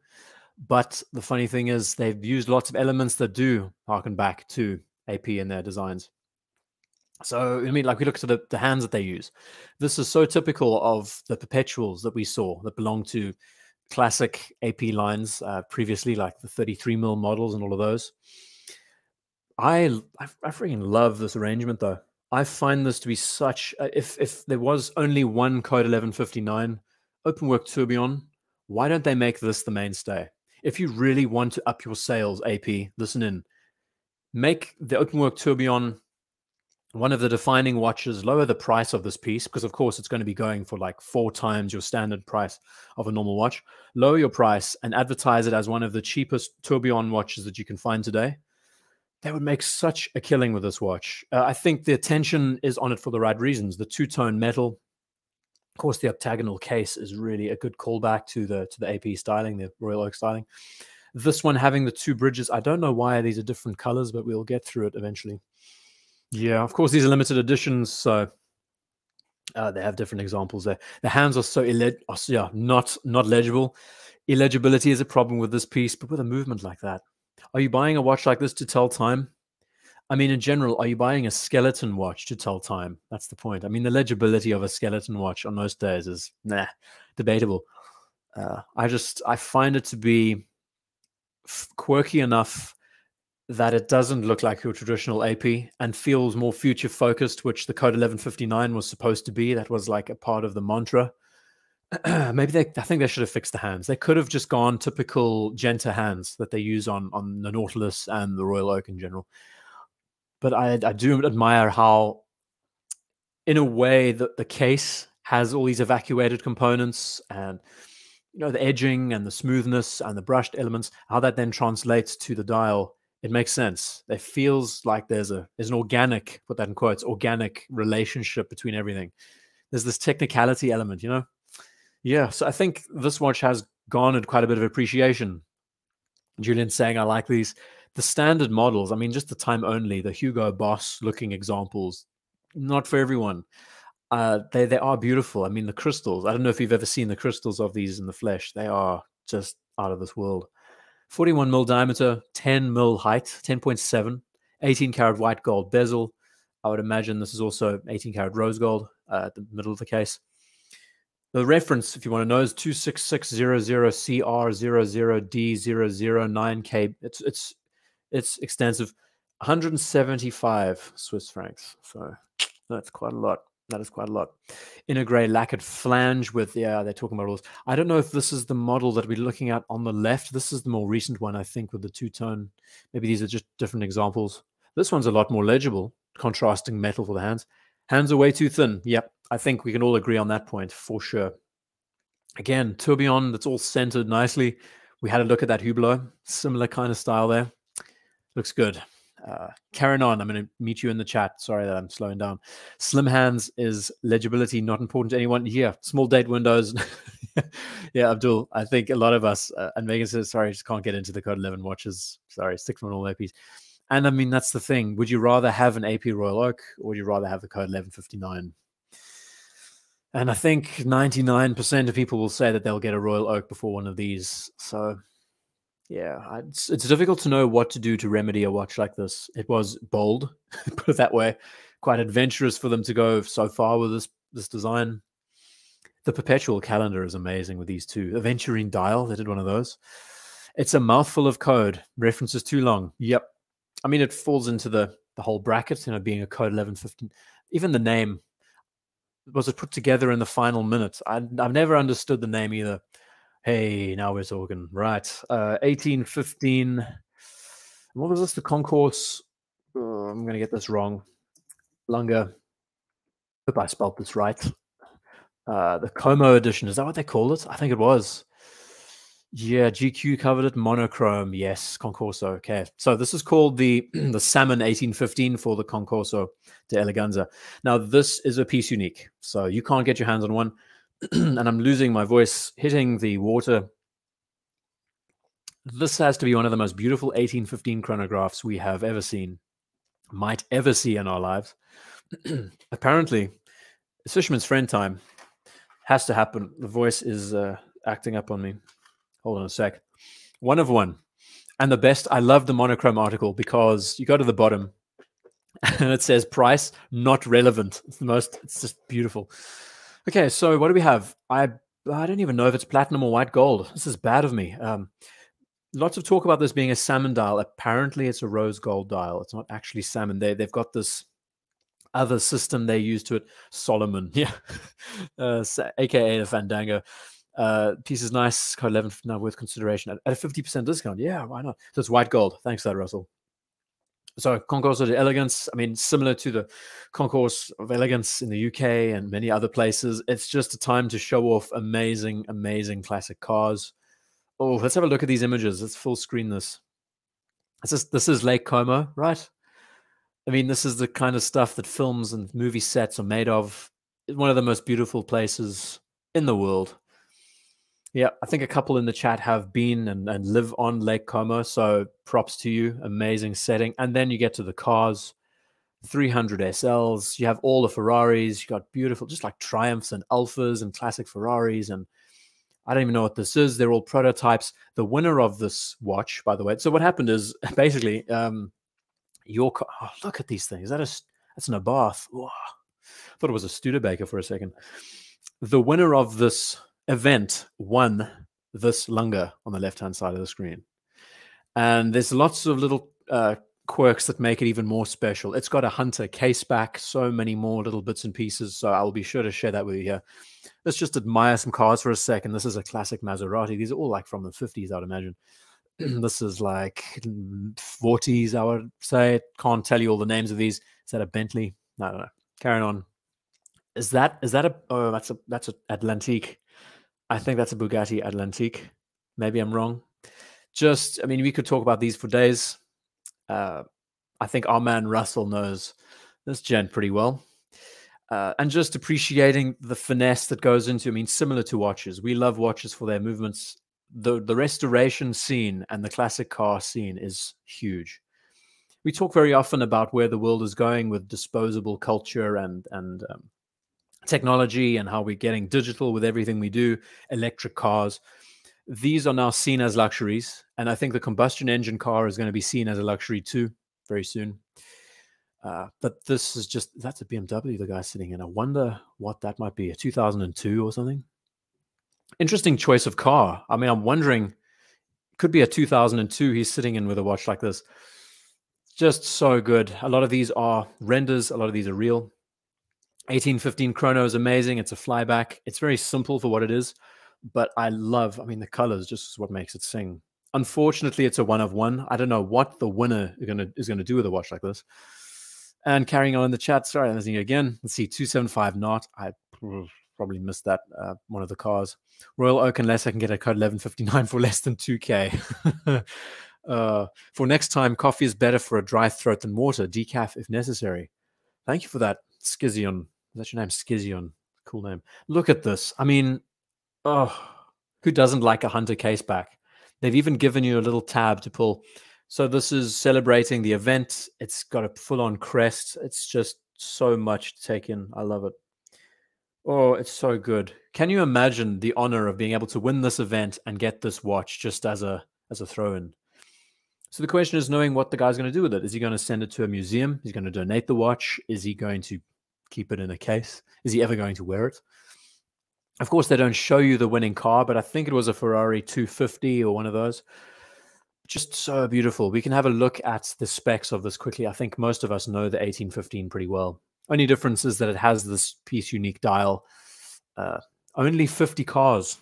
A: But the funny thing is they've used lots of elements that do harken back to AP in their designs. So I mean, like we look at the, the hands that they use. This is so typical of the perpetuals that we saw that belong to classic AP lines uh, previously, like the 33 mil models and all of those. I, I I freaking love this arrangement though. I find this to be such. Uh, if if there was only one code 1159 open work tourbillon, why don't they make this the mainstay? If you really want to up your sales, AP, listen in. Make the open work tourbillon one of the defining watches lower the price of this piece because of course it's going to be going for like four times your standard price of a normal watch. Lower your price and advertise it as one of the cheapest tourbillon watches that you can find today. They would make such a killing with this watch. Uh, i think the attention is on it for the right reasons. The two-tone metal of course the octagonal case is really a good callback to the to the ap styling the royal oak styling this one having the two bridges i don't know why these are different colors but we'll get through it eventually yeah, of course, these are limited editions, so uh, they have different examples there. The hands are so are, yeah, not not legible. Illegibility is a problem with this piece, but with a movement like that, are you buying a watch like this to tell time? I mean, in general, are you buying a skeleton watch to tell time? That's the point. I mean, the legibility of a skeleton watch on most days is nah, debatable. Uh, I just I find it to be quirky enough that it doesn't look like your traditional AP and feels more future focused, which the Code 1159 was supposed to be. That was like a part of the mantra. Maybe they, I think they should have fixed the hands. They could have just gone typical Genta hands that they use on on the Nautilus and the Royal Oak in general. But I, I do admire how, in a way, that the case has all these evacuated components and you know the edging and the smoothness and the brushed elements. How that then translates to the dial it makes sense. It feels like there's a there's an organic, put that in quotes, organic relationship between everything. There's this technicality element, you know? Yeah. So I think this watch has garnered quite a bit of appreciation. Julian's saying I like these. The standard models, I mean, just the time only, the Hugo Boss looking examples, not for everyone. Uh, they they are beautiful. I mean, the crystals. I don't know if you've ever seen the crystals of these in the flesh. They are just out of this world. 41 mil diameter, 10 mil height, 10.7, 18 karat white gold bezel. I would imagine this is also 18 karat rose gold uh, at the middle of the case. The reference, if you want to know, is 26600CR00D009K. It's it's it's extensive, 175 Swiss francs. So that's quite a lot. That is quite a lot. In a grey lacquered flange with, yeah, uh, they're talking about all this. I don't know if this is the model that we're looking at on the left. This is the more recent one, I think, with the two tone. Maybe these are just different examples. This one's a lot more legible, contrasting metal for the hands. Hands are way too thin. Yep, I think we can all agree on that point for sure. Again, tourbillon that's all centered nicely. We had a look at that Hublot, similar kind of style there. Looks good uh, carrying on. I'm going to meet you in the chat. Sorry that I'm slowing down. Slim hands is legibility not important to anyone here. Small date windows. yeah, Abdul. I think a lot of us uh, and Megan says, sorry, I just can't get into the Code 11 watches. Sorry, stick to normal APs. And I mean, that's the thing. Would you rather have an AP Royal Oak or would you rather have the Code 1159? And I think 99% of people will say that they'll get a Royal Oak before one of these. So Yeah, it's, it's difficult to know what to do to remedy a watch like this. It was bold, put it that way, quite adventurous for them to go so far with this this design. The perpetual calendar is amazing with these two. Aventurine dial, they did one of those. It's a mouthful of code. References too long. Yep. I mean, it falls into the the whole bracket, you know, being a code 1115. Even the name was it put together in the final minute? I, I've never understood the name either. Hey, now we're talking. Right. Uh, 1815. What was this? The concourse. Oh, I'm going to get this wrong. Lange. Hope I spelled this right. Uh, the Como edition. Is that what they call it? I think it was. Yeah, GQ covered it. Monochrome. Yes, Concorso. Okay. So this is called the the Salmon 1815 for the Concorso d'Eleganza. Now, this is a piece unique. So you can't get your hands on one. and I'm losing my voice, hitting the water. This has to be one of the most beautiful 1815 chronographs we have ever seen, might ever see in our lives. Apparently, it's Fisherman's Friend time. Has to happen. The voice is uh, acting up on me. Hold on a sec. One of one. And the best, I love the monochrome article because you go to the bottom and it says price not relevant. It's the most, it's just beautiful. Okay, so what do we have? I I don't even know if it's platinum or white gold. This is bad of me. Um, lots of talk about this being a salmon dial. Apparently, it's a rose gold dial. It's not actually salmon. They they've got this other system they use to it. Solomon, yeah, uh, aka the Fandango. Uh, piece is nice. Code eleven now worth consideration at, at a fifty percent discount. Yeah, why not? So it's white gold. Thanks, that Russell so concourse of elegance. I mean similar to the concourse of elegance in the uk and many other places it's just a time to show off amazing amazing classic cars. Oh let's have a look at these images. Let's full screen this. This is this is lake como right? I mean this is the kind of stuff that films and movie sets are made of. One of the most beautiful places in the world yeah, I think a couple in the chat have been and, and live on Lake Como. So props to you. Amazing setting. And then you get to the cars 300 SLs. You have all the Ferraris. You got beautiful, just like Triumphs and Alfas and classic Ferraris. And I don't even know what this is. They're all prototypes. The winner of this watch, by the way. So what happened is basically um, your car. Oh, look at these things. Is that a, that's an Abarth. Whoa. I thought it was a Studebaker for a second. The winner of this event won this Lange on the left hand side of the screen. And there's lots of little uh, quirks that make it even more special. It's got a Hunter case back, so many more little bits and pieces. So I'll be sure to share that with you here. Let's just admire some cars for a second. This is a classic Maserati. These are all like from the 50s, I'd imagine. this is like 40s, I would say. Can't tell you all the names of these. Is that a Bentley? I don't know. Carrying on. Is that is that a oh that's a that's a Atlantique. I think that's a Bugatti Atlantique. Maybe I'm wrong. Just, I mean, we could talk about these for days. Uh, I think our man Russell knows this gen pretty well. Uh, and just appreciating the finesse that goes into, I mean, similar to watches. We love watches for their movements. The, the restoration scene and the classic car scene is huge. We talk very often about where the world is going with disposable culture and, and um, technology and how we're getting digital with everything we do, electric cars. These are now seen as luxuries. And I think the combustion engine car is going to be seen as a luxury too very soon. Uh, but this is just, that's a BMW the guy's sitting in. I wonder what that might be, a 2002 or something. Interesting choice of car. I mean, I'm wondering, could be a 2002 he's sitting in with a watch like this. Just so good. A lot of these are renders, a lot of these are real. 1815 chrono is amazing. It's a flyback. It's very simple for what it is, but I love, I mean, the colors just is what makes it sing. Unfortunately, it's a one of one. I don't know what the winner is gonna is gonna do with a watch like this. And carrying on in the chat, sorry, I'm listening again. Let's see, 275 not. I probably missed that uh, one of the cars. Royal Oak, unless I can get a code 1159 for less than 2K. uh, for next time, coffee is better for a dry throat than water. Decaf if necessary. Thank you for that, Schizion is that your name? Schizion. Cool name. Look at this. I mean, oh, who doesn't like a Hunter case back? They've even given you a little tab to pull. So this is celebrating the event. It's got a full-on crest. It's just so much to take in. I love it. Oh, it's so good. Can you imagine the honor of being able to win this event and get this watch just as a as a throw-in. So the question is knowing what the guy's going to do with it. Is he going to send it to a museum? Is he going to donate the watch? Is he going to keep it in a case? Is he ever going to wear it? Of course, they don't show you the winning car, but I think it was a Ferrari 250 or one of those. Just so beautiful. We can have a look at the specs of this quickly. I think most of us know the 1815 pretty well. Only difference is that it has this piece unique dial. Uh, only 50 cars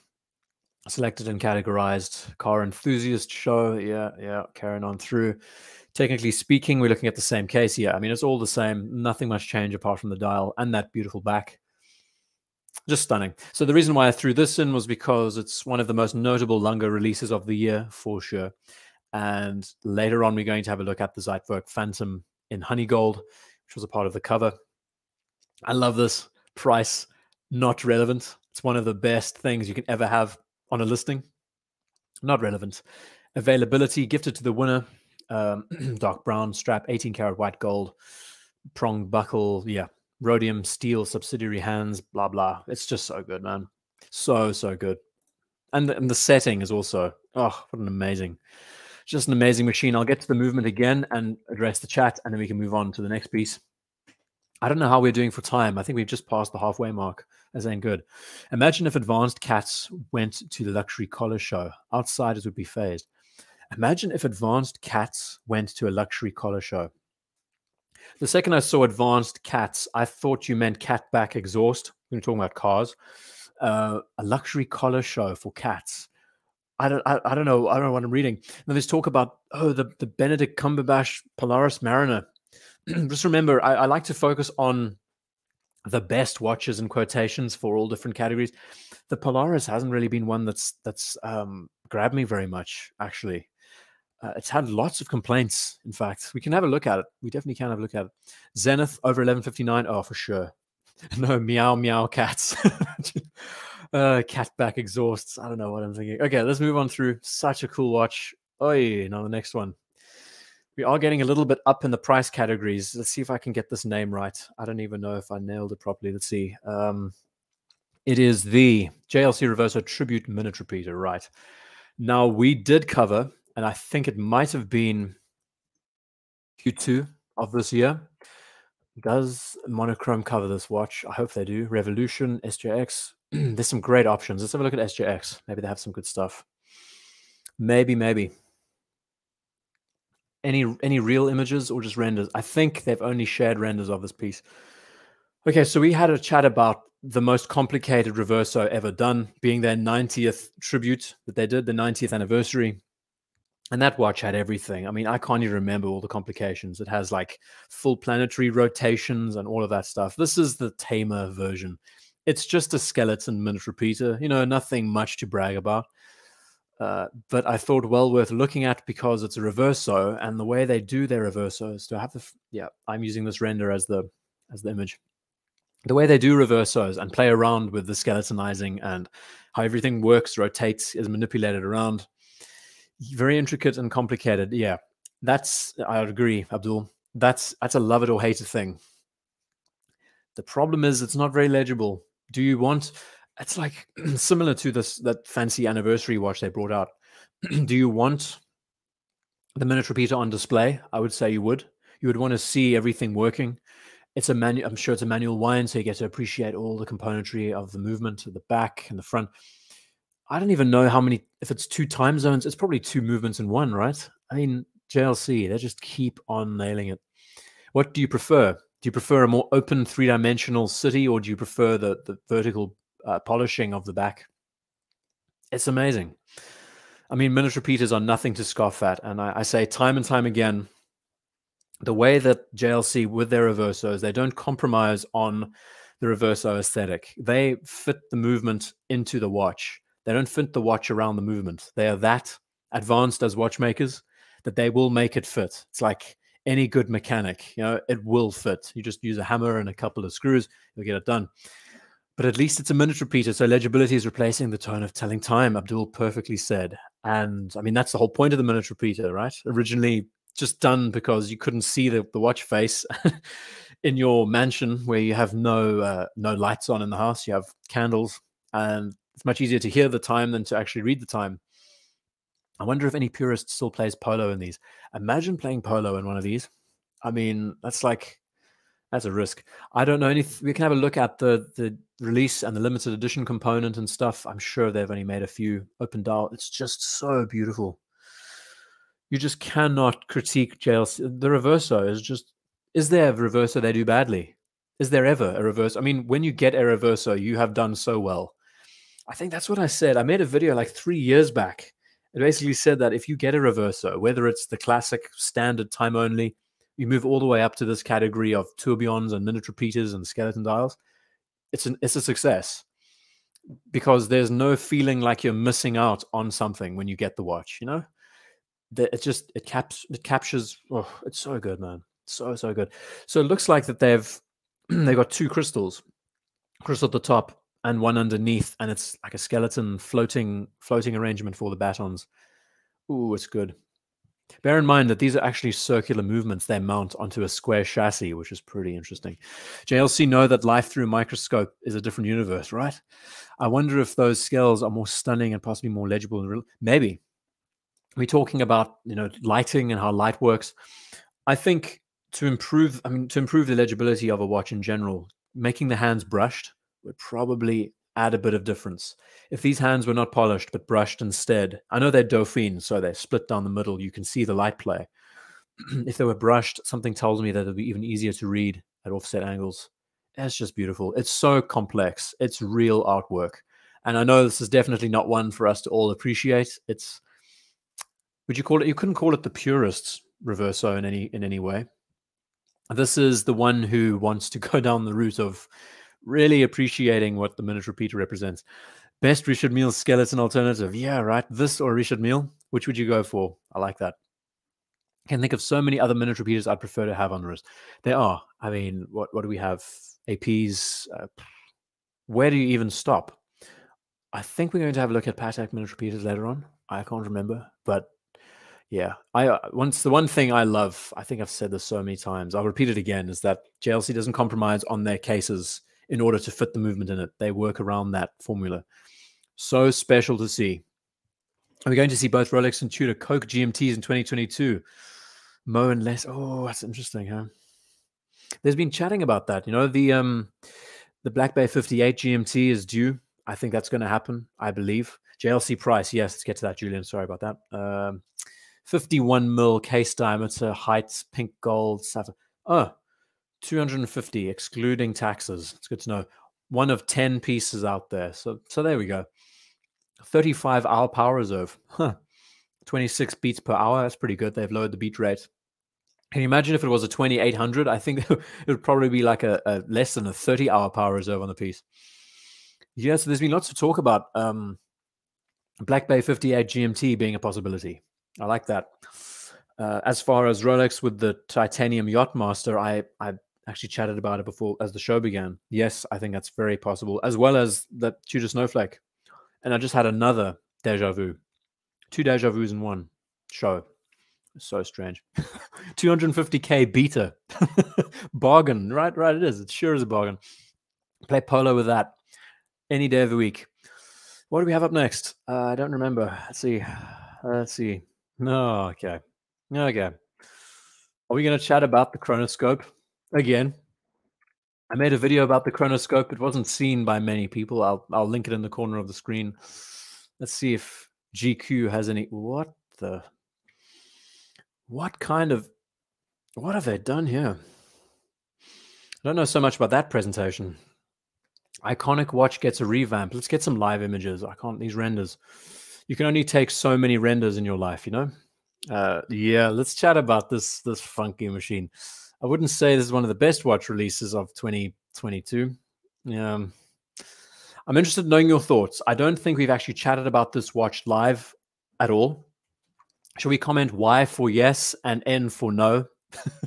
A: selected and categorized. Car enthusiast show. Yeah, yeah. Carrying on through. Technically speaking, we're looking at the same case here. I mean, it's all the same. Nothing much change apart from the dial and that beautiful back. Just stunning. So the reason why I threw this in was because it's one of the most notable Lange releases of the year for sure. And later on, we're going to have a look at the Zeitwerk Phantom in honey gold, which was a part of the cover. I love this price, not relevant. It's one of the best things you can ever have on a listing. Not relevant. Availability gifted to the winner. Um, dark brown strap, 18 karat white gold, prong buckle. Yeah, rhodium steel subsidiary hands. Blah blah. It's just so good, man. So so good. And the, and the setting is also oh, what an amazing, just an amazing machine. I'll get to the movement again and address the chat, and then we can move on to the next piece. I don't know how we're doing for time. I think we've just passed the halfway mark. As ain't good. Imagine if advanced cats went to the luxury collar show. Outsiders would be phased. Imagine if advanced cats went to a luxury collar show. The second I saw advanced cats, I thought you meant cat back exhaust. We are talking about cars. Uh, a luxury collar show for cats. I don't, I, I, don't know. I don't know what I'm reading. There's talk about oh the the Benedict Cumberbatch Polaris Mariner. just remember, I, I, like to focus on the best watches and quotations for all different categories. The Polaris hasn't really been one that's that's um, grabbed me very much. Actually, uh, it's had lots of complaints. In fact, we can have a look at it. We definitely can have a look at it. Zenith over eleven fifty nine. Oh, for sure. no meow meow cats. uh, cat back exhausts. I don't know what I'm thinking. Okay, let's move on through. Such a cool watch. Yeah, now the next one we are getting a little bit up in the price categories. Let's see if I can get this name right. I don't even know if I nailed it properly. Let's see. Um, it is the JLC Reverso Tribute Minute Repeater, right? Now, we did cover, and I think it might have been Q2 of this year. Does Monochrome cover this watch? I hope they do. Revolution, SJX. There's some great options. Let's have a look at SJX. Maybe they have some good stuff. Maybe, maybe any any real images or just renders? I think they've only shared renders of this piece. Okay, so we had a chat about the most complicated reverso ever done, being their 90th tribute that they did, the 90th anniversary. And that watch had everything. I mean, I can't even remember all the complications. It has like full planetary rotations and all of that stuff. This is the tamer version. It's just a skeleton minute repeater, you know, nothing much to brag about. Uh, but I thought well worth looking at because it's a reverso, and the way they do their reversos to have the yeah. I'm using this render as the as the image. The way they do reversos and play around with the skeletonizing and how everything works, rotates, is manipulated around, very intricate and complicated. Yeah, that's I agree, Abdul. That's that's a love it or hate it thing. The problem is it's not very legible. Do you want it's like similar to this that fancy anniversary watch they brought out. Do you want the minute repeater on display? I would say you would. You would want to see everything working. It's a manual. I'm sure it's a manual wind, so you get to appreciate all the componentry of the movement, of the back and the front. I don't even know how many. If it's two time zones, it's probably two movements in one, right? I mean, JLC, they just keep on nailing it. What do you prefer? Do you prefer a more open three dimensional city, or do you prefer the the vertical uh, polishing of the back. It's amazing. I mean, minute repeaters are nothing to scoff at. And I, I say time and time again, the way that JLC with their reversos, they don't compromise on the reverso aesthetic. They fit the movement into the watch. They don't fit the watch around the movement. They are that advanced as watchmakers that they will make it fit. It's like any good mechanic, you know, it will fit. You just use a hammer and a couple of screws, you'll get it done. But at least it's a minute repeater, so legibility is replacing the tone of telling time, Abdul perfectly said. And I mean, that's the whole point of the minute repeater, right? Originally just done because you couldn't see the, the watch face in your mansion where you have no uh, no lights on in the house, you have candles, and it's much easier to hear the time than to actually read the time. I wonder if any purist still plays polo in these. Imagine playing polo in one of these. I mean, that's like that's a risk. I don't know any. We can have a look at the the release and the limited edition component and stuff. I'm sure they've only made a few open dial. It's just so beautiful. You just cannot critique JLC. The reverso is just. Is there a reverso they do badly? Is there ever a reverse? I mean, when you get a reverso, you have done so well. I think that's what I said. I made a video like three years back. It basically said that if you get a reverso, whether it's the classic standard time only, you move all the way up to this category of tourbillons and minute repeaters and skeleton dials, it's an it's a success because there's no feeling like you're missing out on something when you get the watch. You know, it just it caps it captures. Oh, it's so good, man. So so good. So it looks like that they've they've got two crystals, crystal at the top and one underneath, and it's like a skeleton floating floating arrangement for the batons. Ooh, it's good. Bear in mind that these are actually circular movements they mount onto a square chassis, which is pretty interesting. JLC know that life through microscope is a different universe, right? I wonder if those scales are more stunning and possibly more legible. Maybe. We're talking about you know lighting and how light works. I think to improve, I mean, to improve the legibility of a watch in general, making the hands brushed would probably add a bit of difference. If these hands were not polished but brushed instead, I know they're Dauphine, so they're split down the middle. You can see the light play. if they were brushed, something tells me that it'd be even easier to read at offset angles. It's just beautiful. It's so complex. It's real artwork. And I know this is definitely not one for us to all appreciate. It's would you call it you couldn't call it the purists reverso in any in any way. This is the one who wants to go down the route of really appreciating what the minute repeater represents. Best Richard Mille skeleton alternative. Yeah, right. This or Richard Mille. Which would you go for? I like that. Can think of so many other minute repeaters I'd prefer to have on the wrist. There are. I mean, what what do we have? APs. Uh, where do you even stop? I think we're going to have a look at Patek minute repeaters later on. I can't remember, but yeah, I uh, once the one thing I love. I think I've said this so many times. I'll repeat it again: is that JLC doesn't compromise on their cases in order to fit the movement in it. They work around that formula. So special to see. Are we going to see both Rolex and Tudor Coke GMTs in 2022? Mo and less. Oh, that's interesting, huh? There's been chatting about that. You know, the um the Black Bay 58 GMT is due. I think that's going to happen. I believe. JLC price. Yes, let's get to that, Julian. Sorry about that. Um, 51 mil case diameter, height, pink gold, sapphire. Oh, 250 excluding taxes. It's good to know. One of 10 pieces out there. So so there we go. 35 hour power reserve. Huh. 26 beats per hour. That's pretty good. They've lowered the beat rate. Can you imagine if it was a 2800? I think it would probably be like a, a, less than a 30 hour power reserve on the piece. Yeah, so there's been lots of talk about um, Black Bay 58 GMT being a possibility. I like that. Uh, as far as Rolex with the titanium Yachtmaster, I I actually chatted about it before as the show began. Yes, I think that's very possible, as well as that Tudor Snowflake. And I just had another deja vu, two deja vus in one show. So strange. 250k beta bargain, right? Right, it is. It sure is a bargain. Play polo with that any day of the week. What do we have up next? Uh, I don't remember. Let's see. Let's see. No, okay. Okay. Are we going to chat about the chronoscope again? I made a video about the chronoscope. It wasn't seen by many people. I'll I'll link it in the corner of the screen. Let's see if GQ has any. What the? What kind of? What have they done here? I don't know so much about that presentation. Iconic watch gets a revamp. Let's get some live images. I can't these renders. You can only take so many renders in your life, you know. Uh, yeah, let's chat about this this funky machine. I wouldn't say this is one of the best watch releases of 2022. Um, I'm interested in knowing your thoughts. I don't think we've actually chatted about this watch live at all. Shall we comment Y for yes and N for no?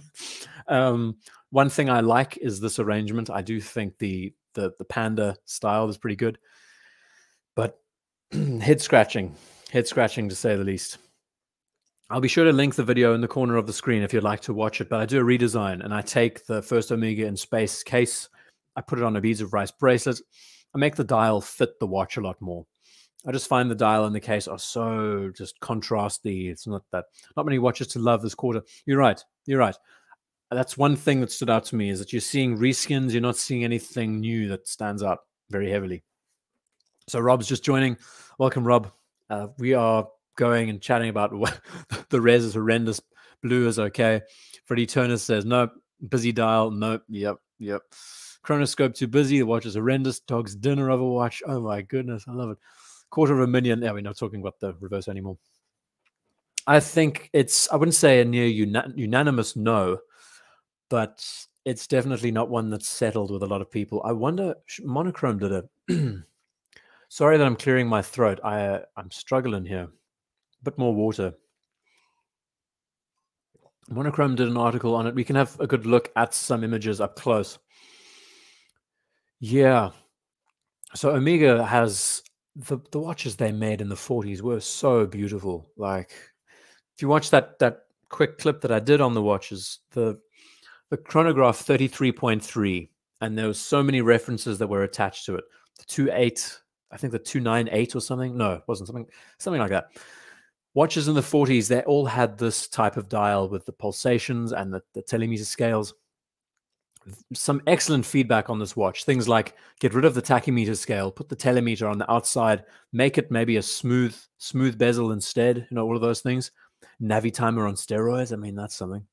A: um, one thing I like is this arrangement. I do think the the the panda style is pretty good, but head scratching, head scratching to say the least. I'll be sure to link the video in the corner of the screen if you'd like to watch it. But I do a redesign and I take the first Omega in space case, I put it on a beads of rice bracelet, I make the dial fit the watch a lot more. I just find the dial and the case are so just contrasty. It's not that not many watches to love this quarter. You're right. You're right. That's one thing that stood out to me is that you're seeing reskins. You're not seeing anything new that stands out very heavily. So Rob's just joining. Welcome, Rob. Uh, we are going and chatting about the res is horrendous. Blue is okay. Freddie Turner says no. Busy dial. Nope. Yep. Yep. Chronoscope too busy. The watch is horrendous. Dog's dinner of a watch. Oh my goodness, I love it. Quarter of a million. Yeah, we're not talking about the reverse anymore. I think it's. I wouldn't say a near una- unanimous no, but it's definitely not one that's settled with a lot of people. I wonder. Monochrome did it. Sorry that I'm clearing my throat. I uh, I'm struggling here. A bit more water. Monochrome did an article on it. We can have a good look at some images up close. Yeah. So Omega has the the watches they made in the 40s were so beautiful. Like if you watch that that quick clip that I did on the watches, the the chronograph 33.3 and there was so many references that were attached to it. The 28, I think the 298 or something. No, it wasn't something something like that. Watches in the 40s, they all had this type of dial with the pulsations and the, the telemeter scales some excellent feedback on this watch. Things like get rid of the tachymeter scale, put the telemeter on the outside, make it maybe a smooth, smooth bezel instead. You know, all of those things. Navitimer on steroids. I mean, that's something.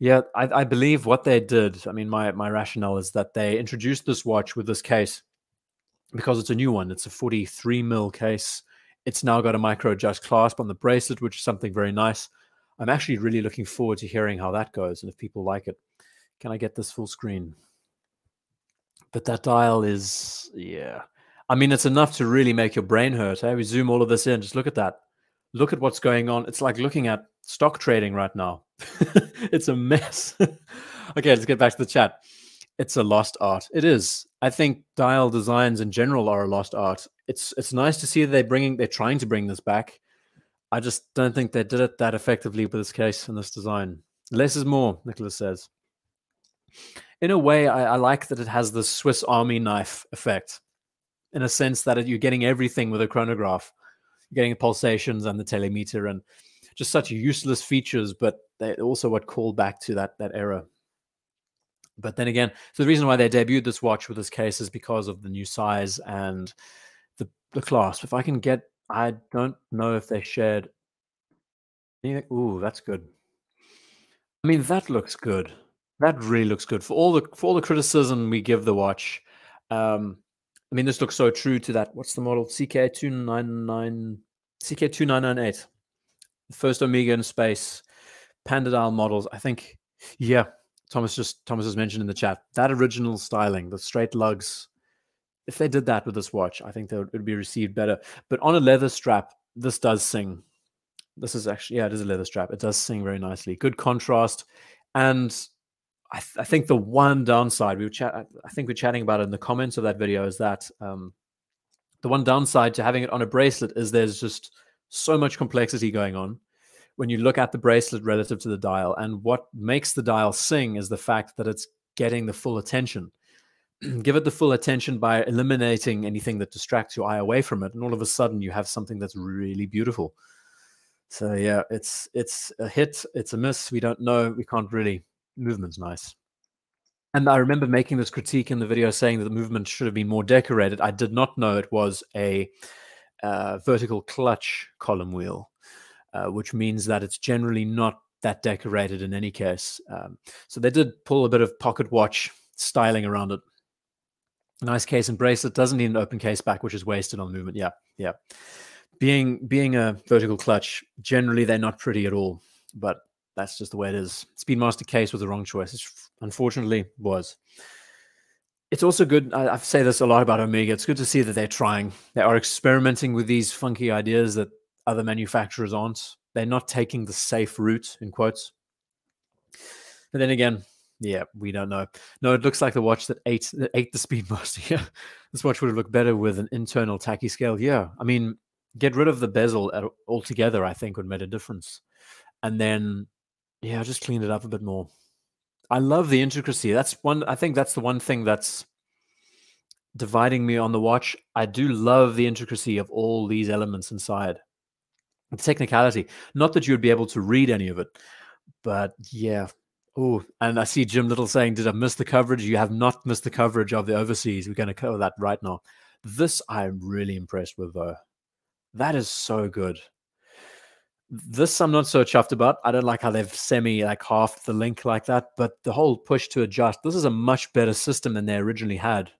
A: Yeah, I, I believe what they did. I mean, my my rationale is that they introduced this watch with this case because it's a new one. It's a 43 mil case. It's now got a micro adjust clasp on the bracelet, which is something very nice. I'm actually really looking forward to hearing how that goes and if people like it. Can I get this full screen? But that dial is, yeah. I mean, it's enough to really make your brain hurt. Hey, we zoom all of this in. Just look at that. Look at what's going on. It's like looking at stock trading right now. it's a mess. okay, let's get back to the chat. It's a lost art. It is. I think dial designs in general are a lost art. It's it's nice to see they're bringing they're trying to bring this back. I just don't think they did it that effectively with this case and this design. Less is more, Nicholas says in a way, I, I, like that it has the Swiss Army knife effect, in a sense that you're getting everything with a chronograph. You're getting the pulsations and the telemeter and just such useless features, but they also what called back to that that era. But then again, so the reason why they debuted this watch with this case is because of the new size and the clasp. If I can get, I don't know if they shared anything. Ooh, that's good. I mean, that looks good. That really looks good for all the for all the criticism we give the watch. Um, I mean, this looks so true to that. What's the model? CK two nine nine CK two nine nine eight. The first Omega in space, dial models. I think, yeah. Thomas just Thomas has mentioned in the chat that original styling, the straight lugs. If they did that with this watch, I think that would, it would be received better. But on a leather strap, this does sing. This is actually yeah, it is a leather strap. It does sing very nicely. Good contrast, and I, th- I, think the one downside we were chat, I think we're chatting about it in the comments of that video is that um, the one downside to having it on a bracelet is there's just so much complexity going on when you look at the bracelet relative to the dial. And what makes the dial sing is the fact that it's getting the full attention. Give it the full attention by eliminating anything that distracts your eye away from it, and all of a sudden you have something that's really beautiful. So yeah, it's it's a hit, it's a miss. We don't know. We can't really movement's nice. And I remember making this critique in the video saying that the movement should have been more decorated. I did not know it was a uh, vertical clutch column wheel, uh, which means that it's generally not that decorated in any case. Um, so they did pull a bit of pocket watch styling around it. Nice case and bracelet doesn't need an open case back, which is wasted on movement. Yeah, yeah. Being being a vertical clutch, generally they're not pretty at all, but that's just the way it is. Speedmaster case was the wrong choice. It unfortunately was. It's also good. I, I say this a lot about Omega. It's good to see that they're trying. They are experimenting with these funky ideas that other manufacturers aren't. They're not taking the safe route in quotes. But then again, yeah, we don't know. No, it looks like the watch that ate ate the Speedmaster. Yeah, this watch would have looked better with an internal tachy scale. Yeah, I mean, get rid of the bezel altogether. I think would make a difference, and then yeah, just cleaned it up a bit more. I love the intricacy. That's one. I think that's the one thing that's dividing me on the watch. I do love the intricacy of all these elements inside. The technicality. Not that you'd be able to read any of it, but yeah. Oh, and I see Jim Little saying, Did I miss the coverage? You have not missed the coverage of the overseas. We're going to cover that right now. This I'm really impressed with, though. That is so good. This I'm not so chuffed about. I don't like how they've semi like half the link like that, but the whole push to adjust. This is a much better system than they originally had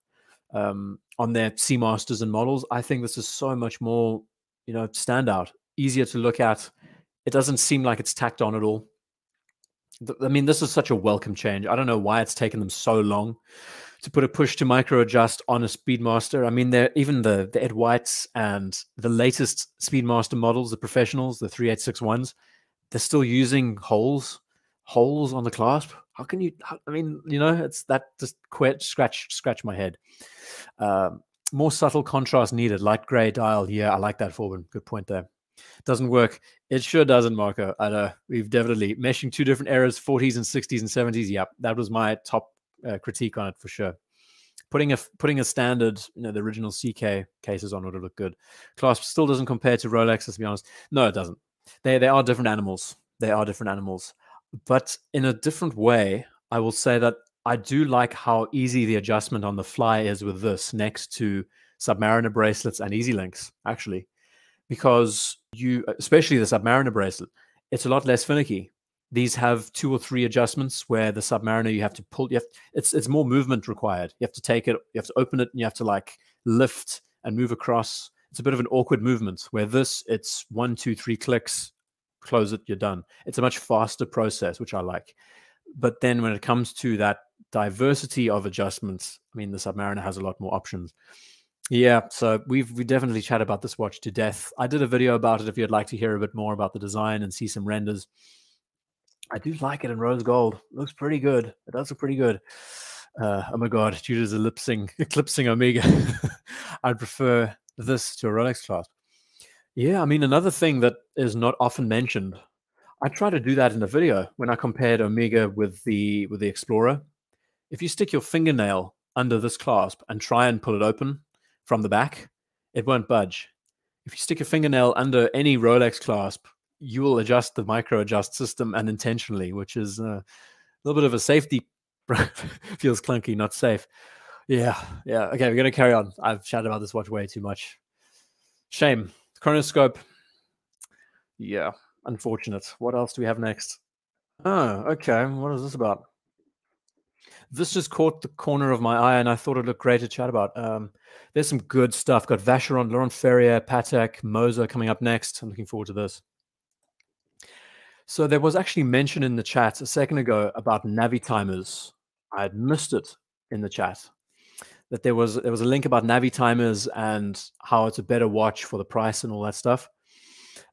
A: um, on their Seamasters and models. I think this is so much more, you know, standout, easier to look at. It doesn't seem like it's tacked on at all. I mean, this is such a welcome change. I don't know why it's taken them so long to put a push to micro adjust on a Speedmaster. I mean, they're even the the Ed Whites and the latest Speedmaster models, the professionals, the 3861s, they're still using holes, holes on the clasp. How can you? How, I mean, you know, it's that just quit, scratch, scratch my head. Um, more subtle contrast needed. Light gray dial. Yeah, I like that, Forbin. Good point there. Doesn't work. It sure doesn't, Marco. I know we've definitely meshing two different eras, 40s and 60s and 70s. Yep, that was my top uh, critique on it for sure. Putting a putting a standard, you know, the original CK cases on would have looked good. Clasp still doesn't compare to Rolex. Let's be honest. No, it doesn't. They they are different animals. They are different animals, but in a different way. I will say that I do like how easy the adjustment on the fly is with this next to Submariner bracelets and Easy Links, actually, because you, especially the Submariner bracelet, it's a lot less finicky. These have two or three adjustments where the submariner you have to pull you have it's it's more movement required. You have to take it you have to open it and you have to like lift and move across. It's a bit of an awkward movement where this it's one two three clicks close it you're done. It's a much faster process which i like. But then when it comes to that diversity of adjustments i mean the submariner has a lot more options yeah so we've we definitely chat about this watch to death i did a video about it if you'd like to hear a bit more about the design and see some renders I do like it in rose gold. looks pretty good. It does look pretty good. Uh, oh my god, Judah's eclipsing eclipsing Omega. I'd prefer this to a Rolex clasp. Yeah, I mean another thing that is not often mentioned. I try to do that in the video when I compared Omega with the with the Explorer. If you stick your fingernail under this clasp and try and pull it open from the back, it won't budge. If you stick a fingernail under any Rolex clasp, you will adjust the micro adjust system unintentionally, which is uh, a little bit of a safety feels clunky, not safe. Yeah, yeah. Okay, we're gonna carry on. I've chatted about this watch way too much. Shame. Chronoscope. Yeah, unfortunate. What else do we have next? Oh, okay. What is this about? This just caught the corner of my eye, and I thought it looked great to chat about. Um, there's some good stuff. Got Vacheron, Laurent Ferrier, Patek, Moser coming up next. I'm looking forward to this. So there was actually mention in the chat a second ago about Navitimers. I had missed it in the chat. That there was there was a link about Navitimers and how it's a better watch for the price and all that stuff.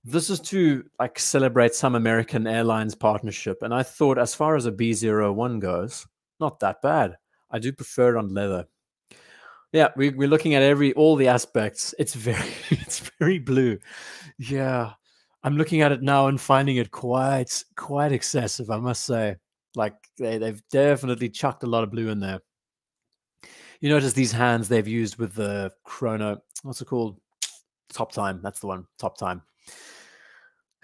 A: This is to like celebrate some American Airlines partnership, and I thought as far as a B01 goes, not that bad. I do prefer it on leather. Yeah, we, we're looking at every all the aspects. It's very it's very blue. Yeah, I'm looking at it now and finding it quite quite excessive, I must say. Like they, they've definitely chucked a lot of blue in there. You notice these hands they've used with the chrono. What's it called? Top time. That's the one. Top time.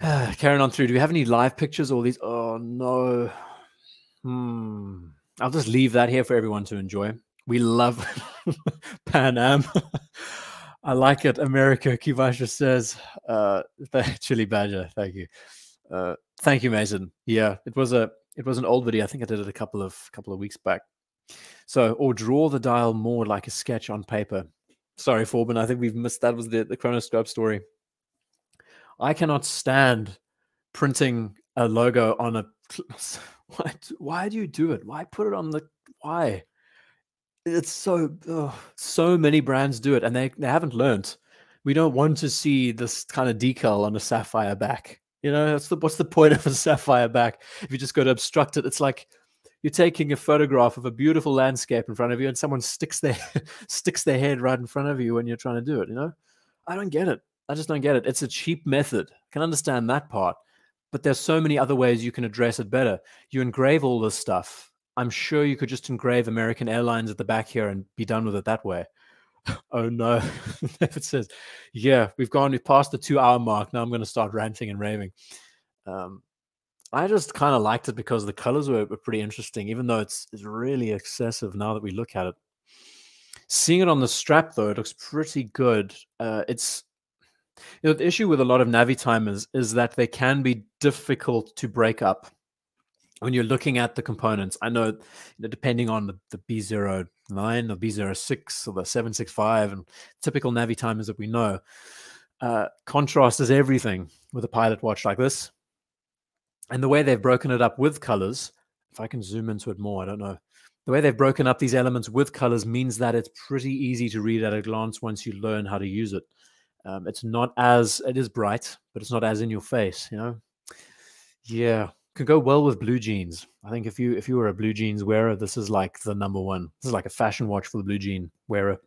A: Carrying on through. Do we have any live pictures? All these? Oh no. Hmm. I'll just leave that here for everyone to enjoy. We love Pan Am. I like it. America, Kivasha says, uh, Chili Badger. Thank you. Uh, thank you, Mason. Yeah, it was a it was an old video. I think I did it a couple of couple of weeks back. So, or draw the dial more like a sketch on paper. Sorry, Forbin. I think we've missed that was the the chronoscope story. I cannot stand printing a logo on a. Why, why do you do it? Why put it on the why? it's so oh, so many brands do it and they, they haven't learned we don't want to see this kind of decal on a sapphire back you know? That's the what's the point of a sapphire back? If you just go to obstruct it it's like you're taking a photograph of a beautiful landscape in front of you and someone sticks their sticks their head right in front of you when you're trying to do it you know? I don't get it. I just don't get it. It's a cheap method. I can understand that part but there's so many other ways you can address it better you engrave all this stuff I'm sure you could just engrave American Airlines at the back here and be done with it that way. Oh no. it says, yeah, we've gone, we've passed the two hour mark. Now I'm going to start ranting and raving. Um, I just kind of liked it because the colors were, were pretty interesting, even though it's, it's really excessive now that we look at it. Seeing it on the strap, though, it looks pretty good. Uh, it's you know the issue with a lot of Navitimers is that they can be difficult to break up when you're looking at the components. I know, depending on the, the B09 or B06 or the 765 and typical Navitimers that we know, uh, contrast is everything with a pilot watch like this. And the way they've broken it up with colors, if I can zoom into it more, I don't know. The way they've broken up these elements with colors means that it's pretty easy to read at a glance once you learn how to use it. Um, it's not as, it is bright, but it's not as in your face, you know? Yeah, could go well with blue jeans. I think if you if you were a blue jeans wearer, this is like the number one. This is like a fashion watch for the blue jean wearer.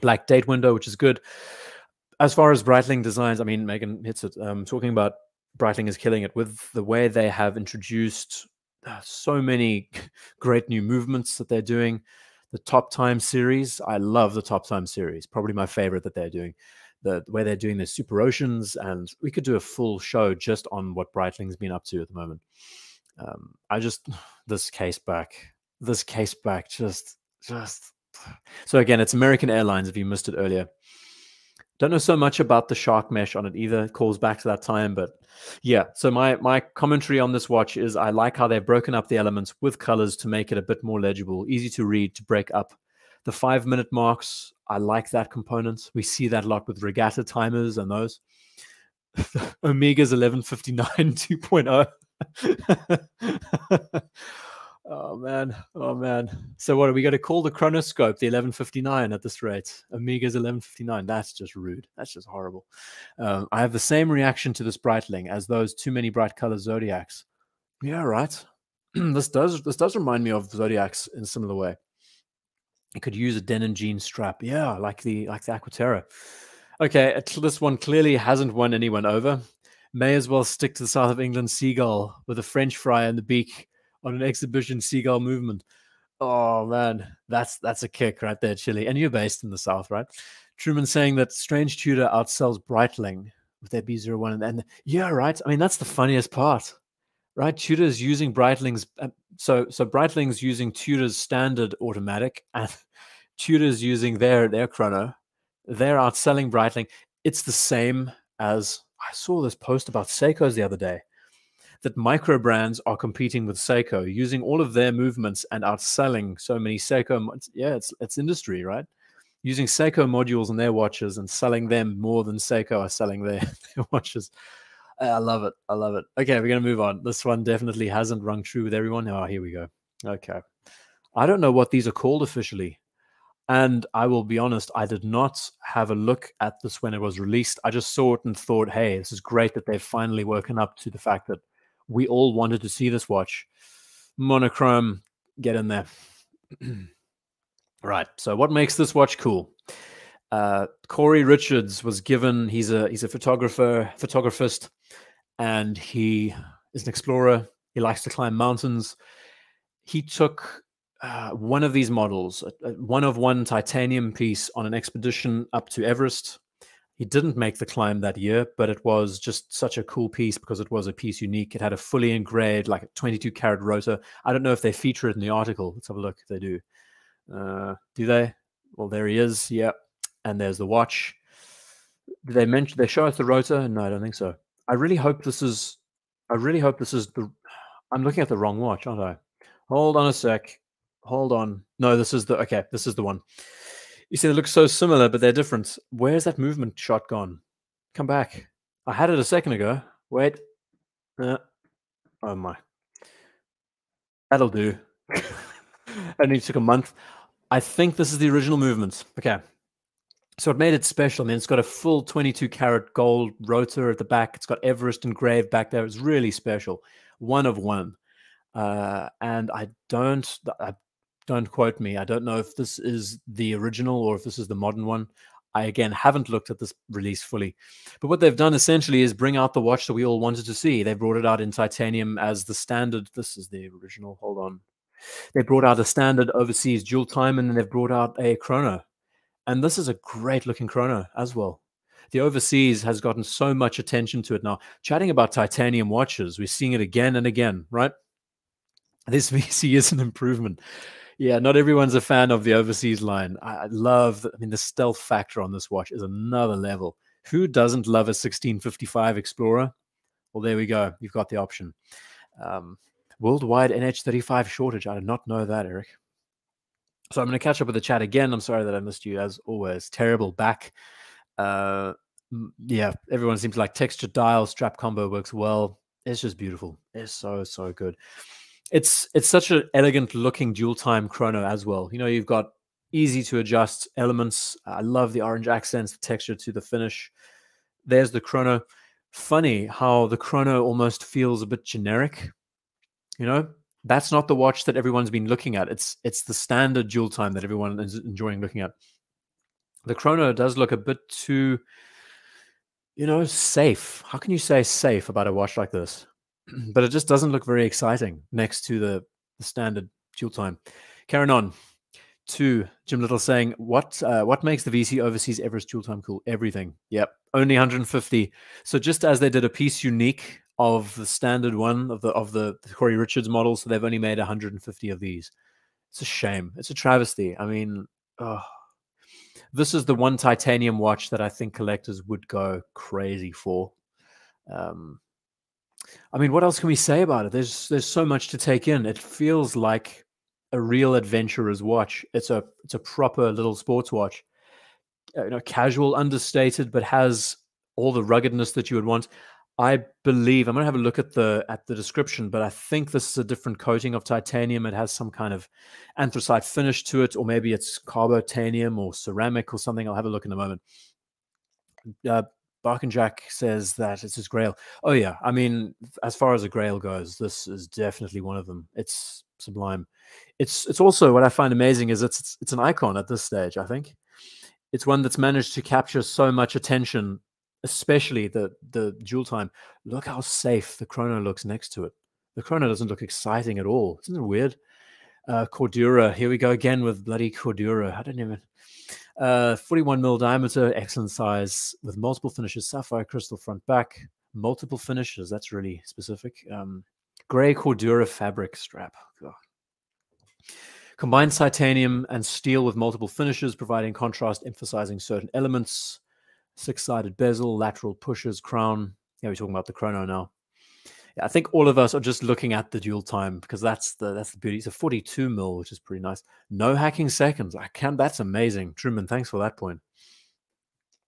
A: Black date window, which is good. As far as Breitling designs, I mean, Megan hits it. Um, talking about Breitling is killing it with the way they have introduced uh, so many great new movements that they're doing. The Top Time series, I love the Top Time series. Probably my favorite that they're doing. The, way they're doing the super oceans, and we could do a full show just on what Breitling's been up to at the moment. Um, I just this case back, this case back, just just. So again, it's American Airlines. If you missed it earlier, don't know so much about the shark mesh on it either. It calls back to that time, but yeah. So my my commentary on this watch is I like how they've broken up the elements with colors to make it a bit more legible, easy to read, to break up. The five minute marks, I like that component. We see that a lot with regatta timers and those. Omega's 1159 2.0. Oh man, oh man. So what are we going to call the chronoscope the 1159 at this rate? Omega's 1159. That's just rude. That's just horrible. Um, I have the same reaction to this Breitling as those too many bright color zodiacs. Yeah, right. this does this does remind me of zodiacs in a similar way. It could use a denim jean strap. Yeah, like the like the Aquaterra. Okay, this one clearly hasn't won anyone over. May as well stick to the south of England seagull with a French fry in the beak on an exhibition seagull movement. Oh man, that's that's a kick right there, Chile. And you're based in the south, right? Truman saying that Strange Tudor outsells Breitling with their B01. And, and yeah, right. I mean, that's the funniest part, right? Tudor's using Breitling's. Uh, so so Breitling's using Tudor's standard automatic, and Tudor's using their their chrono. They're outselling Breitling. It's the same as I saw this post about Seiko's the other day that micro brands are competing with Seiko, using all of their movements and outselling so many Seiko. Yeah, it's it's industry, right? Using Seiko modules on their watches and selling them more than Seiko are selling their, their watches. I love it. I love it. Okay, we're going to move on. This one definitely hasn't rung true with everyone. Oh, here we go. Okay. I don't know what these are called officially. And I will be honest, I did not have a look at this when it was released. I just saw it and thought, hey, this is great that they've finally woken up to the fact that we all wanted to see this watch. Monochrome, get in there. right. So, what makes this watch cool? Uh, Cory Richards was given. He's a he's a photographer, photographist, and he is an explorer. He likes to climb mountains. He took uh, one of these models, a, a one of one titanium piece, on an expedition up to Everest he didn't make the climb that year, but it was just such a cool piece because it was a piece unique. It had a fully engraved, like a 22 carat rotor. I don't know if they feature it in the article. Let's have a look if they do. Uh, do they? Well, there he is. Yep. And there's the watch. Did they mention they show us the rotor? No, I don't think so. I really hope this is. I really hope this is the. I'm looking at the wrong watch, aren't I? Hold on a sec. Hold on. No, this is the. Okay, this is the one. You see, they look so similar, but they're different. Where's that movement shot gone? Come back. I had it a second ago. Wait. Uh, oh my. That'll do. it only took a month. I think this is the original movement. Okay. So it made it special. I mean, it's got a full 22 karat gold rotor at the back. It's got Everest engraved back there. It's really special. One of one. Uh, and I don't, I don't quote me. I don't know if this is the original or if this is the modern one. I again haven't looked at this release fully. But what they've done essentially is bring out the watch that we all wanted to see. They brought it out in titanium as the standard. This is the original. Hold on. They brought out a standard overseas dual time and then they've brought out a chrono. And this is a great looking chrono as well. The overseas has gotten so much attention to it now. Chatting about titanium watches, we're seeing it again and again, right? This VC is an improvement. Yeah, not everyone's a fan of the overseas line. I, love, I mean, the stealth factor on this watch is another level. Who doesn't love a 1655 Explorer? Well, there we go. You've got the option. Um, worldwide NH35 shortage. I did not know that, Eric. So I'm going to catch up with the chat again. I'm sorry that I missed you as always. Terrible back. Uh, yeah, everyone seems like texture dial strap combo works well. It's just beautiful. It's so so good. It's it's such an elegant looking dual time chrono as well. You know, you've got easy to adjust elements. I love the orange accents, the texture to the finish. There's the chrono. Funny how the chrono almost feels a bit generic. You know, that's not the watch that everyone's been looking at. It's it's the standard dual time that everyone is enjoying looking at. The chrono does look a bit too, you know, safe. How can you say safe about a watch like this? but it just doesn't look very exciting next to the, the standard dual time. Karen on to Jim Little saying, "What uh, what makes the VC Overseas Everest dual time cool? Everything. Yep, only 150. So just as they did a piece unique of the standard one of the of the, Cory Richards model, so they've only made 150 of these. It's a shame. It's a travesty. I mean, oh, this is the one titanium watch that I think collectors would go crazy for. Um, I mean, what else can we say about it? There's there's so much to take in. It feels like a real adventurer's watch. It's a it's a proper little sports watch. You know, casual, understated, but has all the ruggedness that you would want. I believe I'm going to have a look at the at the description, but I think this is a different coating of titanium. It has some kind of anthracite finish to it, or maybe it's carbotanium or ceramic or something. I'll have a look in a moment. Uh, Jack says that it's his grail. Oh yeah, I mean, as far as a grail goes, this is definitely one of them. It's sublime. It's it's also what I find amazing is it's it's, it's an icon at this stage. I think it's one that's managed to capture so much attention especially the the dual time. Look how safe the chrono looks next to it. The chrono doesn't look exciting at all. Isn't it weird? Uh, Cordura. Here we go again with bloody Cordura. I don't even. Uh, 41 mil diameter, excellent size with multiple finishes, sapphire crystal front back, multiple finishes. That's really specific. Um, gray Cordura fabric strap. God. Combined titanium and steel with multiple finishes, providing contrast, emphasizing certain elements six-sided bezel, lateral pushes, crown. Yeah, we're talking about the chrono now. Yeah, I think all of us are just looking at the dual time because that's the that's the beauty. It's a 42 mil, which is pretty nice. No hacking seconds. I can that's amazing. Truman, thanks for that point.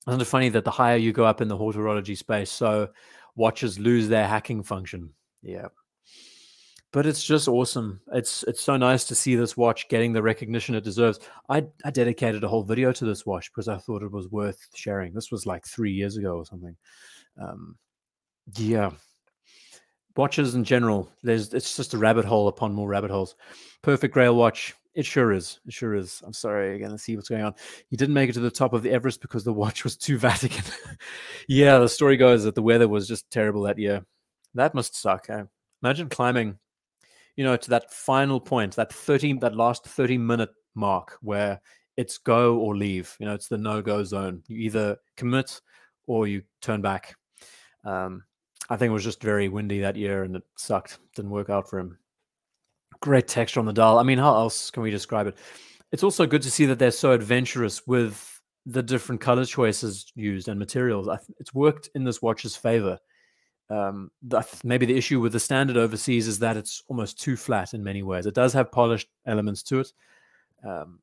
A: Isn't it funny that the higher you go up in the horology space, so watches lose their hacking function? Yeah but it's just awesome. It's it's so nice to see this watch getting the recognition it deserves. I I dedicated a whole video to this watch because I thought it was worth sharing. This was like three years ago or something. Um, yeah, watches in general. There's it's just a rabbit hole upon more rabbit holes. Perfect Grail watch. It sure is. It sure is. I'm sorry again. Let's see what's going on. He didn't make it to the top of the Everest because the watch was too Vatican. yeah, the story goes that the weather was just terrible that year. That must suck. Eh? Imagine climbing you know, to that final point, that 30, that last 30 minute mark where it's go or leave. You know, it's the no go zone. You either commit or you turn back. Um, I think it was just very windy that year and it sucked. Didn't work out for him. Great texture on the dial. I mean, how else can we describe it? It's also good to see that they're so adventurous with the different color choices used and materials. it's worked in this watch's favor um, maybe the issue with the standard overseas is that it's almost too flat in many ways. It does have polished elements to it. Um,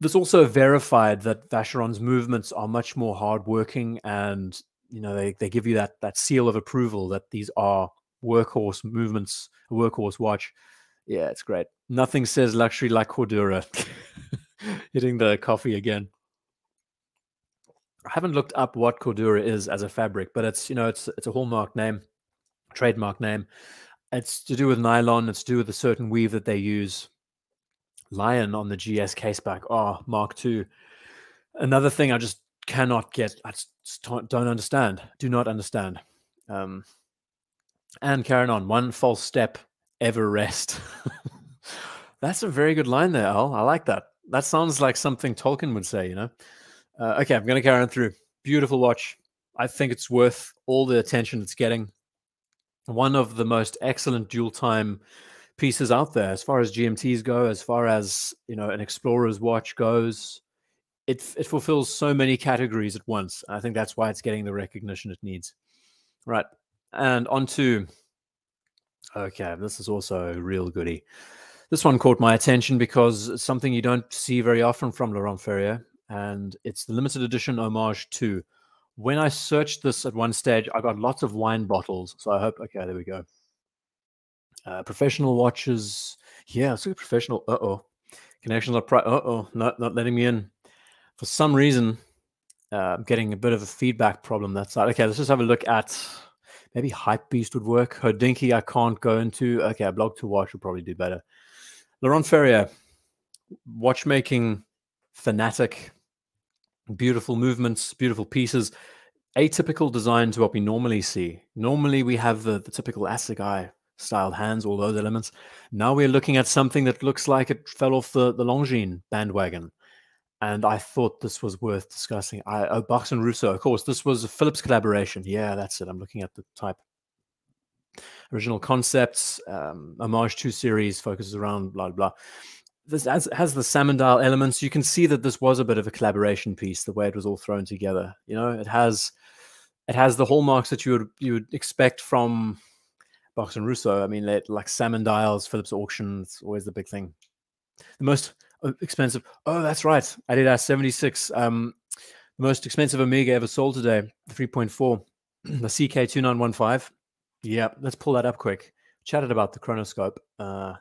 A: there's also verified that Vacheron's movements are much more hardworking, and you know they, they give you that that seal of approval that these are workhorse movements, a workhorse watch. Yeah, it's great. Nothing says luxury like Cordura. Hitting the coffee again. I haven't looked up what Cordura is as a fabric, but it's you know it's it's a hallmark name, trademark name. It's to do with nylon. It's to do with a certain weave that they use. Lion on the GS caseback. Oh, Mark II. Another thing I just cannot get. I don't understand. Do not understand. Um, and carrying on one false step, ever rest. That's a very good line there, Al. I like that. That sounds like something Tolkien would say, you know? Uh, okay, I'm going to carry on through. Beautiful watch. I think it's worth all the attention it's getting. One of the most excellent dual time pieces out there as far as GMTs go, as far as you know, an explorer's watch goes. It it fulfills so many categories at once. I think that's why it's getting the recognition it needs. Right, and on to okay, this is also a real goodie. This one caught my attention because it's something you don't see very often from Laurent Ferrier, and it's the limited edition homage 2 when I searched this at one stage, I got lots of wine bottles. So I hope, okay, there we go. Uh, professional watches. Yeah, super professional. Uh oh. Connections are pri- uh oh, not, not letting me in. For some reason, uh, I'm getting a bit of a feedback problem that side. Okay, let's just have a look at maybe Hypebeast would work. Hodinkee, I can't go into. Okay, a blog to watch would probably do better. Laurent Ferrier, watchmaking fanatic beautiful movements, beautiful pieces. Atypical design to what we normally see. Normally, we have the, the typical assegai styled hands, all those elements. Now we're looking at something that looks like it fell off the, the Longines bandwagon. And I thought this was worth discussing. I, oh, Bacs and Russo, of course, this was a Phillips collaboration. Yeah, that's it. I'm looking at the type. Original concepts, um, homage 2 series focuses around blah, blah this has, has the salmon dial elements. You can see that this was a bit of a collaboration piece, the way it was all thrown together. You know, it has it has the hallmarks that you would you would expect from Bacs and Russo. I mean, like salmon dials, Phillips auctions, always the big thing. The most uh, expensive. Oh, that's right. Adidas 76. Um, the most expensive Omega ever sold today, 3.4, the CK2915. Yeah, let's pull that up quick. Chatted about the chronoscope. Uh,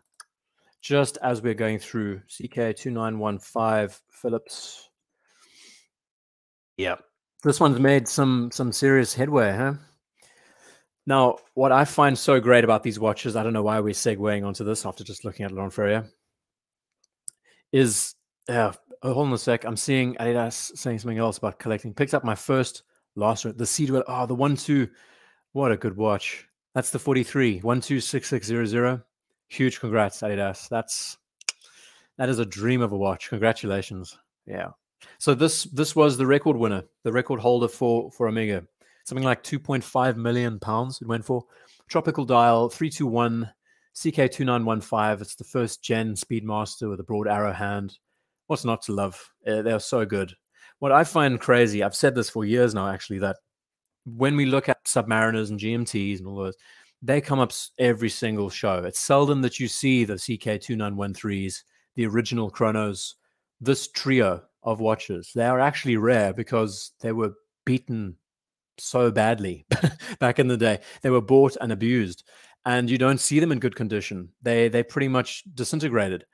A: just as we're going through CK2915 Phillips. Yeah, this one's made some some serious headway, huh? Now, what I find so great about these watches, I don't know why we're segueing onto this after just looking at Laurent Ferrier, is uh, hold on a sec. I'm seeing Adidas saying something else about collecting. Picked up my first last the Sea-Dweller. Oh, the one two. What a good watch. That's the 43 126600. Huge congrats, Adidas. That's that is a dream of a watch. Congratulations. Yeah. So this this was the record winner, the record holder for for Omega. Something like 2.5 million pounds it went for. Tropical dial 321 CK2915. It's the first gen Speedmaster with a broad arrow hand. What's not to love? Uh, they're so good. What I find crazy, I've said this for years now, actually, that when we look at Submariners and GMTs and all those, they come up every single show. It's seldom that you see the CK2913s, the original Chronos, this trio of watches. They are actually rare because they were beaten so badly back in the day. They were bought and abused, and you don't see them in good condition. They they pretty much disintegrated.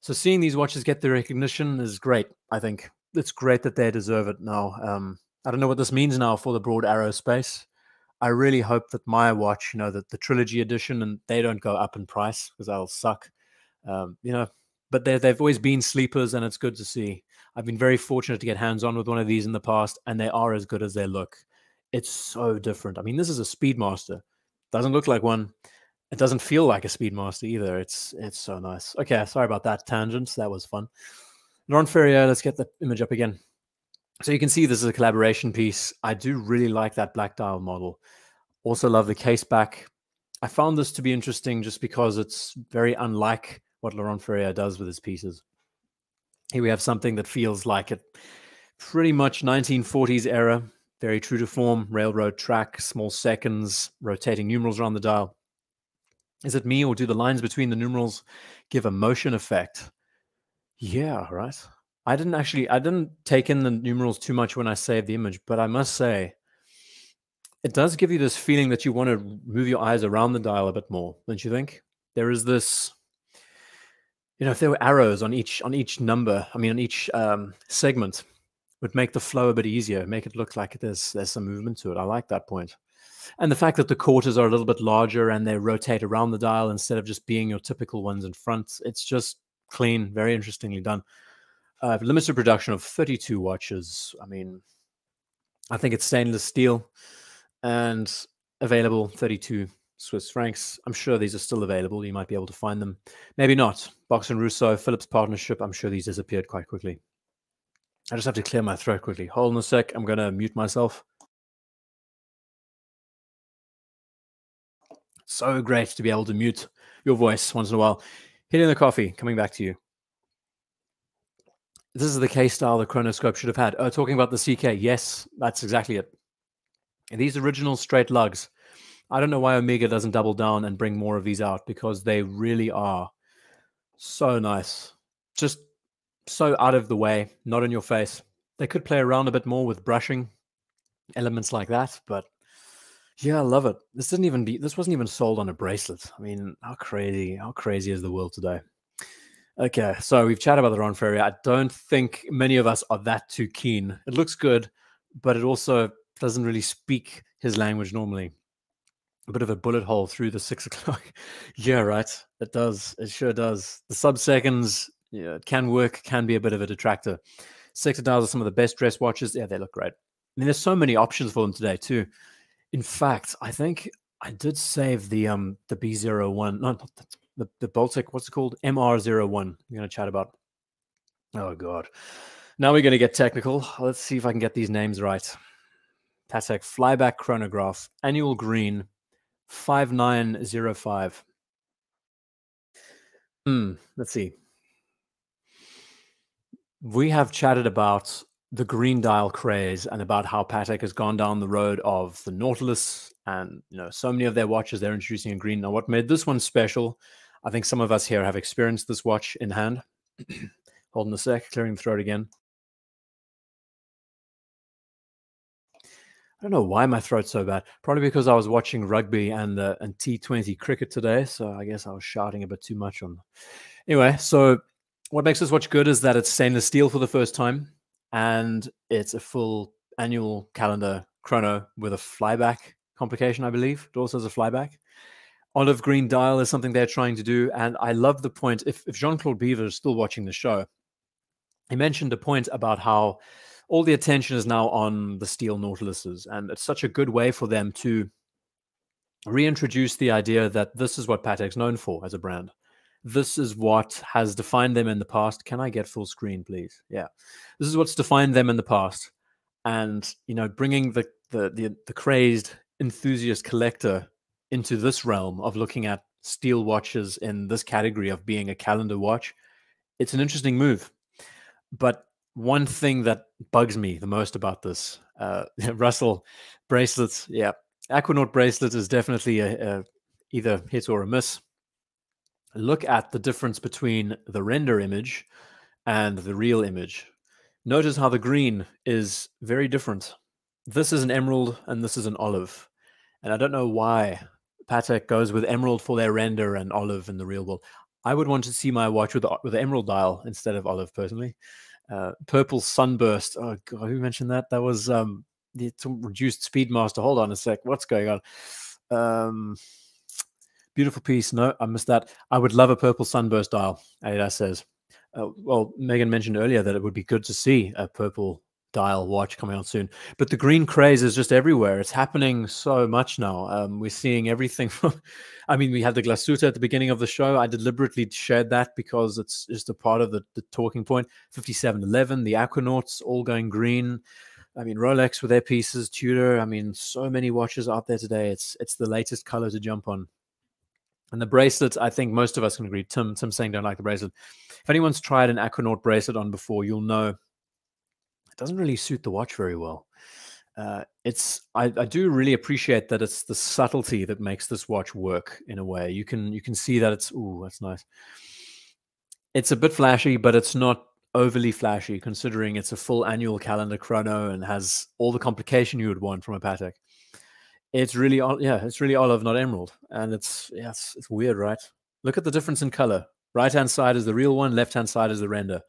A: So seeing these watches get the recognition is great. I think it's great that they deserve it now. Um, I don't know what this means now for the broad arrow space. I really hope that my watch, you know, that the trilogy edition and they don't go up in price because they'll suck. Um, you know, but they've always been sleepers and it's good to see. I've been very fortunate to get hands on with one of these in the past and they are as good as they look. It's so different. I mean, this is a Speedmaster. Doesn't look like one. It doesn't feel like a Speedmaster either. It's it's so nice. Okay, sorry about that tangent. That was fun. Laurent Ferrier, let's get the image up again. So you can see this is a collaboration piece. I do really like that black dial model. Also love the case back. I found this to be interesting just because it's very unlike what Laurent Ferrier does with his pieces. Here we have something that feels like it pretty much 1940s era, very true to form, railroad track, small seconds, rotating numerals around the dial. Is it me or do the lines between the numerals give a motion effect? Yeah, right. I didn't actually I didn't take in the numerals too much when I saved the image, but I must say it does give you this feeling that you want to move your eyes around the dial a bit more, don't you think? There is this you know, if there were arrows on each on each number, I mean on each um, segment, would make the flow a bit easier, make it look like there's there's some movement to it. I like that point. And the fact that the quarters are a little bit larger and they rotate around the dial instead of just being your typical ones in front, it's just clean, very interestingly done uh, limited production of 32 watches. I mean, I think it's stainless steel and available 32 Swiss francs. I'm sure these are still available. You might be able to find them. Maybe not. Bacs and Russo, Phillips partnership. I'm sure these disappeared quite quickly. I just have to clear my throat quickly. Hold on a sec. I'm going to mute myself. So great to be able to mute your voice once in a while. Hitting the coffee, coming back to you. This is the case style the chronoscope should have had. Oh, talking about the CK. Yes, that's exactly it. And these original straight lugs. I don't know why Omega doesn't double down and bring more of these out because they really are so nice. Just so out of the way, not in your face. They could play around a bit more with brushing elements like that, but yeah, I love it. This didn't even be this wasn't even sold on a bracelet. I mean, how crazy, how crazy is the world today? Okay, so we've chatted about the Ron Ferrier. I don't think many of us are that too keen. It looks good, but it also doesn't really speak his language normally. A bit of a bullet hole through the six o'clock. yeah, right. It does. It sure does. The sub seconds yeah, it can work, can be a bit of a detractor. Sector dials are some of the best dress watches. Yeah, they look great. I mean, there's so many options for them today too. In fact, I think I did save the um the B01, no, not the, the, the Baltic, what's it called? MR01. We're going to chat about. Oh, God. Now we're going to get technical. Let's see if I can get these names right. Patek Flyback Chronograph, Annual Green, 5905. Hmm, let's see. We have chatted about the green dial craze and about how Patek has gone down the road of the Nautilus and you know so many of their watches they're introducing in green. Now, what made this one special? I think some of us here have experienced this watch in hand. Holding a sec, clearing the throat again. I don't know why my throat's so bad. Probably because I was watching rugby and uh, and T20 cricket today, so I guess I was shouting a bit too much on. Anyway, so what makes this watch good is that it's stainless steel for the first time, and it's a full annual calendar chrono with a flyback complication, I believe. It also has a flyback. Olive green dial is something they're trying to do, and I love the point. If, if Jean Claude Biver is still watching the show, he mentioned a point about how all the attention is now on the steel Nautiluses, and it's such a good way for them to reintroduce the idea that this is what Patek's known for as a brand. This is what has defined them in the past. Can I get full screen, please? Yeah, this is what's defined them in the past, and you know, bringing the the the, the crazed enthusiast collector into this realm of looking at steel watches in this category of being a calendar watch. It's an interesting move, but one thing that bugs me the most about this, uh, Russell bracelets, yeah, Aquanaut bracelet is definitely a, a either hit or a miss. Look at the difference between the render image and the real image. Notice how the green is very different. This is an emerald and this is an olive. And I don't know why Patek goes with emerald for their render and olive in the real world. I would want to see my watch with with emerald dial instead of olive personally. Uh, purple sunburst. Oh god, who mentioned that? That was um the reduced speedmaster. Hold on a sec. What's going on? Um, beautiful piece. No, I missed that. I would love a purple sunburst dial. Adidas says. Uh, well, Megan mentioned earlier that it would be good to see a purple dial watch coming out soon. But the green craze is just everywhere. It's happening so much now. Um, we're seeing everything from, I mean, we had the Glashütte at the beginning of the show. I deliberately shared that because it's just a part of the, the talking point. 5711, the Aquanauts all going green. I mean, Rolex with their pieces, Tudor. I mean, so many watches out there today. It's it's the latest color to jump on. And the bracelet, I think most of us can agree. Tim, Tim saying don't like the bracelet. If anyone's tried an Aquanaut bracelet on before, you'll know doesn't really suit the watch very well. Uh, it's I, I, do really appreciate that it's the subtlety that makes this watch work in a way. You can you can see that it's ooh that's nice. It's a bit flashy, but it's not overly flashy considering it's a full annual calendar chrono and has all the complication you would want from a Patek. It's really yeah, it's really olive, not emerald, and it's yeah, it's, it's weird, right? Look at the difference in color. Right hand side is the real one, left hand side is the render.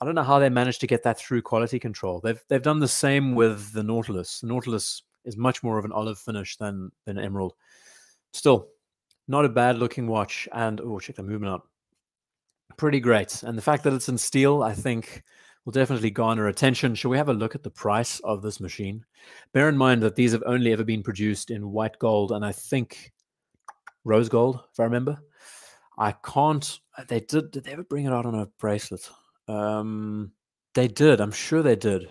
A: I don't know how they managed to get that through quality control. They've they've done the same with the Nautilus. The Nautilus is much more of an olive finish than than emerald. Still, not a bad looking watch. And oh, check the movement out. Pretty great. And the fact that it's in steel, I think, will definitely garner attention. Shall we have a look at the price of this machine? Bear in mind that these have only ever been produced in white gold, and I think rose gold, if I remember. I can't. They did. Did they ever bring it out on a bracelet? Um, they did. I'm sure they did.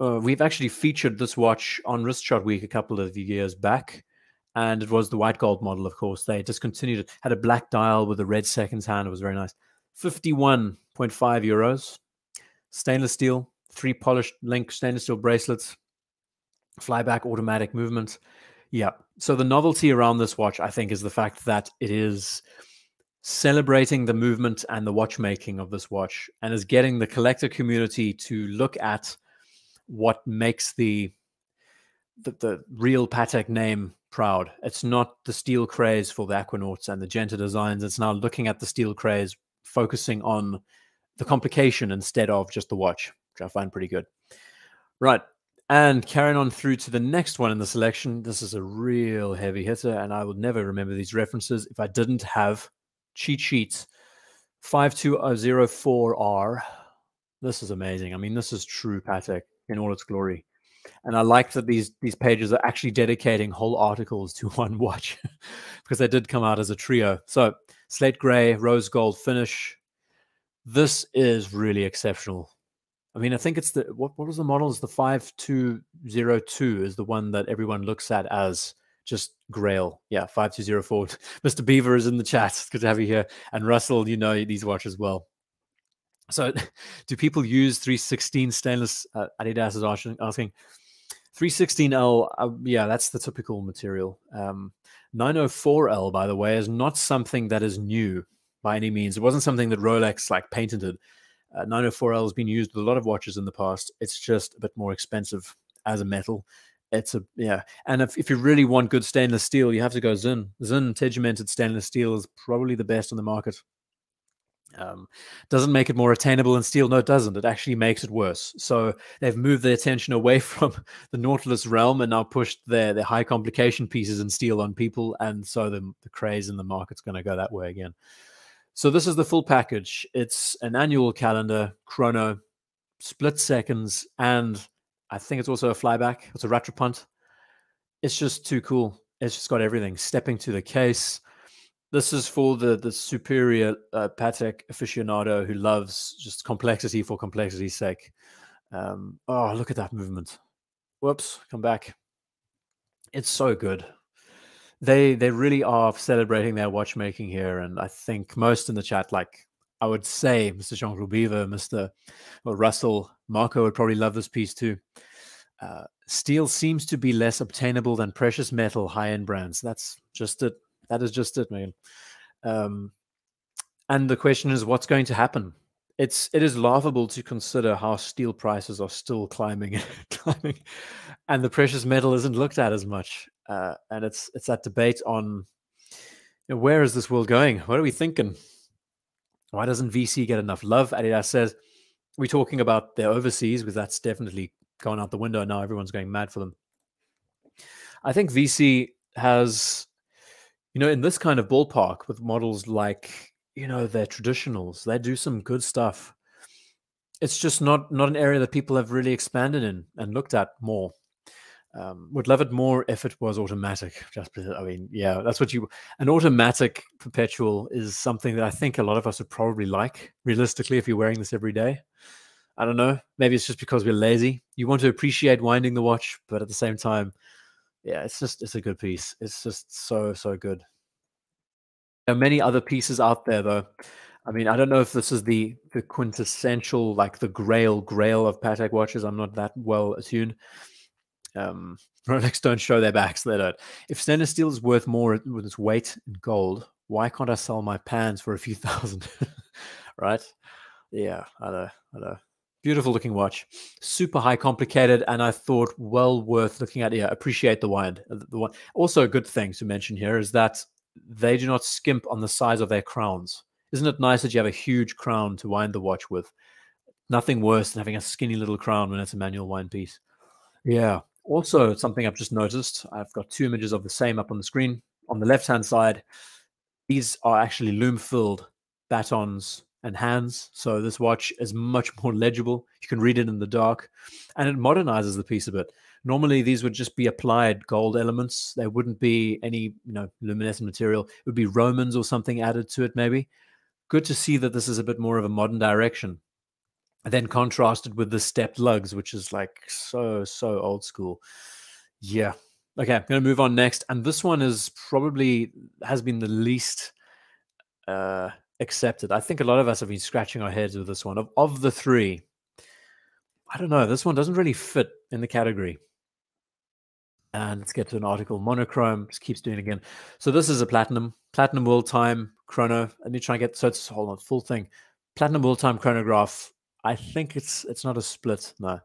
A: Uh, we've actually featured this watch on Wrist Shot Week a couple of years back, and it was the white gold model. Of course, they discontinued it. Had a black dial with a red seconds hand. It was very nice. Fifty-one point five euros. Stainless steel, three polished link stainless steel bracelets, flyback automatic movement. Yeah. So the novelty around this watch, I think, is the fact that it is celebrating the movement and the watchmaking of this watch and is getting the collector community to look at what makes the the, the real Patek name proud. It's not the steel craze for the Aquanauts and the Genta designs. It's now looking at the steel craze, focusing on the complication instead of just the watch, which I find pretty good. Right. And carrying on through to the next one in the selection, this is a real heavy hitter, and I would never remember these references if I didn't have cheat sheets 5204R. This is amazing. I mean, this is true Patek in all its glory. And I like that these these pages are actually dedicating whole articles to one watch because they did come out as a trio. So slate gray, rose gold finish. This is really exceptional. I mean, I think it's the what what was the model? Is the five two zero two is the one that everyone looks at as just Grail. Yeah, 5204. Mr. Biver is in the chat. It's good to have you here. And Russell, you know these watches well. So, do people use 316 stainless? Uh, Adidas is asking. 316L, uh, yeah, that's the typical material. Um, 904L, by the way, is not something that is new by any means. It wasn't something that Rolex like patented. Uh, 904L has been used with a lot of watches in the past. It's just a bit more expensive as a metal it's a yeah and if, if you really want good stainless steel you have to go zin zin tegimented stainless steel is probably the best on the market. Um, doesn't make it more attainable in steel. No it doesn't. It actually makes it worse. So they've moved their attention away from the nautilus realm and now pushed their, their high complication pieces in steel on people and so the, the craze in the market's going to go that way again. So this is the full package. It's an annual calendar chrono split seconds and I think it's also a flyback. It's a Rattrapant. It's just too cool. It's just got everything. Stepping to the case. This is for the the superior uh, Patek aficionado who loves just complexity for complexity's sake. Um, oh, look at that movement. Whoops, come back. It's so good. They they really are celebrating their watchmaking here, and I think most in the chat, like I would say, Mr. Jean-Claude Biver, Mr. Well, Russell, Marco would probably love this piece too. Uh, steel seems to be less obtainable than precious metal high-end brands. That's just it. That is just it, man. Um, and the question is, what's going to happen? It's it is laughable to consider how steel prices are still climbing, climbing, and the precious metal isn't looked at as much. Uh, and it's it's that debate on you know, where is this world going? What are we thinking? Why doesn't VC get enough love? Adidas says we're talking about their overseas because that's definitely gone out the window now. Everyone's going mad for them. I think VC has, you know, in this kind of ballpark with models like, you know, their traditionals, they do some good stuff. It's just not not an area that people have really expanded in and looked at more. Um, would love it more if it was automatic. Just, I mean, yeah, that's what you. An automatic perpetual is something that I think a lot of us would probably like. Realistically, if you're wearing this every day, I don't know. Maybe it's just because we're lazy. You want to appreciate winding the watch, but at the same time, yeah, it's just it's a good piece. It's just so so good. There are many other pieces out there though. I mean, I don't know if this is the the quintessential like the grail grail of Patek watches. I'm not that well attuned. Um, Rolex don't show their backs. They don't. If stainless steel is worth more with its weight in gold, why can't I sell my pans for a few thousand? right? Yeah, I know. I know. Beautiful looking watch, super high complicated, and I thought well worth looking at. Yeah, appreciate the wind. Uh, the one. Also, a good thing to mention here is that they do not skimp on the size of their crowns. Isn't it nice that you have a huge crown to wind the watch with? Nothing worse than having a skinny little crown when it's a manual wind piece. Yeah. Also, something I've just noticed. I've got two images of the same up on the screen. On the left-hand side, these are actually loom-filled batons and hands. So this watch is much more legible. You can read it in the dark, and it modernizes the piece a bit. Normally, these would just be applied gold elements. There wouldn't be any, you know, luminescent material. It would be Romans or something added to it, maybe. Good to see that this is a bit more of a modern direction. Then contrasted with the stepped lugs, which is like so, so old school. Yeah. Okay, I'm going to move on next. And this one is probably has been the least uh, accepted. I think a lot of us have been scratching our heads with this one. Of, of the three, I don't know. This one doesn't really fit in the category. And let's get to an article. Monochrome just keeps doing it again. So this is a platinum, platinum world time chrono. Let me try and get so it's hold on full thing. Platinum world time chronograph. I think it's it's not a split, no.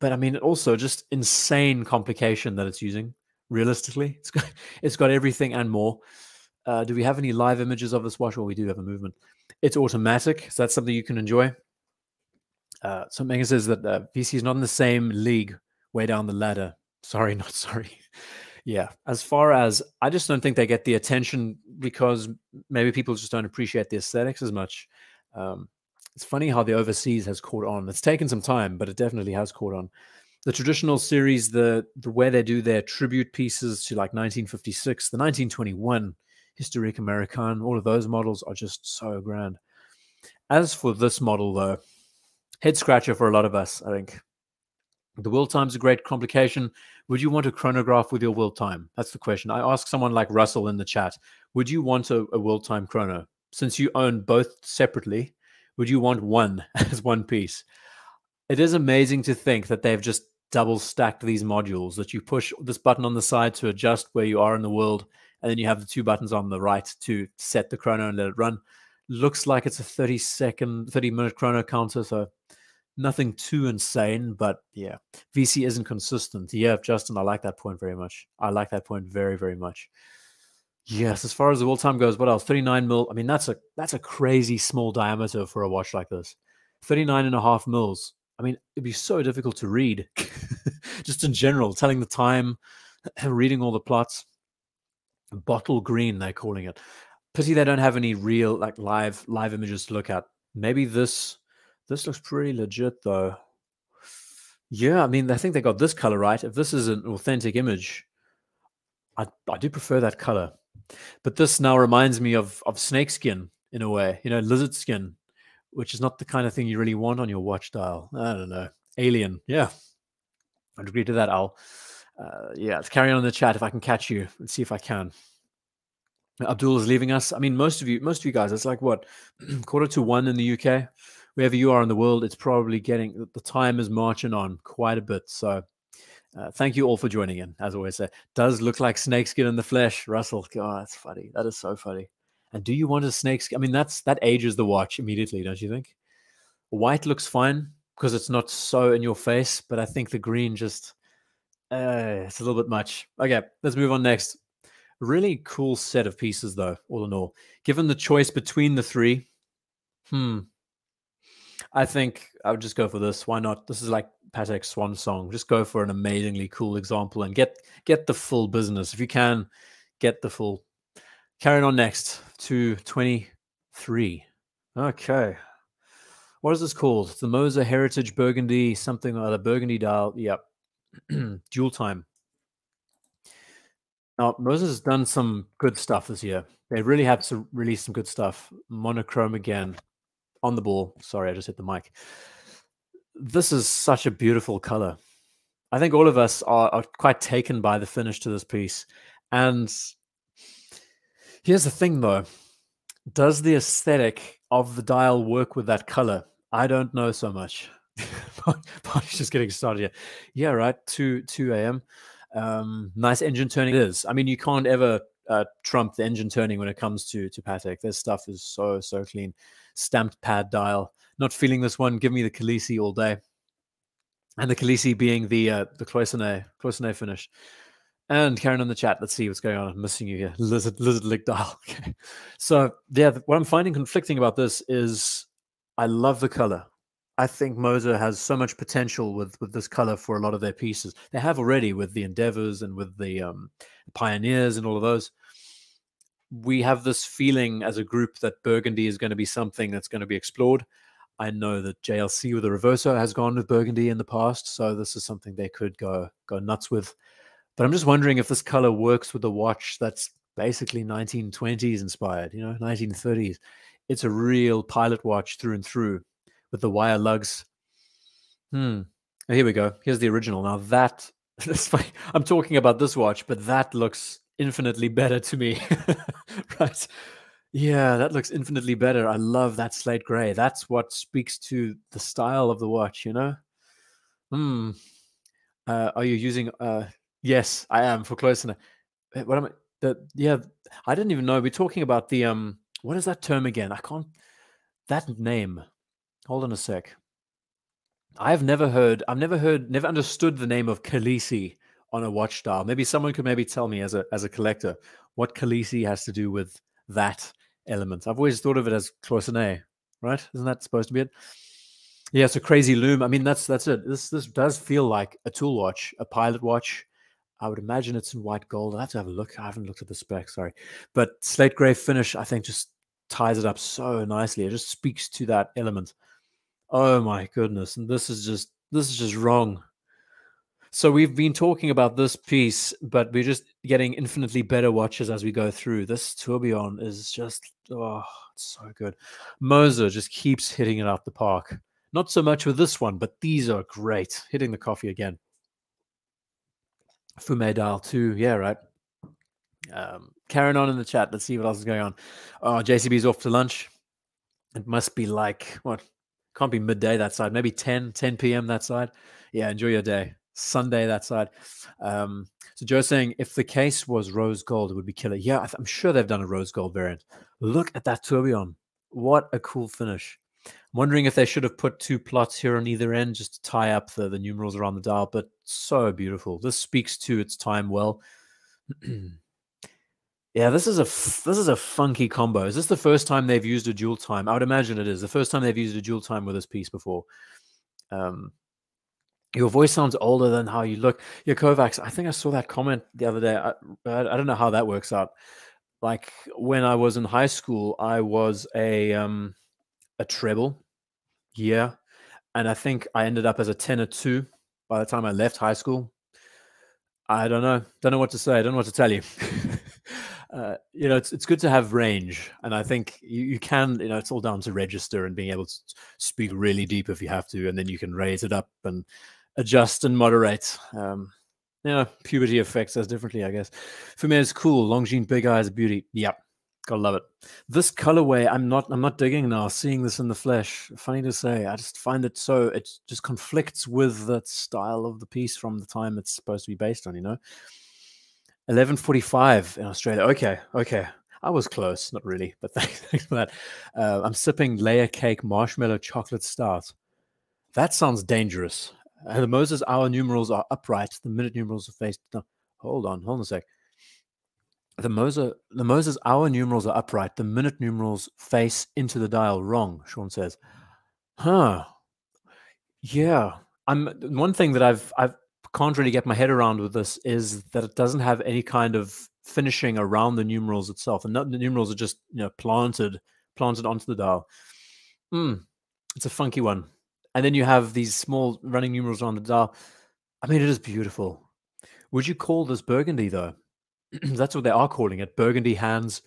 A: But I mean, also just insane complication that it's using. Realistically, it's got it's got everything and more. Uh, do we have any live images of this watch? Well, we do have a movement. It's automatic, so that's something you can enjoy. Uh, so Megan says that uh, VC is not in the same league way down the ladder. Sorry, not sorry. yeah, as far as I just don't think they get the attention because maybe people just don't appreciate the aesthetics as much. Um, it's funny how the overseas has caught on. It's taken some time, but it definitely has caught on. The traditional series, the the way they do their tribute pieces to like 1956, the 1921 Historique Americaine, all of those models are just so grand. As for this model, though, head scratcher for a lot of us, I think. The world time's a great complication. Would you want a chronograph with your world time? That's the question. I ask someone like Russell in the chat, would you want a, a world time chrono? Since you own both separately, would you want one as one piece? It is amazing to think that they've just double stacked these modules that you push this button on the side to adjust where you are in the world and then you have the two buttons on the right to set the chrono and let it run. Looks like it's a 30 second, 30 minute chrono counter, so nothing too insane, but yeah, VC isn't consistent. Yeah, Justin, I like that point very much. I like that point very, very much. Yes, as far as the world time goes, what else? 39 mil. I mean, that's a that's a crazy small diameter for a watch like this. 39 and a half mils. I mean, it'd be so difficult to read. Just in general, telling the time, reading all the plots bottle green they're calling it pity they don't have any real like live live images to look at maybe this this looks pretty legit though yeah i mean i think they got this color right if this is an authentic image i i do prefer that color but this now reminds me of of snake skin in a way you know lizard skin which is not the kind of thing you really want on your watch dial i don't know alien yeah i'd agree to that al uh, yeah, let's carry on in the chat if I can catch you. Let's see if I can. Abdul is leaving us. I mean, most of you, most of you guys, it's like what quarter to one in the UK. Wherever you are in the world, it's probably getting the time is marching on quite a bit. So, uh, thank you all for joining in. As always, say, does look like snakeskin in the flesh, Russell. God, that's funny. That is so funny. And do you want a snakeskin? I mean, that's that ages the watch immediately, don't you think? White looks fine because it's not so in your face, but I think the green just uh, it's a little bit much. Okay, let's move on next. Really cool set of pieces, though, all in all. Given the choice between the three, hmm, I think I would just go for this. Why not? This is like Patek's swan song. Just go for an amazingly cool example and get get the full business. If you can, get the full. Carrying on next to 23. Okay. What is this called? The Moser Heritage Burgundy, something or other. Burgundy dial. Yep. dual time. Now, Moser has done some good stuff this year. They really have to release some good stuff. Monochrome again on the ball. Sorry, I just hit the mic. This is such a beautiful color. I think all of us are, are quite taken by the finish to this piece. And here's the thing though does the aesthetic of the dial work with that color? I don't know so much. Party's just getting started. Yeah, yeah, right. Two two a.m. Um, nice engine turning it is. I mean, you can't ever uh, trump the engine turning when it comes to to Patek. This stuff is so so clean. Stamped pad dial. Not feeling this one. Give me the Khaleesi all day. And the Khaleesi being the uh, the Cloisonne Cloisonne finish. And Karen in the chat, let's see what's going on. I'm missing you here. Lizard lizard lick dial. Okay. So yeah, what I'm finding conflicting about this is I love the color. I think Moser has so much potential with with this color for a lot of their pieces. They have already with the Endeavors and with the um, Pioneers and all of those. We have this feeling as a group that Burgundy is going to be something that's going to be explored. I know that JLC with the Reverso has gone with burgundy in the past, so this is something they could go go nuts with. But I'm just wondering if this color works with a watch that's basically 1920s inspired, you know, 1930s. It's a real pilot watch through and through with the wire lugs. Hmm. Here we go. Here's the original. Now that. I'm talking about this watch, but that looks infinitely better to me. right. Yeah, that looks infinitely better. I love that slate gray. That's what speaks to the style of the watch, you know? Hmm. Uh, are you using uh yes, I am for close enough. Eh, what am I the yeah, I didn't even know. We're talking about the um what is that term again? I can't that name. Hold on a sec. I've never heard I've never heard never understood the name of Khaleesi on a watch dial. Maybe someone could maybe tell me as a as a collector what Khaleesi has to do with that element. I've always thought of it as cloisonne, right? Isn't that supposed to be it? Yeah, so crazy loom. I mean, that's that's it. This this does feel like a tool watch, a pilot watch. I would imagine it's in white gold. I have to have a look. I haven't looked at the spec, sorry. But slate gray finish, I think, just ties it up so nicely. It just speaks to that element. Oh my goodness. And this is just this is just wrong. So we've been talking about this piece, but we're just getting infinitely better watches as we go through. This tourbillon is just oh, it's so good. Moser just keeps hitting it out the park. Not so much with this one, but these are great. Hitting the coffee again. Fume dial too. Yeah, right. Um, carrying on in the chat. Let's see what else is going on. Oh, JCB's off to lunch. It must be like what? Can't be midday that side. Maybe 10, 10 p.m. that side. Yeah, enjoy your day. Sunday that side. Um, so Joe's saying if the case was rose gold, it would be killer. Yeah, I'm sure they've done a rose gold variant. Look at that tourbillon. What a cool finish. I'm wondering if they should have put two plots here on either end just to tie up the, the numerals around the dial, but so beautiful. This speaks to its time well. yeah, this is a this is a funky combo. Is this the first time they've used a dual time? I would imagine it is the first time they've used a dual time with this piece before. Um, your voice sounds older than how you look. Your Kovacs, I think I saw that comment the other day. I, I, don't know how that works out. Like when I was in high school, I was a um a treble, yeah, and I think I ended up as a tenor two by the time I left high school. I don't know, don't know what to say. I don't know what to tell you. uh, you know, it's it's good to have range, and I think you, you can. You know, it's all down to register and being able to speak really deep if you have to, and then you can raise it up and adjust and moderate. Um, you puberty affects us differently, I guess. For me, it's cool. Longines, big eyes, beauty. Yep, gotta love it. This colorway, I'm not, I'm not digging now. Seeing this in the flesh, funny to say. I just find it so. It just conflicts with the style of the piece from the time it's supposed to be based on. You know, 11:45 in Australia. Okay, okay. I was close, not really, but thanks, thanks for that. Uh, I'm sipping layer cake marshmallow chocolate stout. That sounds dangerous. And the Moser hour numerals are upright. The minute numerals are faced. No, hold on, hold on a sec. The Moser, the Moser hour numerals are upright. The minute numerals face into the dial. Wrong. Sean says. Huh. Yeah. I'm one thing that I've I've can't really get my head around with this is that it doesn't have any kind of finishing around the numerals itself. And the numerals are just you know planted planted onto the dial. Hmm. It's a funky one and then you have these small running numerals on the dial. I mean, it is beautiful. Would you call this burgundy though? That's what they are calling it. Burgundy hands.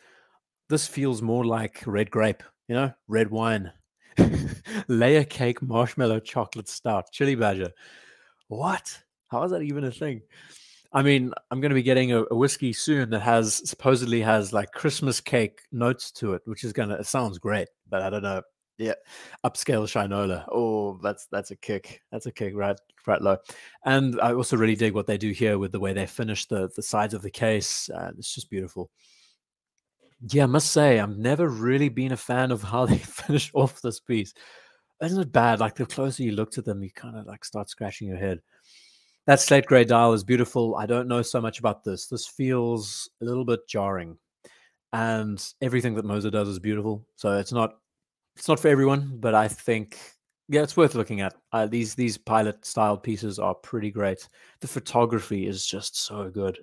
A: This feels more like red grape, you know, red wine. Layer cake, marshmallow, chocolate stout, chili badger. What? How is that even a thing? I mean, I'm going to be getting a, a, whiskey soon that has supposedly has like Christmas cake notes to it, which is going to, it sounds great, but I don't know. Yeah, upscale Shinola. Oh, that's that's a kick. That's a kick, right, right low. And I also really dig what they do here with the way they finish the the sides of the case. Uh, it's just beautiful. Yeah, I must say, I've never really been a fan of how they finish off this piece. Isn't it bad? Like the closer you look to them, you kind of like start scratching your head. That slate gray dial is beautiful. I don't know so much about this. This feels a little bit jarring, and everything that Moser does is beautiful. So it's not it's not for everyone, but I think yeah, it's worth looking at. Uh, these these pilot style pieces are pretty great. The photography is just so good.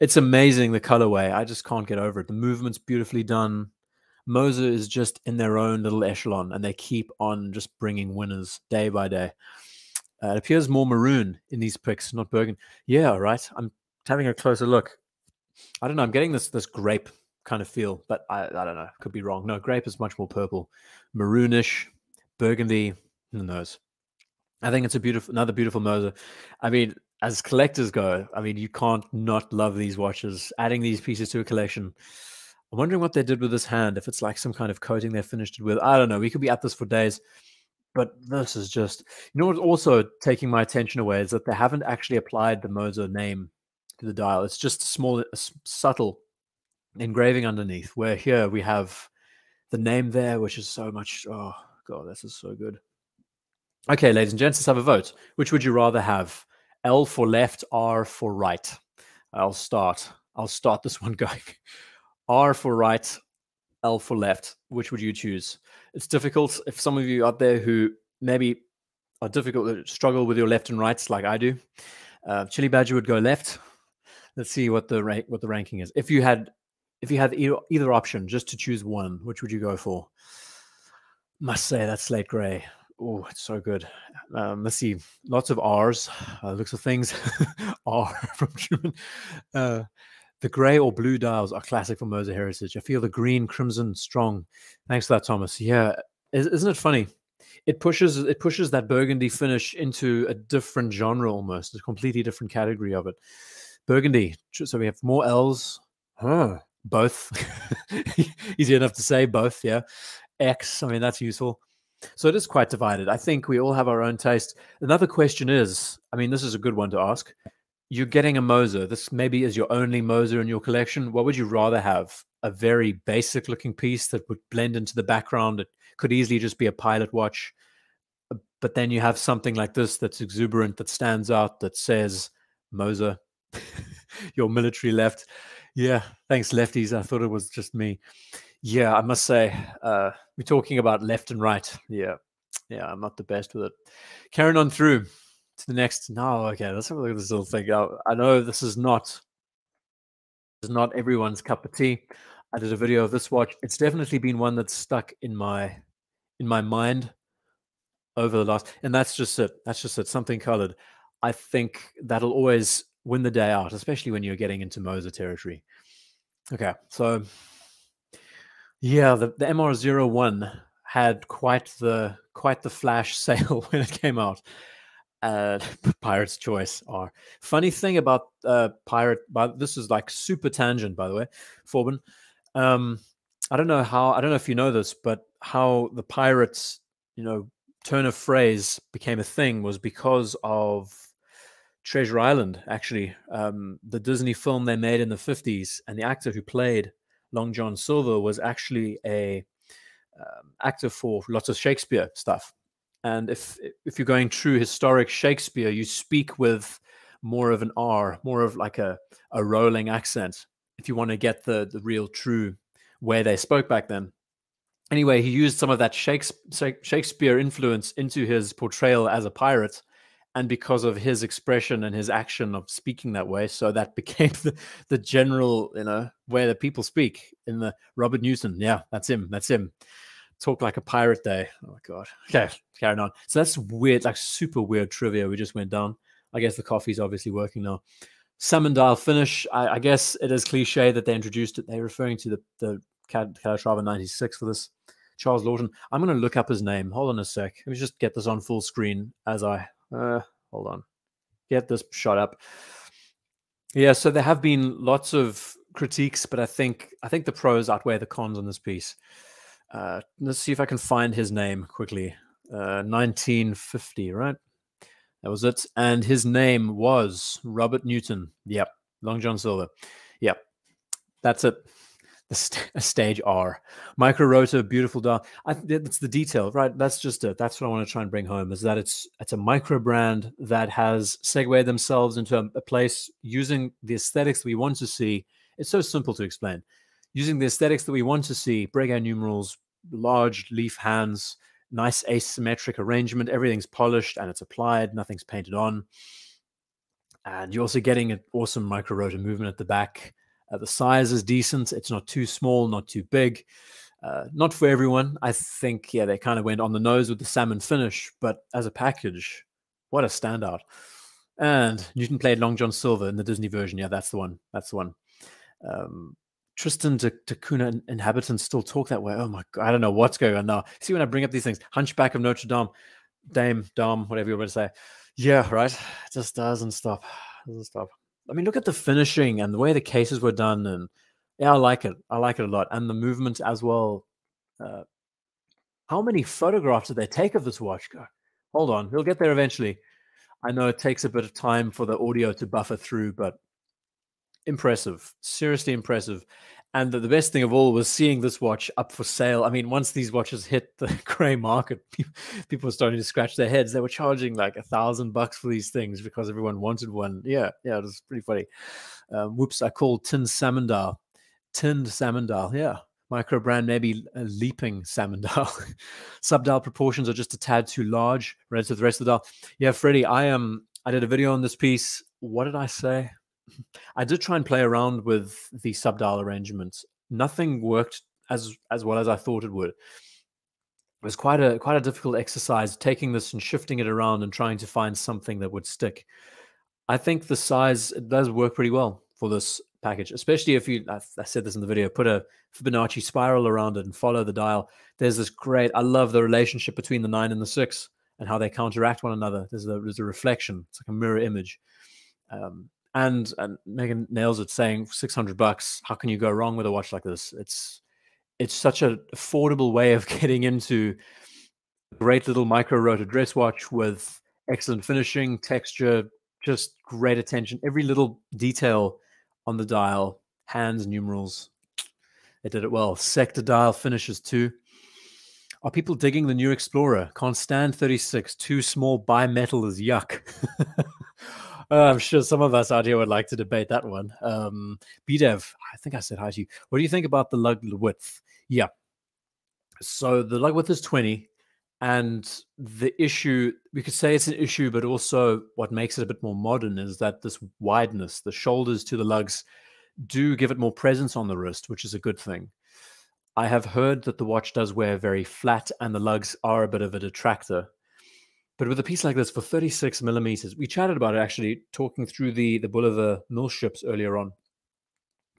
A: It's amazing the colorway. I just can't get over it. The movement's beautifully done. Moser is just in their own little echelon, and they keep on just bringing winners day by day. Uh, it appears more maroon in these picks, not burgundy. Yeah, right. I'm having a closer look. I don't know. I'm getting this this grape kind of feel, but I, I don't know. Could be wrong. No, grape is much more purple, maroonish, burgundy. Who knows? I think it's a beautiful, another beautiful Moser. I mean, as collectors go, I mean, you can't not love these watches. Adding these pieces to a collection. I'm wondering what they did with this hand. If it's like some kind of coating they finished it with, I don't know. We could be at this for days. But this is just, you know, what's also taking my attention away is that they haven't actually applied the Moser name to the dial. It's just a small, a subtle engraving underneath. Where here we have the name there, which is so much. Oh god, this is so good. Okay, ladies and gents, let's have a vote. Which would you rather have? L for left, R for right. I'll start. I'll start this one going. R for right, L for left. Which would you choose? It's difficult. If some of you out there who maybe are difficult, uh, struggle with your left and rights like I do, uh, Chili Badger would go left. Let's see what the rank what the ranking is. If you had if you had either, either option, just to choose one, which would you go for? Must say that slate gray. Oh, it's so good. Um, let's see, lots of R's. Uh, looks of things. R from Truman. Uh, the grey or blue dials are classic for Moser Heritage. I feel the green, crimson, strong. Thanks for that, Thomas. Yeah, isn't it funny? It pushes it pushes that burgundy finish into a different genre almost, a completely different category of it. Burgundy. So we have more L's. Huh. Both. Easy enough to say both. Yeah. X. I mean, that's useful. So it is quite divided. I think we all have our own taste. Another question is, I mean, this is a good one to ask you're getting a Moser. This maybe is your only Moser in your collection. What would you rather have? A very basic looking piece that would blend into the background. It could easily just be a pilot watch. Uh, but then you have something like this that's exuberant, that stands out, that says Moser, your military left. Yeah, thanks, lefties. I thought it was just me. Yeah, I must say, uh, we're talking about left and right. Yeah, yeah, I'm not the best with it. Carrying on through to the next. No, okay, let's have a look at this little thing. I, I know this is not this is not everyone's cup of tea. I did a video of this watch. It's definitely been one that's stuck in my in my mind over the last, and that's just it. That's just it. Something colored. I think that'll always win the day out, especially when you're getting into Moser territory. Okay, so yeah, the, the MR01 had quite the quite the flash sale when it came out uh, Pirate's Choice are. Funny thing about uh, Pirate, but this is like super tangent, by the way, Forbin. Um, I don't know how, I don't know if you know this, but how the Pirates, you know, turn of phrase became a thing was because of Treasure Island, actually. Um, the Disney film they made in the 50s, and the actor who played Long John Silver was actually a um, actor for lots of Shakespeare stuff. And if if you're going true historic Shakespeare, you speak with more of an R, more of like a, a rolling accent. If you want to get the the real true way they spoke back then. Anyway, he used some of that Shakespeare influence into his portrayal as a pirate, and because of his expression and his action of speaking that way, so that became the, the general, you know, way that people speak in the Robert Newton. Yeah, that's him. That's him talk like a pirate day. Oh my god. Okay, carrying on. So that's weird, like super weird trivia we just went down. I guess the coffee's obviously working now. Salmon dial finish. I, I, guess it is cliche that they introduced it. They're referring to the the Calatrava 96 for this. Charles Laughton. I'm going to look up his name. Hold on a sec. Let me just get this on full screen as I uh, hold on. Get this shot up. Yeah, so there have been lots of critiques, but I think I think the pros outweigh the cons on this piece. Uh, let's see if I can find his name quickly. Uh, 1950, right? That was it. And his name was Robert Newton. Yep. Long John Silver. Yep. That's it. St stage R. Micro rotor, beautiful dial. I, that's the detail, right? That's just it. That's what I want to try and bring home is that it's it's a micro brand that has segued themselves into a, a place using the aesthetics we want to see. It's so simple to explain using the aesthetics that we want to see Breguet numerals, large leaf hands, nice asymmetric arrangement. Everything's polished and it's applied, nothing's painted on. And you're also getting an awesome micro rotor movement at the back. Uh, the size is decent. It's not too small, not too big. Uh, not for everyone. I think, yeah, they kind of went on the nose with the salmon finish, but as a package, what a standout. And Newton played Long John Silver in the Disney version. Yeah, that's the one. That's the one. Um, Tristan da, Cunha inhabitants still talk that way. Oh my god, I don't know what's going on now. See when I bring up these things, Hunchback of Notre Dame, Dame, Dom, whatever you want to say. Yeah, right. It just doesn't stop. Doesn't stop. I mean, look at the finishing and the way the cases were done, and yeah, I like it. I like it a lot, and the movement as well. Uh, how many photographs did they take of this watch? Go, hold on, we'll get there eventually. I know it takes a bit of time for the audio to buffer through, but impressive, seriously impressive. And the, the, best thing of all was seeing this watch up for sale. I mean, once these watches hit the gray market, people were starting to scratch their heads. They were charging like a thousand bucks for these things because everyone wanted one. Yeah, yeah, it was pretty funny. Um, whoops, I called tin salmon dial, tinned salmon dial. Yeah, micro brand maybe a leaping salmon dial. Subdial proportions are just a tad too large relative to the rest of the dial. Yeah, Freddie, I am. Um, I did a video on this piece. What did I say? I did try and play around with the subdial arrangements. Nothing worked as as well as I thought it would. It was quite a quite a difficult exercise taking this and shifting it around and trying to find something that would stick. I think the size does work pretty well for this package, especially if you, I, I, said this in the video, put a Fibonacci spiral around it and follow the dial. There's this great, I love the relationship between the nine and the six and how they counteract one another. There's a, there's a reflection, it's like a mirror image. Um, and, and Megan nails it saying 600 bucks. How can you go wrong with a watch like this? It's it's such an affordable way of getting into a great little micro rotor dress watch with excellent finishing, texture, just great attention. Every little detail on the dial, hands, numerals. They did it well. Sector dial finishes too. Are people digging the new Explorer? Can't stand 36. Too small. Bimetal is yuck. Uh, I'm sure some of us out here would like to debate that one. Um, BDev, I think I said hi to you. What do you think about the lug width? Yeah. So the lug width is 20. And the issue, we could say it's an issue, but also what makes it a bit more modern is that this wideness, the shoulders to the lugs, do give it more presence on the wrist, which is a good thing. I have heard that the watch does wear very flat and the lugs are a bit of a detractor. But with a piece like this for 36 millimeters, we chatted about it actually, talking through the, the Bulliver mill ships earlier on.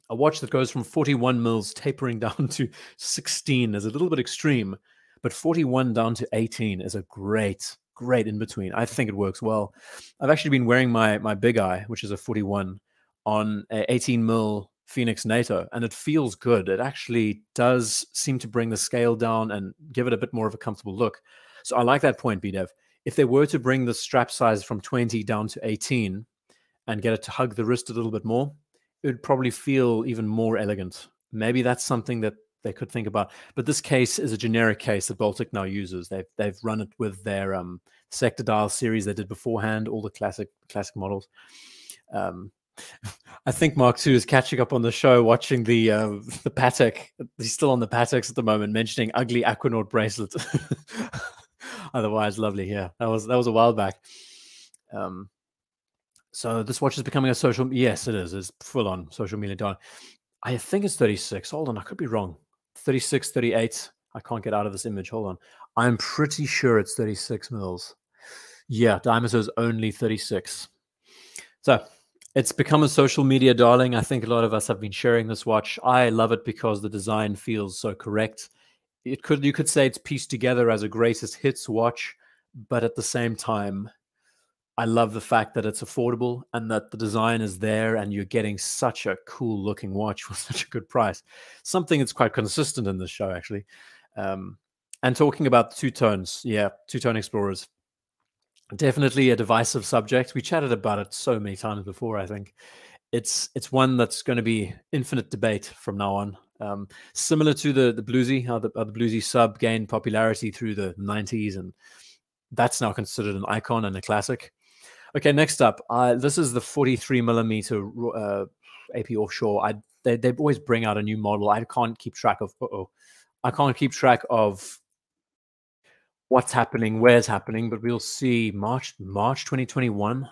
A: A watch that goes from 41 mils tapering down to 16 is a little bit extreme, but 41 down to 18 is a great, great in between. I think it works well. I've actually been wearing my my big eye, which is a 41, on a 18 mil Phoenix NATO, and it feels good. It actually does seem to bring the scale down and give it a bit more of a comfortable look. So I like that point, BDev if they were to bring the strap size from 20 down to 18 and get it to hug the wrist a little bit more, it would probably feel even more elegant. Maybe that's something that they could think about. But this case is a generic case that Baltic now uses. They've they've run it with their um, sector dial series they did beforehand, all the classic classic models. Um, I think Mark II is catching up on the show, watching the uh, the Patek. He's still on the Pateks at the moment, mentioning ugly Aquanaut bracelet. Otherwise, lovely. Yeah, that was that was a while back. Um, so this watch is becoming a social. Yes, it is. It's full on social media. Done. I think it's 36. Hold on, I could be wrong. 36, 38. I can't get out of this image. Hold on. I'm pretty sure it's 36 mils. Yeah, Diameter is only 36. So it's become a social media darling. I think a lot of us have been sharing this watch. I love it because the design feels so correct it could you could say it's pieced together as a greatest hits watch, but at the same time, I love the fact that it's affordable and that the design is there and you're getting such a cool looking watch for such a good price. Something that's quite consistent in this show, actually. Um, and talking about two tones, yeah, two tone explorers. Definitely a divisive subject. We chatted about it so many times before, I think. It's it's one that's going to be infinite debate from now on. Um, similar to the the bluesy, how the, how the bluesy sub gained popularity through the 90s, and that's now considered an icon and a classic. Okay, next up, uh, this is the 43 millimeter uh, AP offshore. I they they always bring out a new model. I can't keep track of. oh, I can't keep track of what's happening, where's happening, but we'll see March March 2021.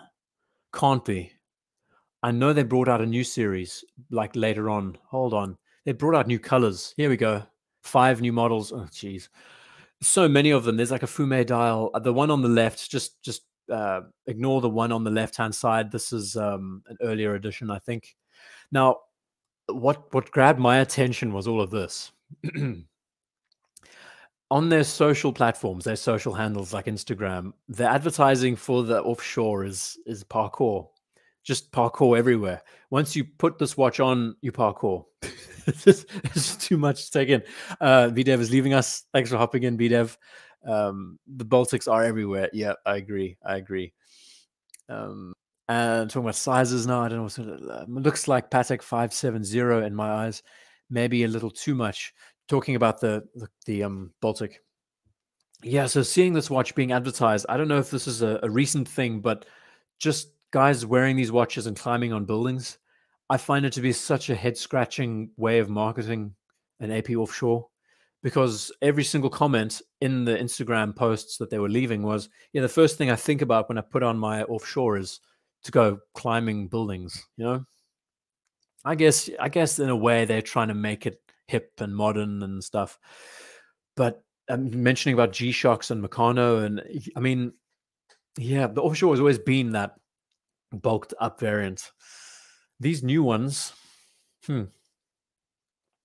A: Can't be. I know they brought out a new series like later on. Hold on. They brought out new colors. Here we go. five new models. Oh, geez, so many of them. There's like a Fume dial. Uh, the one on the left, just just uh, ignore the one on the left hand side. This is um, an earlier edition, I think. Now, what what grabbed my attention was all of this. on their social platforms, their social handles like Instagram, the advertising for the offshore is is parkour, just parkour everywhere. Once you put this watch on, you parkour. it's, too much to take in. Uh, VDev is leaving us. Thanks for hopping in, VDev. Um, the Baltics are everywhere. Yeah, I agree. I agree. Um, and talking about sizes now, I don't know. What it uh, looks like Patek 570 in my eyes. Maybe a little too much talking about the the, the um, Baltic. Yeah, so seeing this watch being advertised, I don't know if this is a, a recent thing, but just guys wearing these watches and climbing on buildings, I find it to be such a head scratching way of marketing an AP offshore because every single comment in the Instagram posts that they were leaving was, yeah, the first thing I think about when I put on my offshore is to go climbing buildings, you know? I guess I guess in a way they're trying to make it hip and modern and stuff. But I'm mentioning about G Shocks and Meccano, and I mean, yeah, the offshore has always been that bulked up variant. These new ones, hmm,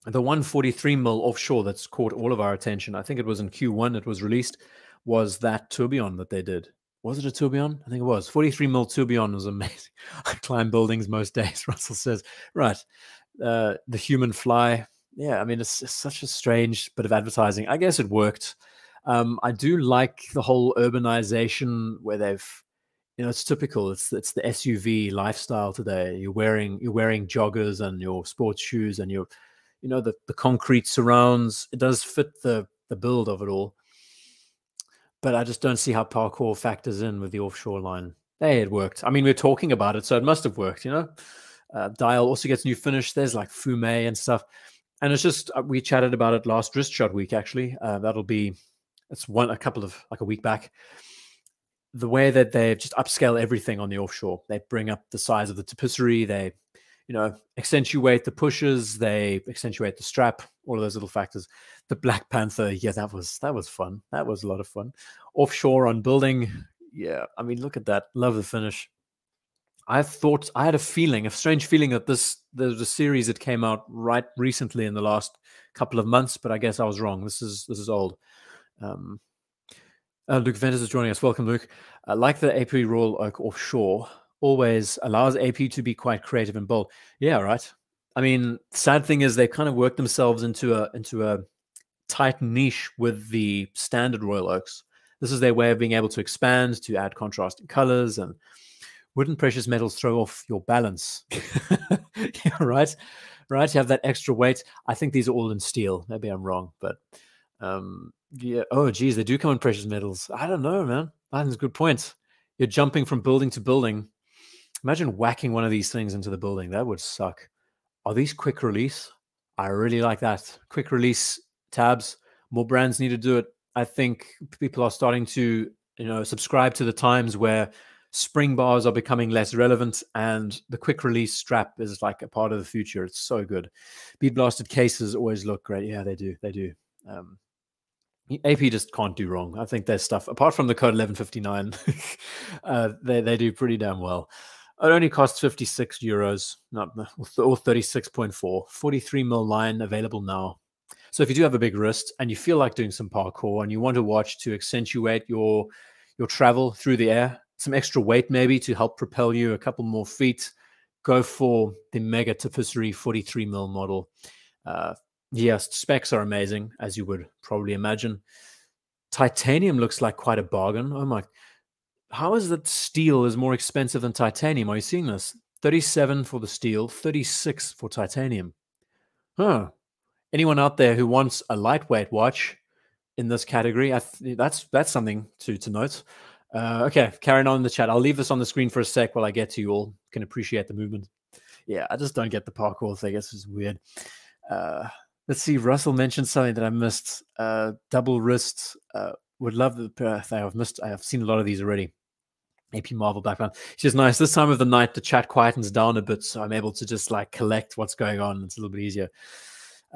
A: the 143 mil offshore that's caught all of our attention. I think it was in Q1 it was released. Was that tourbillon that they did? Was it a tourbillon? I think it was. 43 mil tourbillon was amazing. I climb buildings most days. Russell says, right. Uh, the human fly yeah, I mean, it's, it's, such a strange bit of advertising. I guess it worked. Um, I do like the whole urbanization where they've, you know, it's typical. It's it's the SUV lifestyle today. You're wearing you're wearing joggers and your sports shoes and your, you know, the the concrete surrounds. It does fit the the build of it all. But I just don't see how parkour factors in with the offshore line. Hey, it worked. I mean, we're talking about it, so it must have worked. You know, uh, Dial also gets new finish. There's like Fume and stuff and it's just uh, we chatted about it last wrist shot week actually uh, that'll be it's one a couple of like a week back the way that they've just upscale everything on the offshore. They bring up the size of the tapisserie they you know accentuate the pushes they accentuate the strap all of those little factors. The black panther yeah that was that was fun. That was a lot of fun. Offshore on building yeah i mean look at that. Love the finish. I thought I had a feeling, a strange feeling that this there's a series that came out right recently in the last couple of months, but I guess I was wrong. This is this is old. Um, uh, Luke Ventus is joining us. Welcome, Luke. Uh, like the AP Royal Oak offshore, always allows AP to be quite creative and bold. Yeah, right. I mean, sad thing is they kind of worked themselves into a into a tight niche with the standard Royal Oaks. This is their way of being able to expand, to add contrasting colors and wouldn't precious metals throw off your balance? yeah, right, right. You have that extra weight. I think these are all in steel. Maybe I'm wrong, but um, yeah. Oh, geez, they do come in precious metals. I don't know, man. That's a good point. You're jumping from building to building. Imagine whacking one of these things into the building. That would suck. Are these quick release? I really like that. Quick release tabs. More brands need to do it. I think people are starting to, you know, subscribe to the times where spring bars are becoming less relevant and the quick release strap is like a part of the future it's so good bead blasted cases always look great yeah they do they do um, ap just can't do wrong. I think their stuff apart from the code 1159 uh, they, they do pretty damn well. It only costs 56 euros not or 36.4 43 mil line available now. So if you do have a big wrist and you feel like doing some parkour and you want to watch to accentuate your your travel through the air some extra weight maybe to help propel you a couple more feet, go for the Mega Tapisserie 43 mil model. Uh, yes, specs are amazing, as you would probably imagine. Titanium looks like quite a bargain. Oh my, how is that steel is more expensive than titanium? Are you seeing this? 37 for the steel, 36 for titanium. Huh. Anyone out there who wants a lightweight watch in this category, that's that's something to to note. Uh, okay, carrying on in the chat. I'll leave this on the screen for a sec while I get to you all. Can appreciate the movement. Yeah, I just don't get the parkour thing. It's just weird. Uh, let's see. Russell mentioned something that I missed. Uh, double wrist. Uh, would love the uh, thing. I've missed. I have seen a lot of these already. AP Marvel background. It's just nice. This time of the night, the chat quietens down a bit, so I'm able to just like collect what's going on. It's a little bit easier.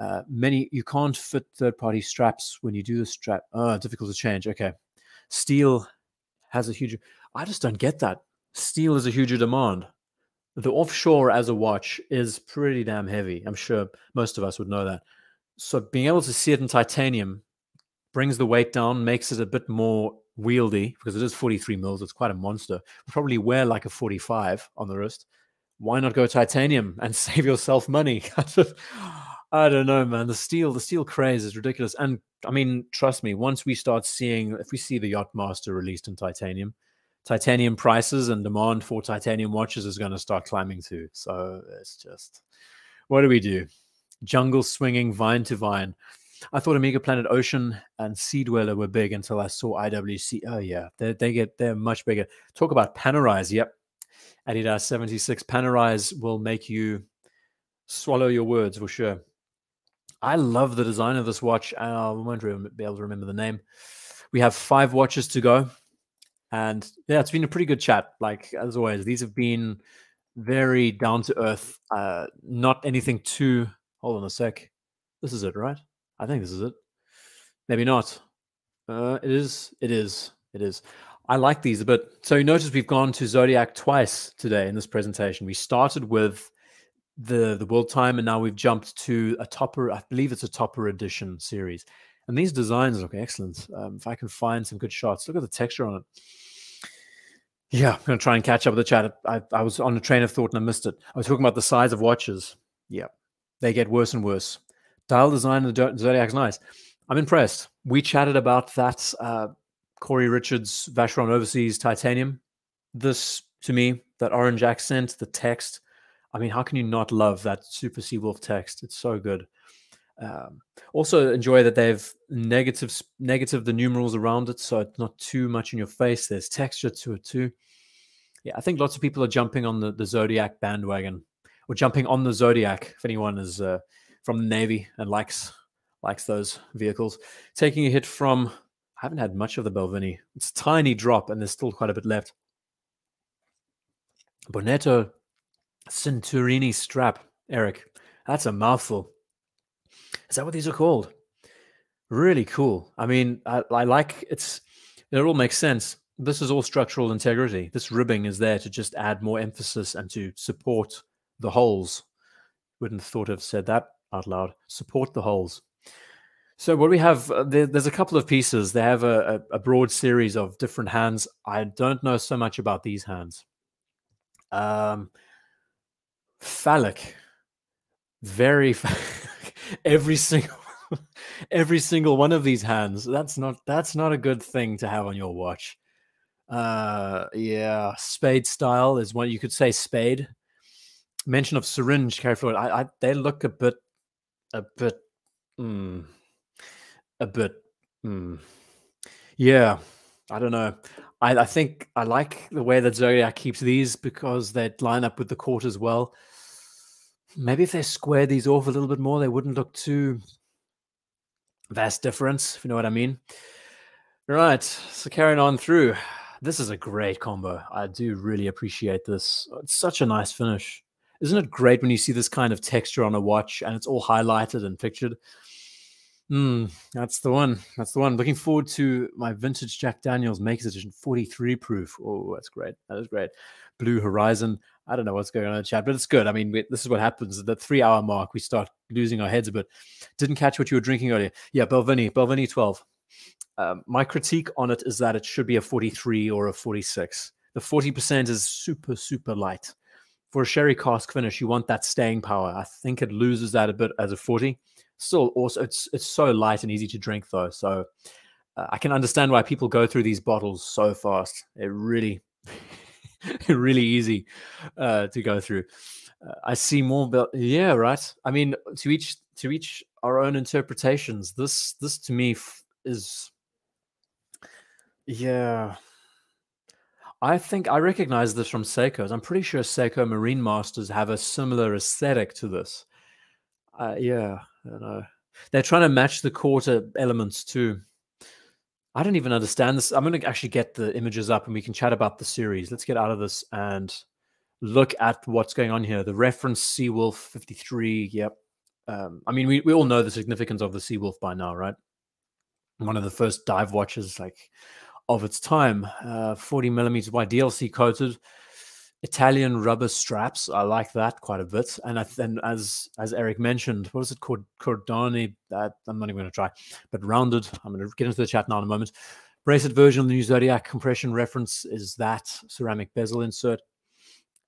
A: Uh, many you can't fit third-party straps when you do the strap. Oh, difficult to change. Okay, steel has a huge. I just don't get that. Steel is a huge demand. The offshore as a watch is pretty damn heavy. I'm sure most of us would know that. So being able to see it in titanium brings the weight down, makes it a bit more wieldy because it is 43 mils. It's quite a monster. Probably wear like a 45 on the wrist. Why not go titanium and save yourself money? I don't know, man. The steel, the steel craze is ridiculous. And I mean, trust me, once we start seeing, if we see the Yachtmaster released in titanium, titanium prices and demand for titanium watches is going to start climbing too. So it's just, what do we do? Jungle swinging vine to vine. I thought Omega Planet Ocean and Sea Dweller were big until I saw IWC. Oh yeah, they, they get they're much bigger. Talk about Panerais. Yep, Adidas 76 Panerais will make you swallow your words for sure. I love the design of this watch. I won't be able to remember the name. We have five watches to go. And yeah, it's been a pretty good chat. Like as always, these have been very down to earth. Uh, not anything too. Hold on a sec. This is it, right? I think this is it. Maybe not. Uh, it is. It is. It is. I like these a bit. So you notice we've gone to Zodiac twice today in this presentation. We started with the the world time, and now we've jumped to a topper. I believe it's a topper edition series. And these designs look excellent. Um, if I can find some good shots, look at the texture on it. Yeah, I'm going to try and catch up with the chat. I, I was on a train of thought and I missed it. I was talking about the size of watches. Yeah, they get worse and worse. Dial design of the Zodiac's nice. I'm impressed. We chatted about that uh, Cory Richards Vacheron Overseas Titanium. This, to me, that orange accent, the text. I mean, how can you not love that Super Seawolf text? It's so good. Um, also enjoy that they've negative negative the numerals around it, so it's not too much in your face. There's texture to it too. Yeah, I think lots of people are jumping on the, the Zodiac bandwagon, or jumping on the Zodiac. If anyone is uh, from the Navy and likes likes those vehicles, taking a hit from I haven't had much of the Balvenie. It's a tiny drop, and there's still quite a bit left. Bonetto Cinturini strap, Eric. That's a mouthful. Is that what these are called? Really cool. I mean, I, I like it's. It all makes sense. This is all structural integrity. This ribbing is there to just add more emphasis and to support the holes. Wouldn't have thought of said that out loud. Support the holes. So what we have, uh, there, there's a couple of pieces. They have a, a, a, broad series of different hands. I don't know so much about these hands. Um, phallic, very every single every single one of these hands. That's not that's not a good thing to have on your watch. Uh yeah, spade style is what you could say spade. Mention of syringe carry forward. I, I they look a bit a bit mm, a bit mm. yeah, I don't know. I, I think I like the way that Zodiac keeps these because they line up with the court as well. Maybe if they square these off a little bit more, they wouldn't look too vast difference, if you know what I mean. Right, so carrying on through. This is a great combo. I do really appreciate this. It's such a nice finish. Isn't it great when you see this kind of texture on a watch and it's all highlighted and pictured? Hmm, that's the one. That's the one. Looking forward to my vintage Jack Daniels Makers Edition 43 proof. Oh, that's great. That is great. Blue Horizon. I don't know what's going on in the chat, but it's good. I mean, we, this is what happens at the three hour mark. We start losing our heads a bit. Didn't catch what you were drinking earlier. Yeah, Balvenie, Balvenie 12. Um, my critique on it is that it should be a 43 or a 46. The 40% is super, super light. For a sherry cask finish, you want that staying power. I think it loses that a bit as a 40. Still, also, it's it's so light and easy to drink though. So uh, I can understand why people go through these bottles so fast. It really really easy uh, to go through. Uh, I see more, but yeah, right. I mean, to each to each our own interpretations. This this to me is, yeah. I think I recognize this from Seiko's. I'm pretty sure Seiko Marine Masters have a similar aesthetic to this. Uh, yeah. They're trying to match the quarter elements too. I don't even understand this. I'm going to actually get the images up and we can chat about the series. Let's get out of this and look at what's going on here. The reference Seawolf 53. Yep. Um, I mean, we, we all know the significance of the Seawolf by now, right? One of the first dive watches, like of its time, uh, 40 millimeters wide, DLC coated, Italian rubber straps. I like that quite a bit. And I, and as as Eric mentioned, what is it called? Cordoni. Uh, I'm not even going to try, but rounded. I'm going to get into the chat now in a moment. Bracelet version of the new Zodiac compression reference is that ceramic bezel insert.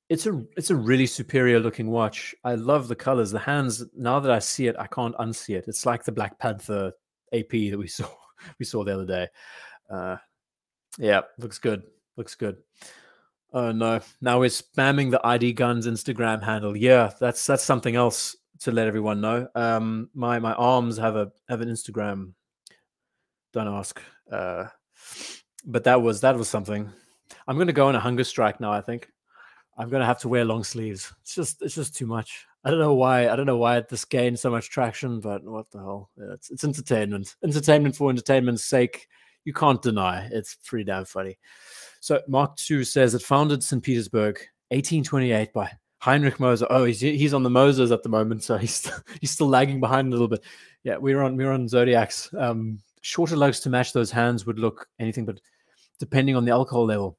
A: It's a it's a really superior looking watch. I love the colors. The hands. Now that I see it, I can't unsee it. It's like the Black Panther AP that we saw we saw the other day. Uh, yeah, looks good. Looks good. Oh no! Now we're spamming the ID Guns Instagram handle. Yeah, that's that's something else to let everyone know. Um, my my arms have a have an Instagram. Don't ask. Uh, but that was that was something. I'm to go on a hunger strike now. I think I'm to have to wear long sleeves. It's just it's just too much. I don't know why. I don't know why this gained so much traction, but what the hell? Yeah, it's it's entertainment. Entertainment for entertainment's sake. You can't deny. It's pretty damn funny. So Mark II says it founded St. Petersburg, 1828 by Heinrich Moser. Oh, he's he's on the Mosers at the moment, so he's he's still lagging behind a little bit. Yeah, we are on we are on Zodiacs. Um, shorter lugs to match those hands would look anything but depending on the alcohol level.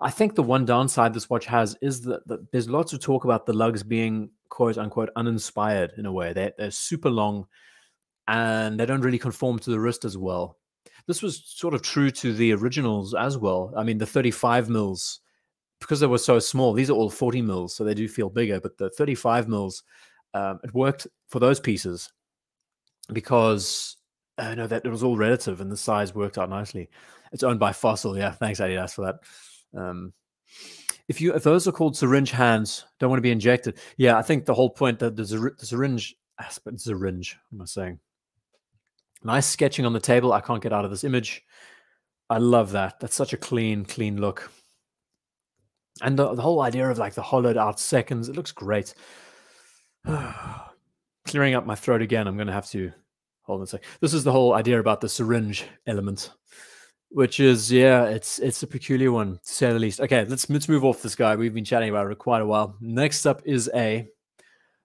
A: I think the one downside this watch has is that, that there's lots of talk about the lugs being quote unquote uninspired in a way. They're, they're super long and they don't really conform to the wrist as well. This was sort of true to the originals as well. I mean, the 35 mils, because they were so small, these are all 40 mils, so they do feel bigger, but the 35 mils, um, it worked for those pieces because uh, no, that it was all relative, and the size worked out nicely. It's owned by Fossil. Yeah, thanks, Adidas, for that. Um, if you if those are called syringe hands, don't want to be injected. Yeah, I think the whole point that the, the syringe aspect, syringe. What am I saying? Nice sketching on the table. I can't get out of this image. I love that. That's such a clean, clean look. And the, the whole idea of like the hollowed out seconds, it looks great. Clearing up my throat again. I'm going to have to hold on a sec. This is the whole idea about the syringe element, which is yeah, it's it's a peculiar one to say the least. Okay, let's let's move off this guy. We've been chatting about it for quite a while. Next up is a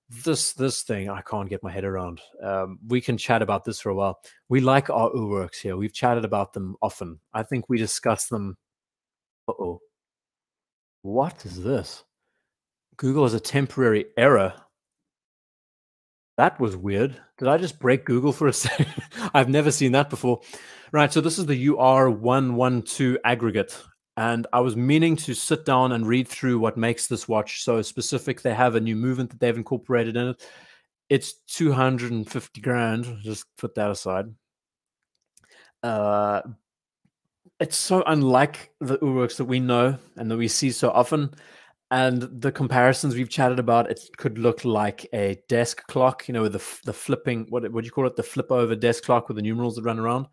A: this this thing I can't get my head around. Um, we can chat about this for a while. We like our Urwerks here. We've chatted about them often. I think we discuss them. Uh oh, what is this? Google has a temporary error that was weird. Did I just break Google for a second? I've never seen that before. Right, so this is the UR112 Aggregat. And I was meaning to sit down and read through what makes this watch so specific. They have a new movement that they've incorporated in it. It's 250 grand. Just put that aside. Uh, it's so unlike the Urwerks that we know and that we see so often and the comparisons we've chatted about it could look like a desk clock you know with the, the flipping what would you call it the flip over desk clock with the numerals that run around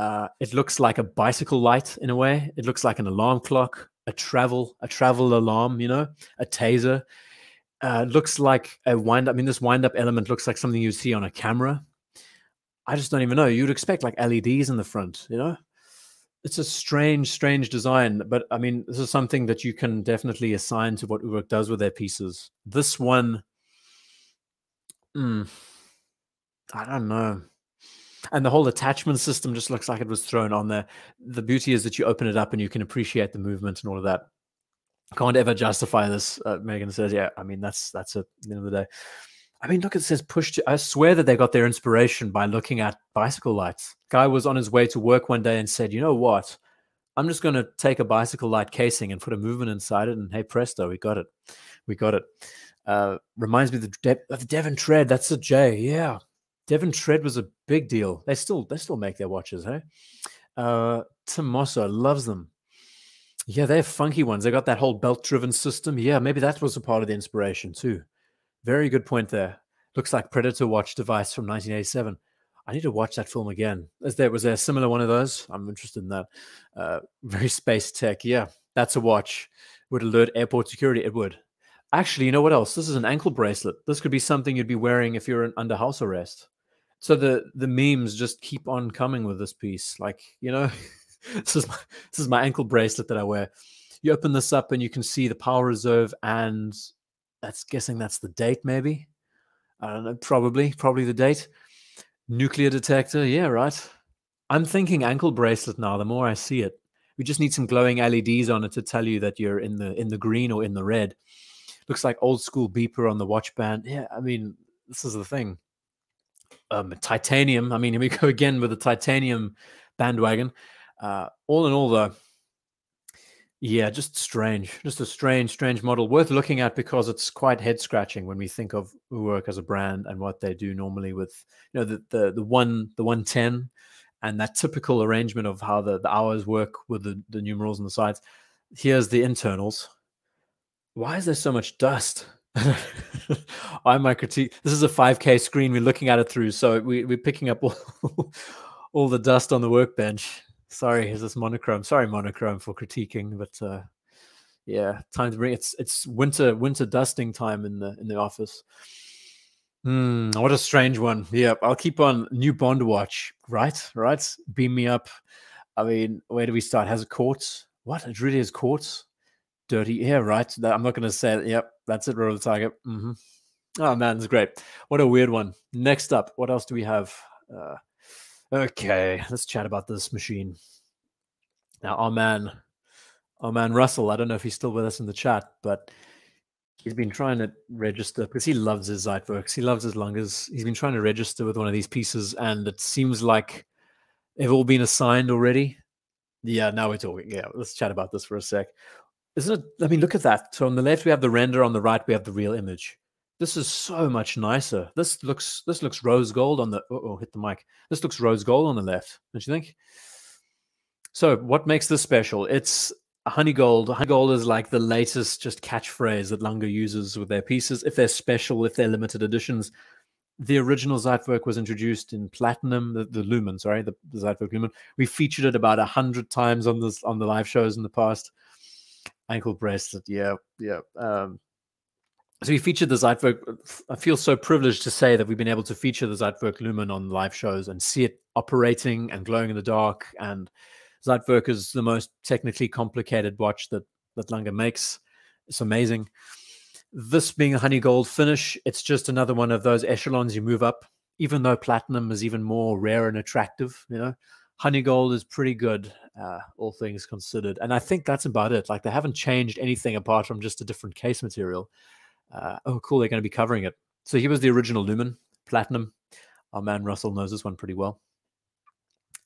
A: uh, it looks like a bicycle light in a way. It looks like an alarm clock a travel a travel alarm you know a taser. Uh, looks like a wind up i mean this wind up element looks like something you'd see on a camera. I just don't even know. You'd expect like leds in the front you know? It's a strange, strange design, but I mean, this is something that you can definitely assign to what Urwerk does with their pieces. This one, mm, I don't know. And the whole attachment system just looks like it was thrown on there. The beauty is that you open it up and you can appreciate the movement and all of that. Can't ever justify this. Uh, Megan says, "Yeah, I mean that's that's at the end of the day." I mean, look, it says push to. I swear that they got their inspiration by looking at bicycle lights. Guy was on his way to work one day and said, "You know what? I'm just going to take a bicycle light casing and put a movement inside it, and hey presto, we got it. We got it." Uh, reminds me of the, De- of the Devon Tread. That's a J. Yeah, Devon Tread was a big deal. They still they still make their watches, hey? Uh, Tomoso loves them. Yeah, they're funky ones. They got that whole belt-driven system. Yeah, maybe that was a part of the inspiration too. Very good point there. Looks like Predator Watch device from 1987. I need to watch that film again. Is there was there a similar one of those? I'm interested in that. Uh, very space tech. Yeah, that's a watch. Would alert airport security. It would. Actually, you know what else? This is an ankle bracelet. This could be something you'd be wearing if you're under house arrest. So the the memes just keep on coming with this piece. Like you know, this is my, this is my ankle bracelet that I wear. You open this up and you can see the power reserve and that's guessing that's the date, maybe. I don't know, probably, probably the date. Nuclear detector, yeah, right. I'm thinking ankle bracelet now. The more I see it, we just need some glowing LEDs on it to tell you that you're in the in the green or in the red. Looks like old school beeper on the watch band. Yeah, I mean, this is the thing. Um, titanium. I mean, here we go again with the titanium bandwagon. Uh, all in all, though, yeah, just strange. Just a strange, strange model worth looking at because it's quite head scratching when we think of Urwerk as a brand and what they do normally with you know the the the one the one ten and that typical arrangement of how the, the hours work with the, the numerals and the sides. Here's the internals. Why is there so much dust? I my critique. This is a 5K screen. We're looking at it through, so we, we're picking up all, all the dust on the workbench. Sorry, is this monochrome? Sorry, monochrome for critiquing, but uh, yeah, time to bring it's it's winter winter dusting time in the in the office. Hmm, what a strange one. Yep, I'll keep on new Bond watch. Right, right. Beam me up. I mean, where do we start? Has a quartz? What? It really is quartz. Dirty. Yeah, right. I'm not going to say it. Yep, that's it. Roll the target. Mm-hmm. Oh man, it's great. What a weird one. Next up, what else do we have? Uh, okay, let's chat about this machine. Now, our man, our man Russell. I don't know if he's still with us in the chat, but he's been trying to register because he loves his Zeitwerks. He loves his Langes. He's been trying to register with one of these pieces, and it seems like they've all been assigned already. Yeah, now we're talking. Yeah, let's chat about this for a sec. Isn't it? I mean, look at that. So on the left we have the render, on the right we have the real image. This is so much nicer. This looks this looks rose gold on the oh hit the mic. This looks rose gold on the left, don't you think? So what makes this special? It's honey gold. Honey gold is like the latest just catchphrase that Lange uses with their pieces. If they're special, if they're limited editions, the original Zeitwerk was introduced in platinum, the, the Lumen, sorry, the, the Zeitwerk Lumen. We featured it about a hundred times on this on the live shows in the past. Ankle bracelet, yeah, yeah. Um, so we featured the Zeitwerk. I feel so privileged to say that we've been able to feature the Zeitwerk Lumen on live shows and see it operating and glowing in the dark and Zeitwerk is the most technically complicated watch that that Lange makes. It's amazing. This being a honey gold finish, it's just another one of those echelons you move up. Even though platinum is even more rare and attractive, you know, honey gold is pretty good, uh, all things considered. And I think that's about it. Like they haven't changed anything apart from just a different case material. Uh, oh, cool! They're going to be covering it. So he was the original Lumen Platinum. Our man Russell knows this one pretty well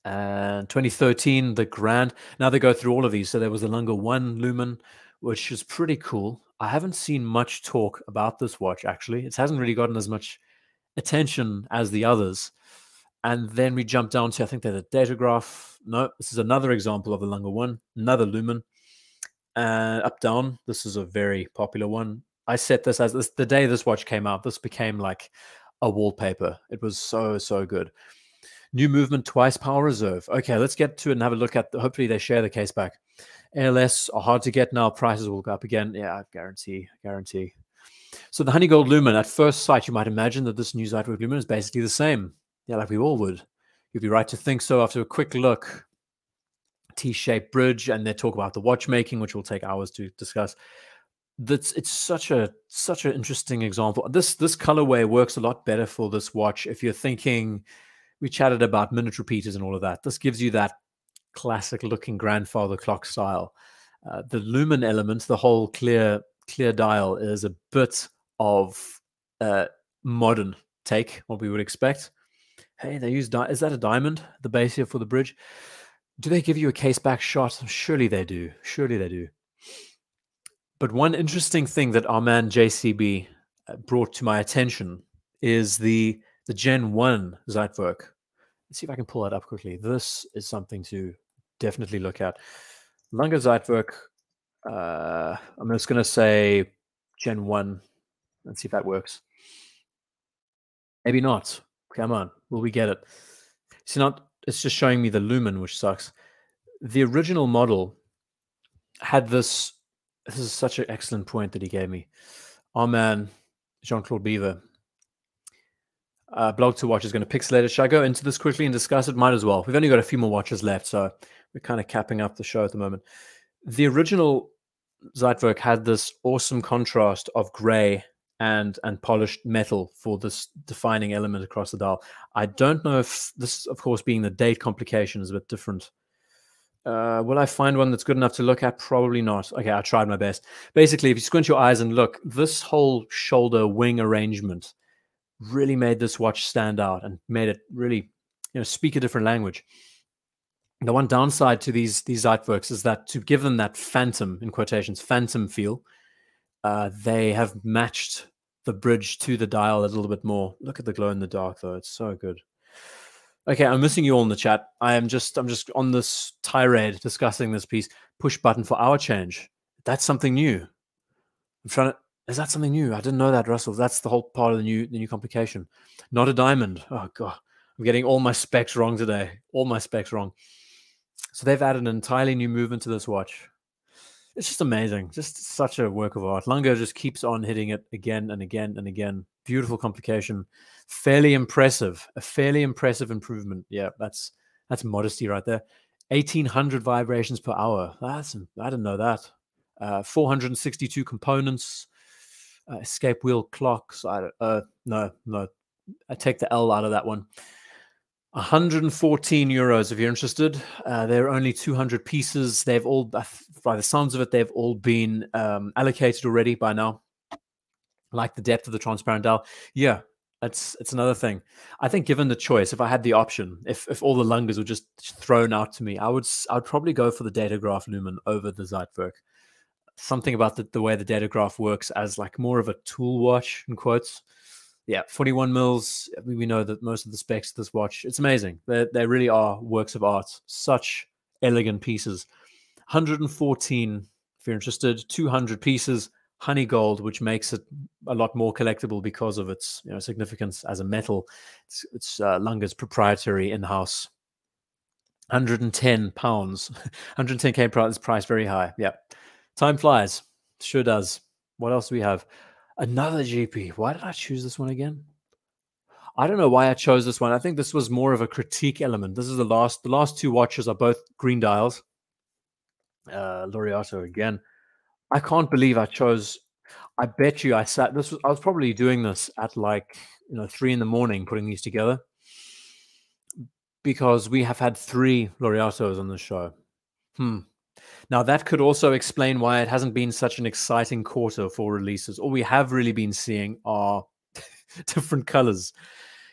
A: and 2013 the grand now they go through all of these so there was the Lange one lumen which is pretty cool i haven't seen much talk about this watch actually it hasn't really gotten as much attention as the others and then we jump down to i think they're the datograph no this is another example of the Lange one another lumen uh, up down this is a very popular one i set this as this the day this watch came out this became like a wallpaper it was so so good New movement twice power reserve. Okay, let's get to it and have a look at. The, hopefully, they share the case back. ALS are hard to get now. Prices will go up again. Yeah, I guarantee, guarantee. So the honey gold lumen. At first sight, you might imagine that this new Zeitwerk lumen is basically the same. Yeah, like we all would. You'd be right to think so after a quick look. T-shaped bridge, and they talk about the watchmaking, which will take hours to discuss. That's it's such a such an interesting example. This this colorway works a lot better for this watch if you're thinking we chatted about minute repeaters and all of that. This gives you that classic looking grandfather clock style. Uh, the lumen element, the whole clear clear dial, is a bit of uh, modern take, what we would expect. Hey, they use is that a diamond? The base here for the bridge. Do they give you a case back shot? Surely they do. Surely they do. But one interesting thing that our man JCB uh, brought to my attention is the the Gen 1 Zeitwerk Let's see if I can pull that up quickly. This is something to definitely look at. Lange Zeitwerk, uh, I'm just going to say Gen 1. Let's see if that works. Maybe not. Come on. Will we get it? See, not, it's just showing me the lumen, which sucks. The original model had this. This is such an excellent point that he gave me. Our man, Jean-Claude Biver, uh, blog to watch is going to pixelate it. Should I go into this quickly and discuss it? Might as well. We've only got a few more watches left, so we're kind of capping up the show at the moment. The original Zeitwerk had this awesome contrast of gray and and polished metal for this defining element across the dial. I don't know if this, of course, being the date complication is a bit different. Uh, will I find one that's good enough to look at? Probably not. Okay, I tried my best. Basically, if you squint your eyes and look, this whole shoulder wing arrangement really made this watch stand out and made it really, you know, speak a different language. The one downside to these these Zeitwerks is that to give them that phantom in quotations phantom feel, uh, they have matched the bridge to the dial a little bit more. Look at the glow in the dark though; it's so good. Okay, I'm missing you all in the chat. I am just I'm just on this tirade discussing this piece. Push button for hour change. That's something new. I'm trying to. Is that something new? I didn't know that, Russell. That's the whole part of the new the new complication. Not a diamond. Oh god, I'm getting all my specs wrong today. All my specs wrong. So they've added an entirely new movement to this watch. It's just amazing. Just such a work of art. Lange just keeps on hitting it again and again and again. Beautiful complication. Fairly impressive. A fairly impressive improvement. Yeah, that's that's modesty right there. 1800 vibrations per hour. That's I didn't know that. Uh, 462 components. Uh, escape wheel clocks. I uh, no no. I take the L out of that one. 114 euros if you're interested. Uh, there are only 200 pieces. They've all, by the sounds of it, they've all been um, allocated already by now. Like the depth of the transparent dial. Yeah, it's it's another thing. I think given the choice, if I had the option, if if all the Langes were just thrown out to me, I would I would probably go for the Datograph Lumen over the Zeitwerk. Something about the, the way the Datograph works as like more of a tool watch in quotes yeah, 41 mils. We know that most of the specs of this watch, it's amazing. They, they really are works of art. Such elegant pieces. 114, if you're interested, 200 pieces, honey gold, which makes it a lot more collectible because of its you know, significance as a metal. It's, it's uh, proprietary in-house. 110 pounds, 110k price, price very high. Yeah, time flies, sure does. What else do we have? Another GP. Why did I choose this one again? I don't know why I chose this one. I think this was more of a critique element. This is the last. The last two watches are both green dials. Uh, Laureato again. I can't believe I chose. I bet you I sat. This was. I was probably doing this at like you know three in the morning, putting these together, because we have had three Laureatos on the show. Hmm. Now, that could also explain why it hasn't been such an exciting quarter for releases. All we have really been seeing are different colors.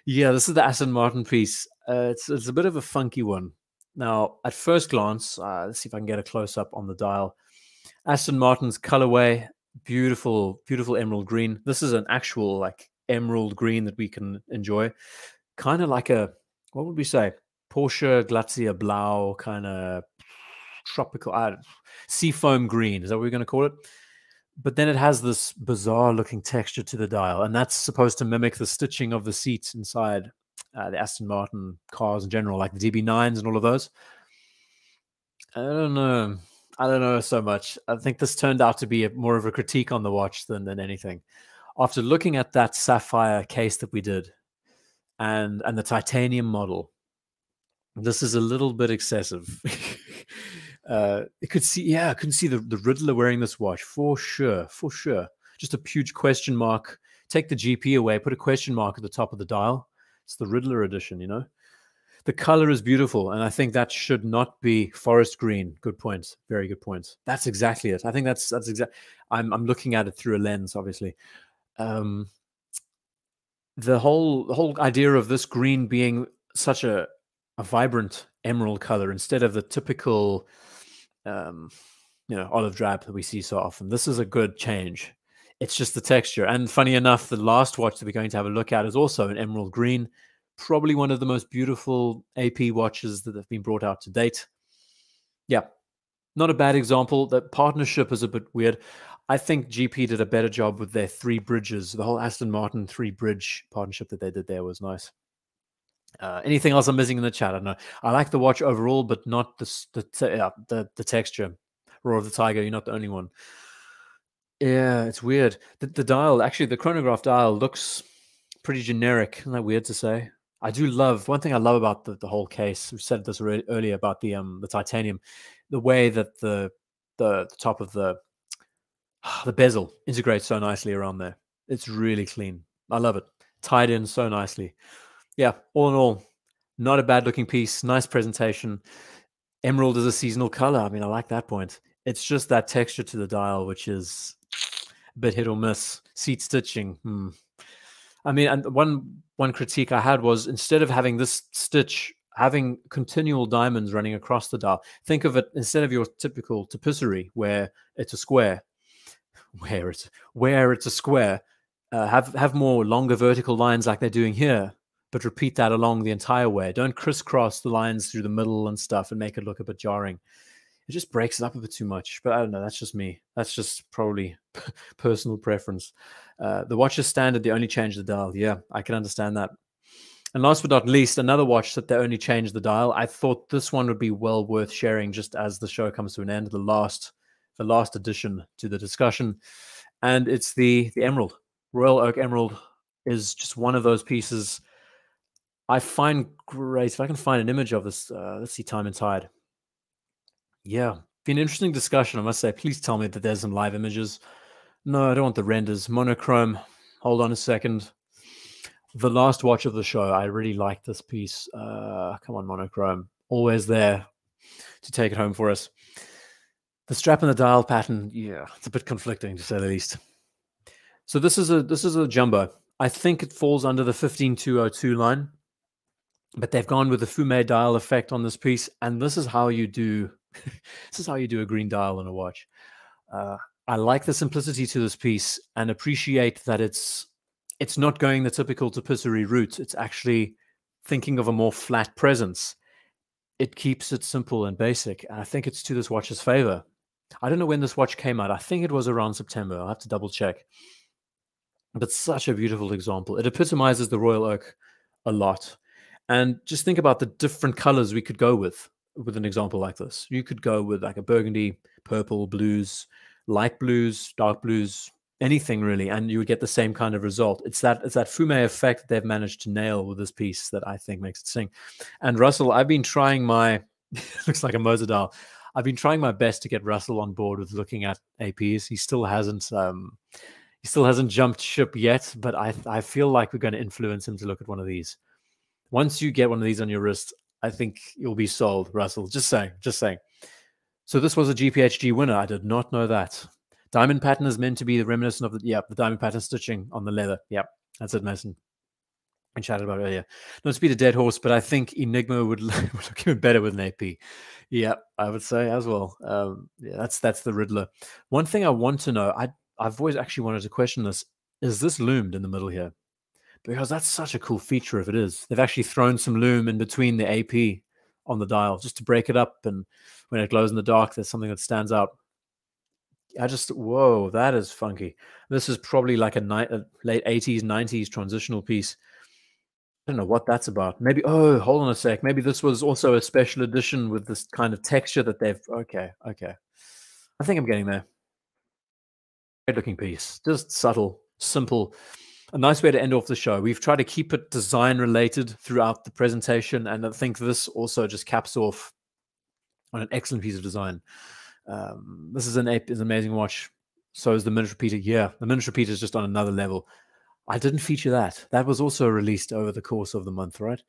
A: Yeah, this is the Aston Martin piece. Uh, it's, it's a bit of a funky one. Now, at first glance, uh, let's see if I can get a close up on the dial. Aston Martin's colorway, beautiful, beautiful emerald green. This is an actual like emerald green that we can enjoy. Kind of like a, what would we say? Porsche Glacier Blau kind of tropical uh, seafoam green. Is that what we're going to call it? But then it has this bizarre looking texture to the dial, and that's supposed to mimic the stitching of the seats inside uh, the Aston Martin cars in general, like the DB9s and all of those. I don't know. I don't know so much. I think this turned out to be a, more of a critique on the watch than than anything. After looking at that sapphire case that we did, and and the titanium model, this is a little bit excessive. uh, it could see, yeah, I couldn't see the, the Riddler wearing this watch for sure, for sure. Just a huge question mark. Take the GP away, put a question mark at the top of the dial. It's the Riddler edition, you know. The color is beautiful, and I think that should not be forest green. Good point. Very good point. That's exactly it. I think that's that's exact. I'm I'm looking at it through a lens, obviously. Um, the whole whole idea of this green being such a a vibrant emerald color instead of the typical um, you know, olive drab that we see so often. This is a good change. It's just the texture. And funny enough, the last watch that we're going to have a look at is also an emerald green, probably one of the most beautiful AP watches that have been brought out to date. Yeah, not a bad example. That partnership is a bit weird. I think GP did a better job with their three bridges. The whole Aston Martin three bridge partnership that they did there was nice. Uh, anything else I'm missing in the chat? I don't know. I like the watch overall, but not the the uh, the, the texture. Roar of the Tiger, you're not the only one. Yeah, it's weird. The, the dial, actually, the chronograph dial looks pretty generic. Isn't that weird to say? I do love one thing I love about the, the whole case. We said this earlier about the um the titanium, the way that the the, the top of the the bezel integrates so nicely around there. It's really clean. I love it. Tied in so nicely. Yeah, all in all, not a bad looking piece. Nice presentation. Emerald is a seasonal color. I mean, I like that point. It's just that texture to the dial, which is a bit hit or miss. Seat stitching. Hmm. I mean, and one one critique I had was instead of having this stitch having continual diamonds running across the dial, think of it instead of your typical tapisserie where it's a square, where it's where it's a square. Uh, have have more longer vertical lines like they're doing here, but repeat that along the entire way. Don't crisscross the lines through the middle and stuff and make it look a bit jarring. It just breaks it up a bit too much. But I don't know. That's just me. That's just probably personal preference. Uh, the watch is standard. They only change the dial. Yeah, I can understand that. And last but not least, another watch that they only changed the dial. I thought this one would be well worth sharing just as the show comes to an end. The last, the last addition to the discussion, and it's the the Emerald Royal Oak Emerald is just one of those pieces I find great. If I can find an image of this, uh, let's see, Time and Tide. Yeah, been an interesting discussion. I must say. Please tell me that there's some live images. No, I don't want the renders. Monochrome. Hold on a second the last watch of the show, I really like this piece. Uh, come on, monochrome, always there to take it home for us. The strap and the dial pattern, yeah, it's a bit conflicting to say the least. So this is a this is a jumbo. I think it falls under the 15202 line, but they've gone with the Fume dial effect on this piece, and this is how you do this is how you do a green dial on a watch. Uh, I like the simplicity to this piece and appreciate that it's it's not going the typical tapisserie route. It's actually thinking of a more flat presence. It keeps it simple and basic. And I think it's to this watch's favor. I don't know when this watch came out. I think it was around September. I'll have to double check. But such a beautiful example. It epitomizes the Royal Oak a lot. And just think about the different colors we could go with with an example like this. You could go with like a burgundy, purple, blues, light blues, dark blues, anything really, and you would get the same kind of result. It's that it's that fume effect that they've managed to nail with this piece that I think makes it sing. And Russell, I've been trying my looks like a dial. I've been trying my best to get Russell on board with looking at APs. He still hasn't um, he still hasn't jumped ship yet, but I I feel like we're going to influence him to look at one of these. Once you get one of these on your wrist, I think you'll be sold, Russell. Just saying, just saying. So this was a GPHG winner. I did not know that. Diamond pattern is meant to be the reminiscent of the yeah the diamond pattern stitching on the leather. Yep, that's it, Mason. I chatted about earlier. Not to be the dead horse, but I think Enigma would, would look even better with an AP. Yeah, I would say as well. Um, yeah, that's that's the Riddler. One thing I want to know, I I've always actually wanted to question this: is this lumed in the middle here? Because that's such a cool feature. If it is, they've actually thrown some lume in between the AP on the dial just to break it up, and when it glows in the dark, there's something that stands out. I just whoa, that is funky. This is probably like a, ni- a late eighties, nineties transitional piece. I don't know what that's about. Maybe oh, hold on a sec. Maybe this was also a special edition with this kind of texture that they've. Okay, okay. I think I'm getting there. Great looking piece, just subtle, simple. A nice way to end off the show. We've tried to keep it design related throughout the presentation, and I think this also just caps off on an excellent piece of design. Um, this is an is amazing watch. So is the minute repeater. Yeah, the minute repeater is just on another level. I didn't feature that. That was also released over the course of the month, right?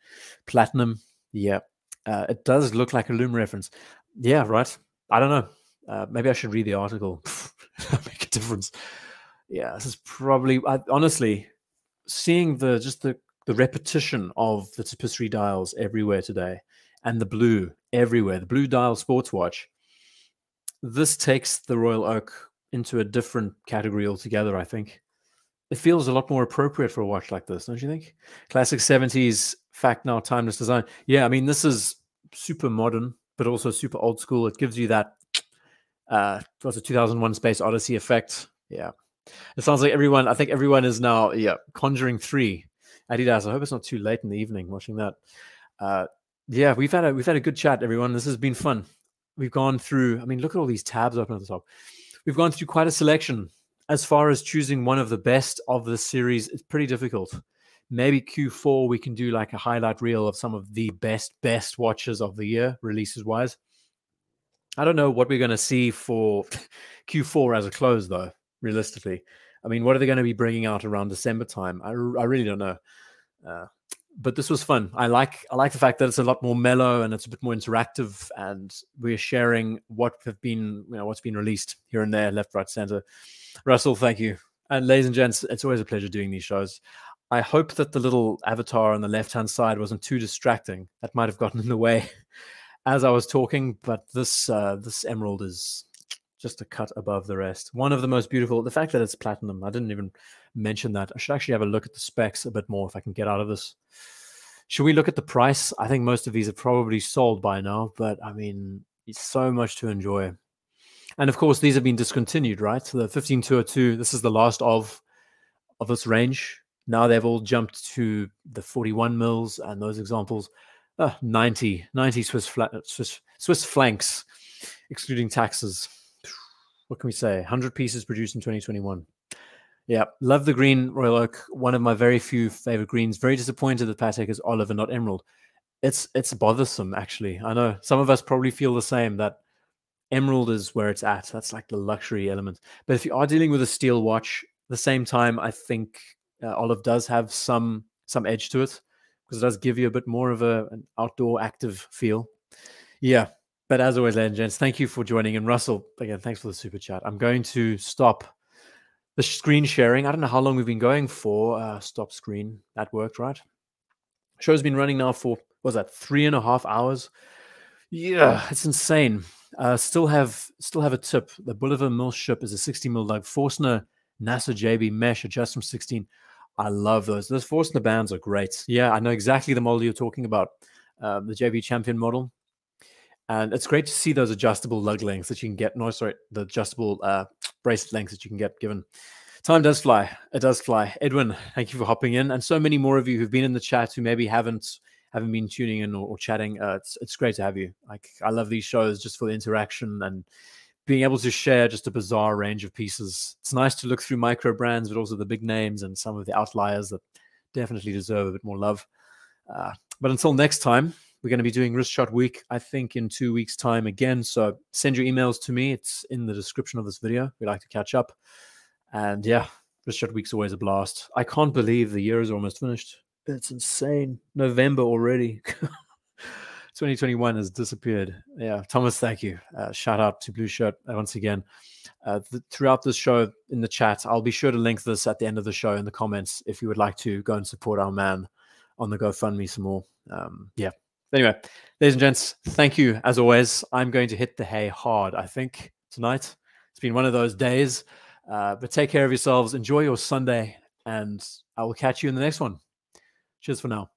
A: Platinum. Yeah, uh, it does look like a Loom reference. Yeah, right. I don't know. Uh, maybe I should read the article. make a difference. Yeah, this is probably I, honestly seeing the just the the repetition of the tapisserie dials everywhere today, and the blue everywhere. The blue dial sports watch this takes the Royal Oak into a different category altogether, I think. It feels a lot more appropriate for a watch like this, don't you think? Classic 70s fact now timeless design. Yeah, I mean this is super modern, but also super old school. It gives you that uh what's a 2001 Space Odyssey effect. Yeah. It sounds like everyone, I think everyone is now, yeah, Conjuring 3. Adidas. I hope it's not too late in the evening watching that. Uh yeah, we've had a we've had a good chat, everyone. This has been fun we've gone through. I mean, look at all these tabs open at the top. We've gone through quite a selection. As far as choosing one of the best of the series, it's pretty difficult. Maybe Q4 we can do like a highlight reel of some of the best best watches of the year releases wise. I don't know what we're going to see for Q4 as a close though. Realistically, I mean, what are they going to be bringing out around December time? I, I really don't know. Uh, but this was fun. I like I like the fact that it's a lot more mellow and it's a bit more interactive, and we're sharing what have been you know what's been released here and there, left, right, center. Russell, thank you, and ladies and gents, it's always a pleasure doing these shows. I hope that the little avatar on the left hand side wasn't too distracting. That might have gotten in the way as I was talking, but this uh, this emerald is just a cut above the rest. One of the most beautiful. The fact that it's platinum, I didn't even mention that. I should actually have a look at the specs a bit more if I can get out of this. Should we look at the price? I think most of these are probably sold by now, but I mean, it's so much to enjoy. And of course, these have been discontinued, right? So the 15202, this is the last of of this range. Now they've all jumped to the 41 mils and those examples, uh, 90, 90 Swiss, Swiss, Swiss francs, excluding taxes what can we say? 100 pieces produced in 2021. Yeah, love the green Royal Oak. One of my very few favorite greens. Very disappointed that Patek is olive and not emerald. It's it's bothersome actually. I know some of us probably feel the same that emerald is where it's at. That's like the luxury element. But if you are dealing with a steel watch, the same time I think uh, olive does have some some edge to it because it does give you a bit more of a an outdoor active feel. Yeah, but as always, ladies and gents, thank you for joining. And Russell, again, thanks for the super chat. I'm going to stop the screen sharing. I don't know how long we've been going for. Uh, stop screen. That worked, right? Show's been running now for, was that, three and a half hours? Yeah, it's insane. Uh, still have still have a tip. The Bulova Mil-Ship is a 60 mil lug Forstner NASA JB mesh adjust from 16. I love those. Those Forstner bands are great. Yeah, I know exactly the model you're talking about. Uh, the JB Champion model. And it's great to see those adjustable lug lengths that you can get. No, sorry, the adjustable uh, bracelet lengths that you can get given. Time does fly. It does fly. Edwin, thank you for hopping in, and so many more of you who've been in the chat who maybe haven't haven't been tuning in or, or chatting. Uh, it's it's great to have you. Like I love these shows just for the interaction and being able to share just a bizarre range of pieces. It's nice to look through micro brands, but also the big names and some of the outliers that definitely deserve a bit more love. Uh, but until next time, we're going to be doing Wrist Shot Week, I think, in two weeks' time again. So send your emails to me. It's in the description of this video. We like to catch up. And yeah, Wrist Shot Week's always a blast. I can't believe the year is almost finished. It's insane. November already. 2021 has disappeared. Yeah, Thomas, thank you. Uh, shout out to Blue Shirt uh, once again. Uh, th- throughout this show in the chat, I'll be sure to link this at the end of the show in the comments if you would like to go and support our man on the GoFundMe some more. Um, yeah, Anyway, ladies and gents, thank you as always. I'm going to hit the hay hard, I think, tonight. It's been one of those days. Uh, but take care of yourselves. Enjoy your Sunday, and I will catch you in the next one. Cheers for now.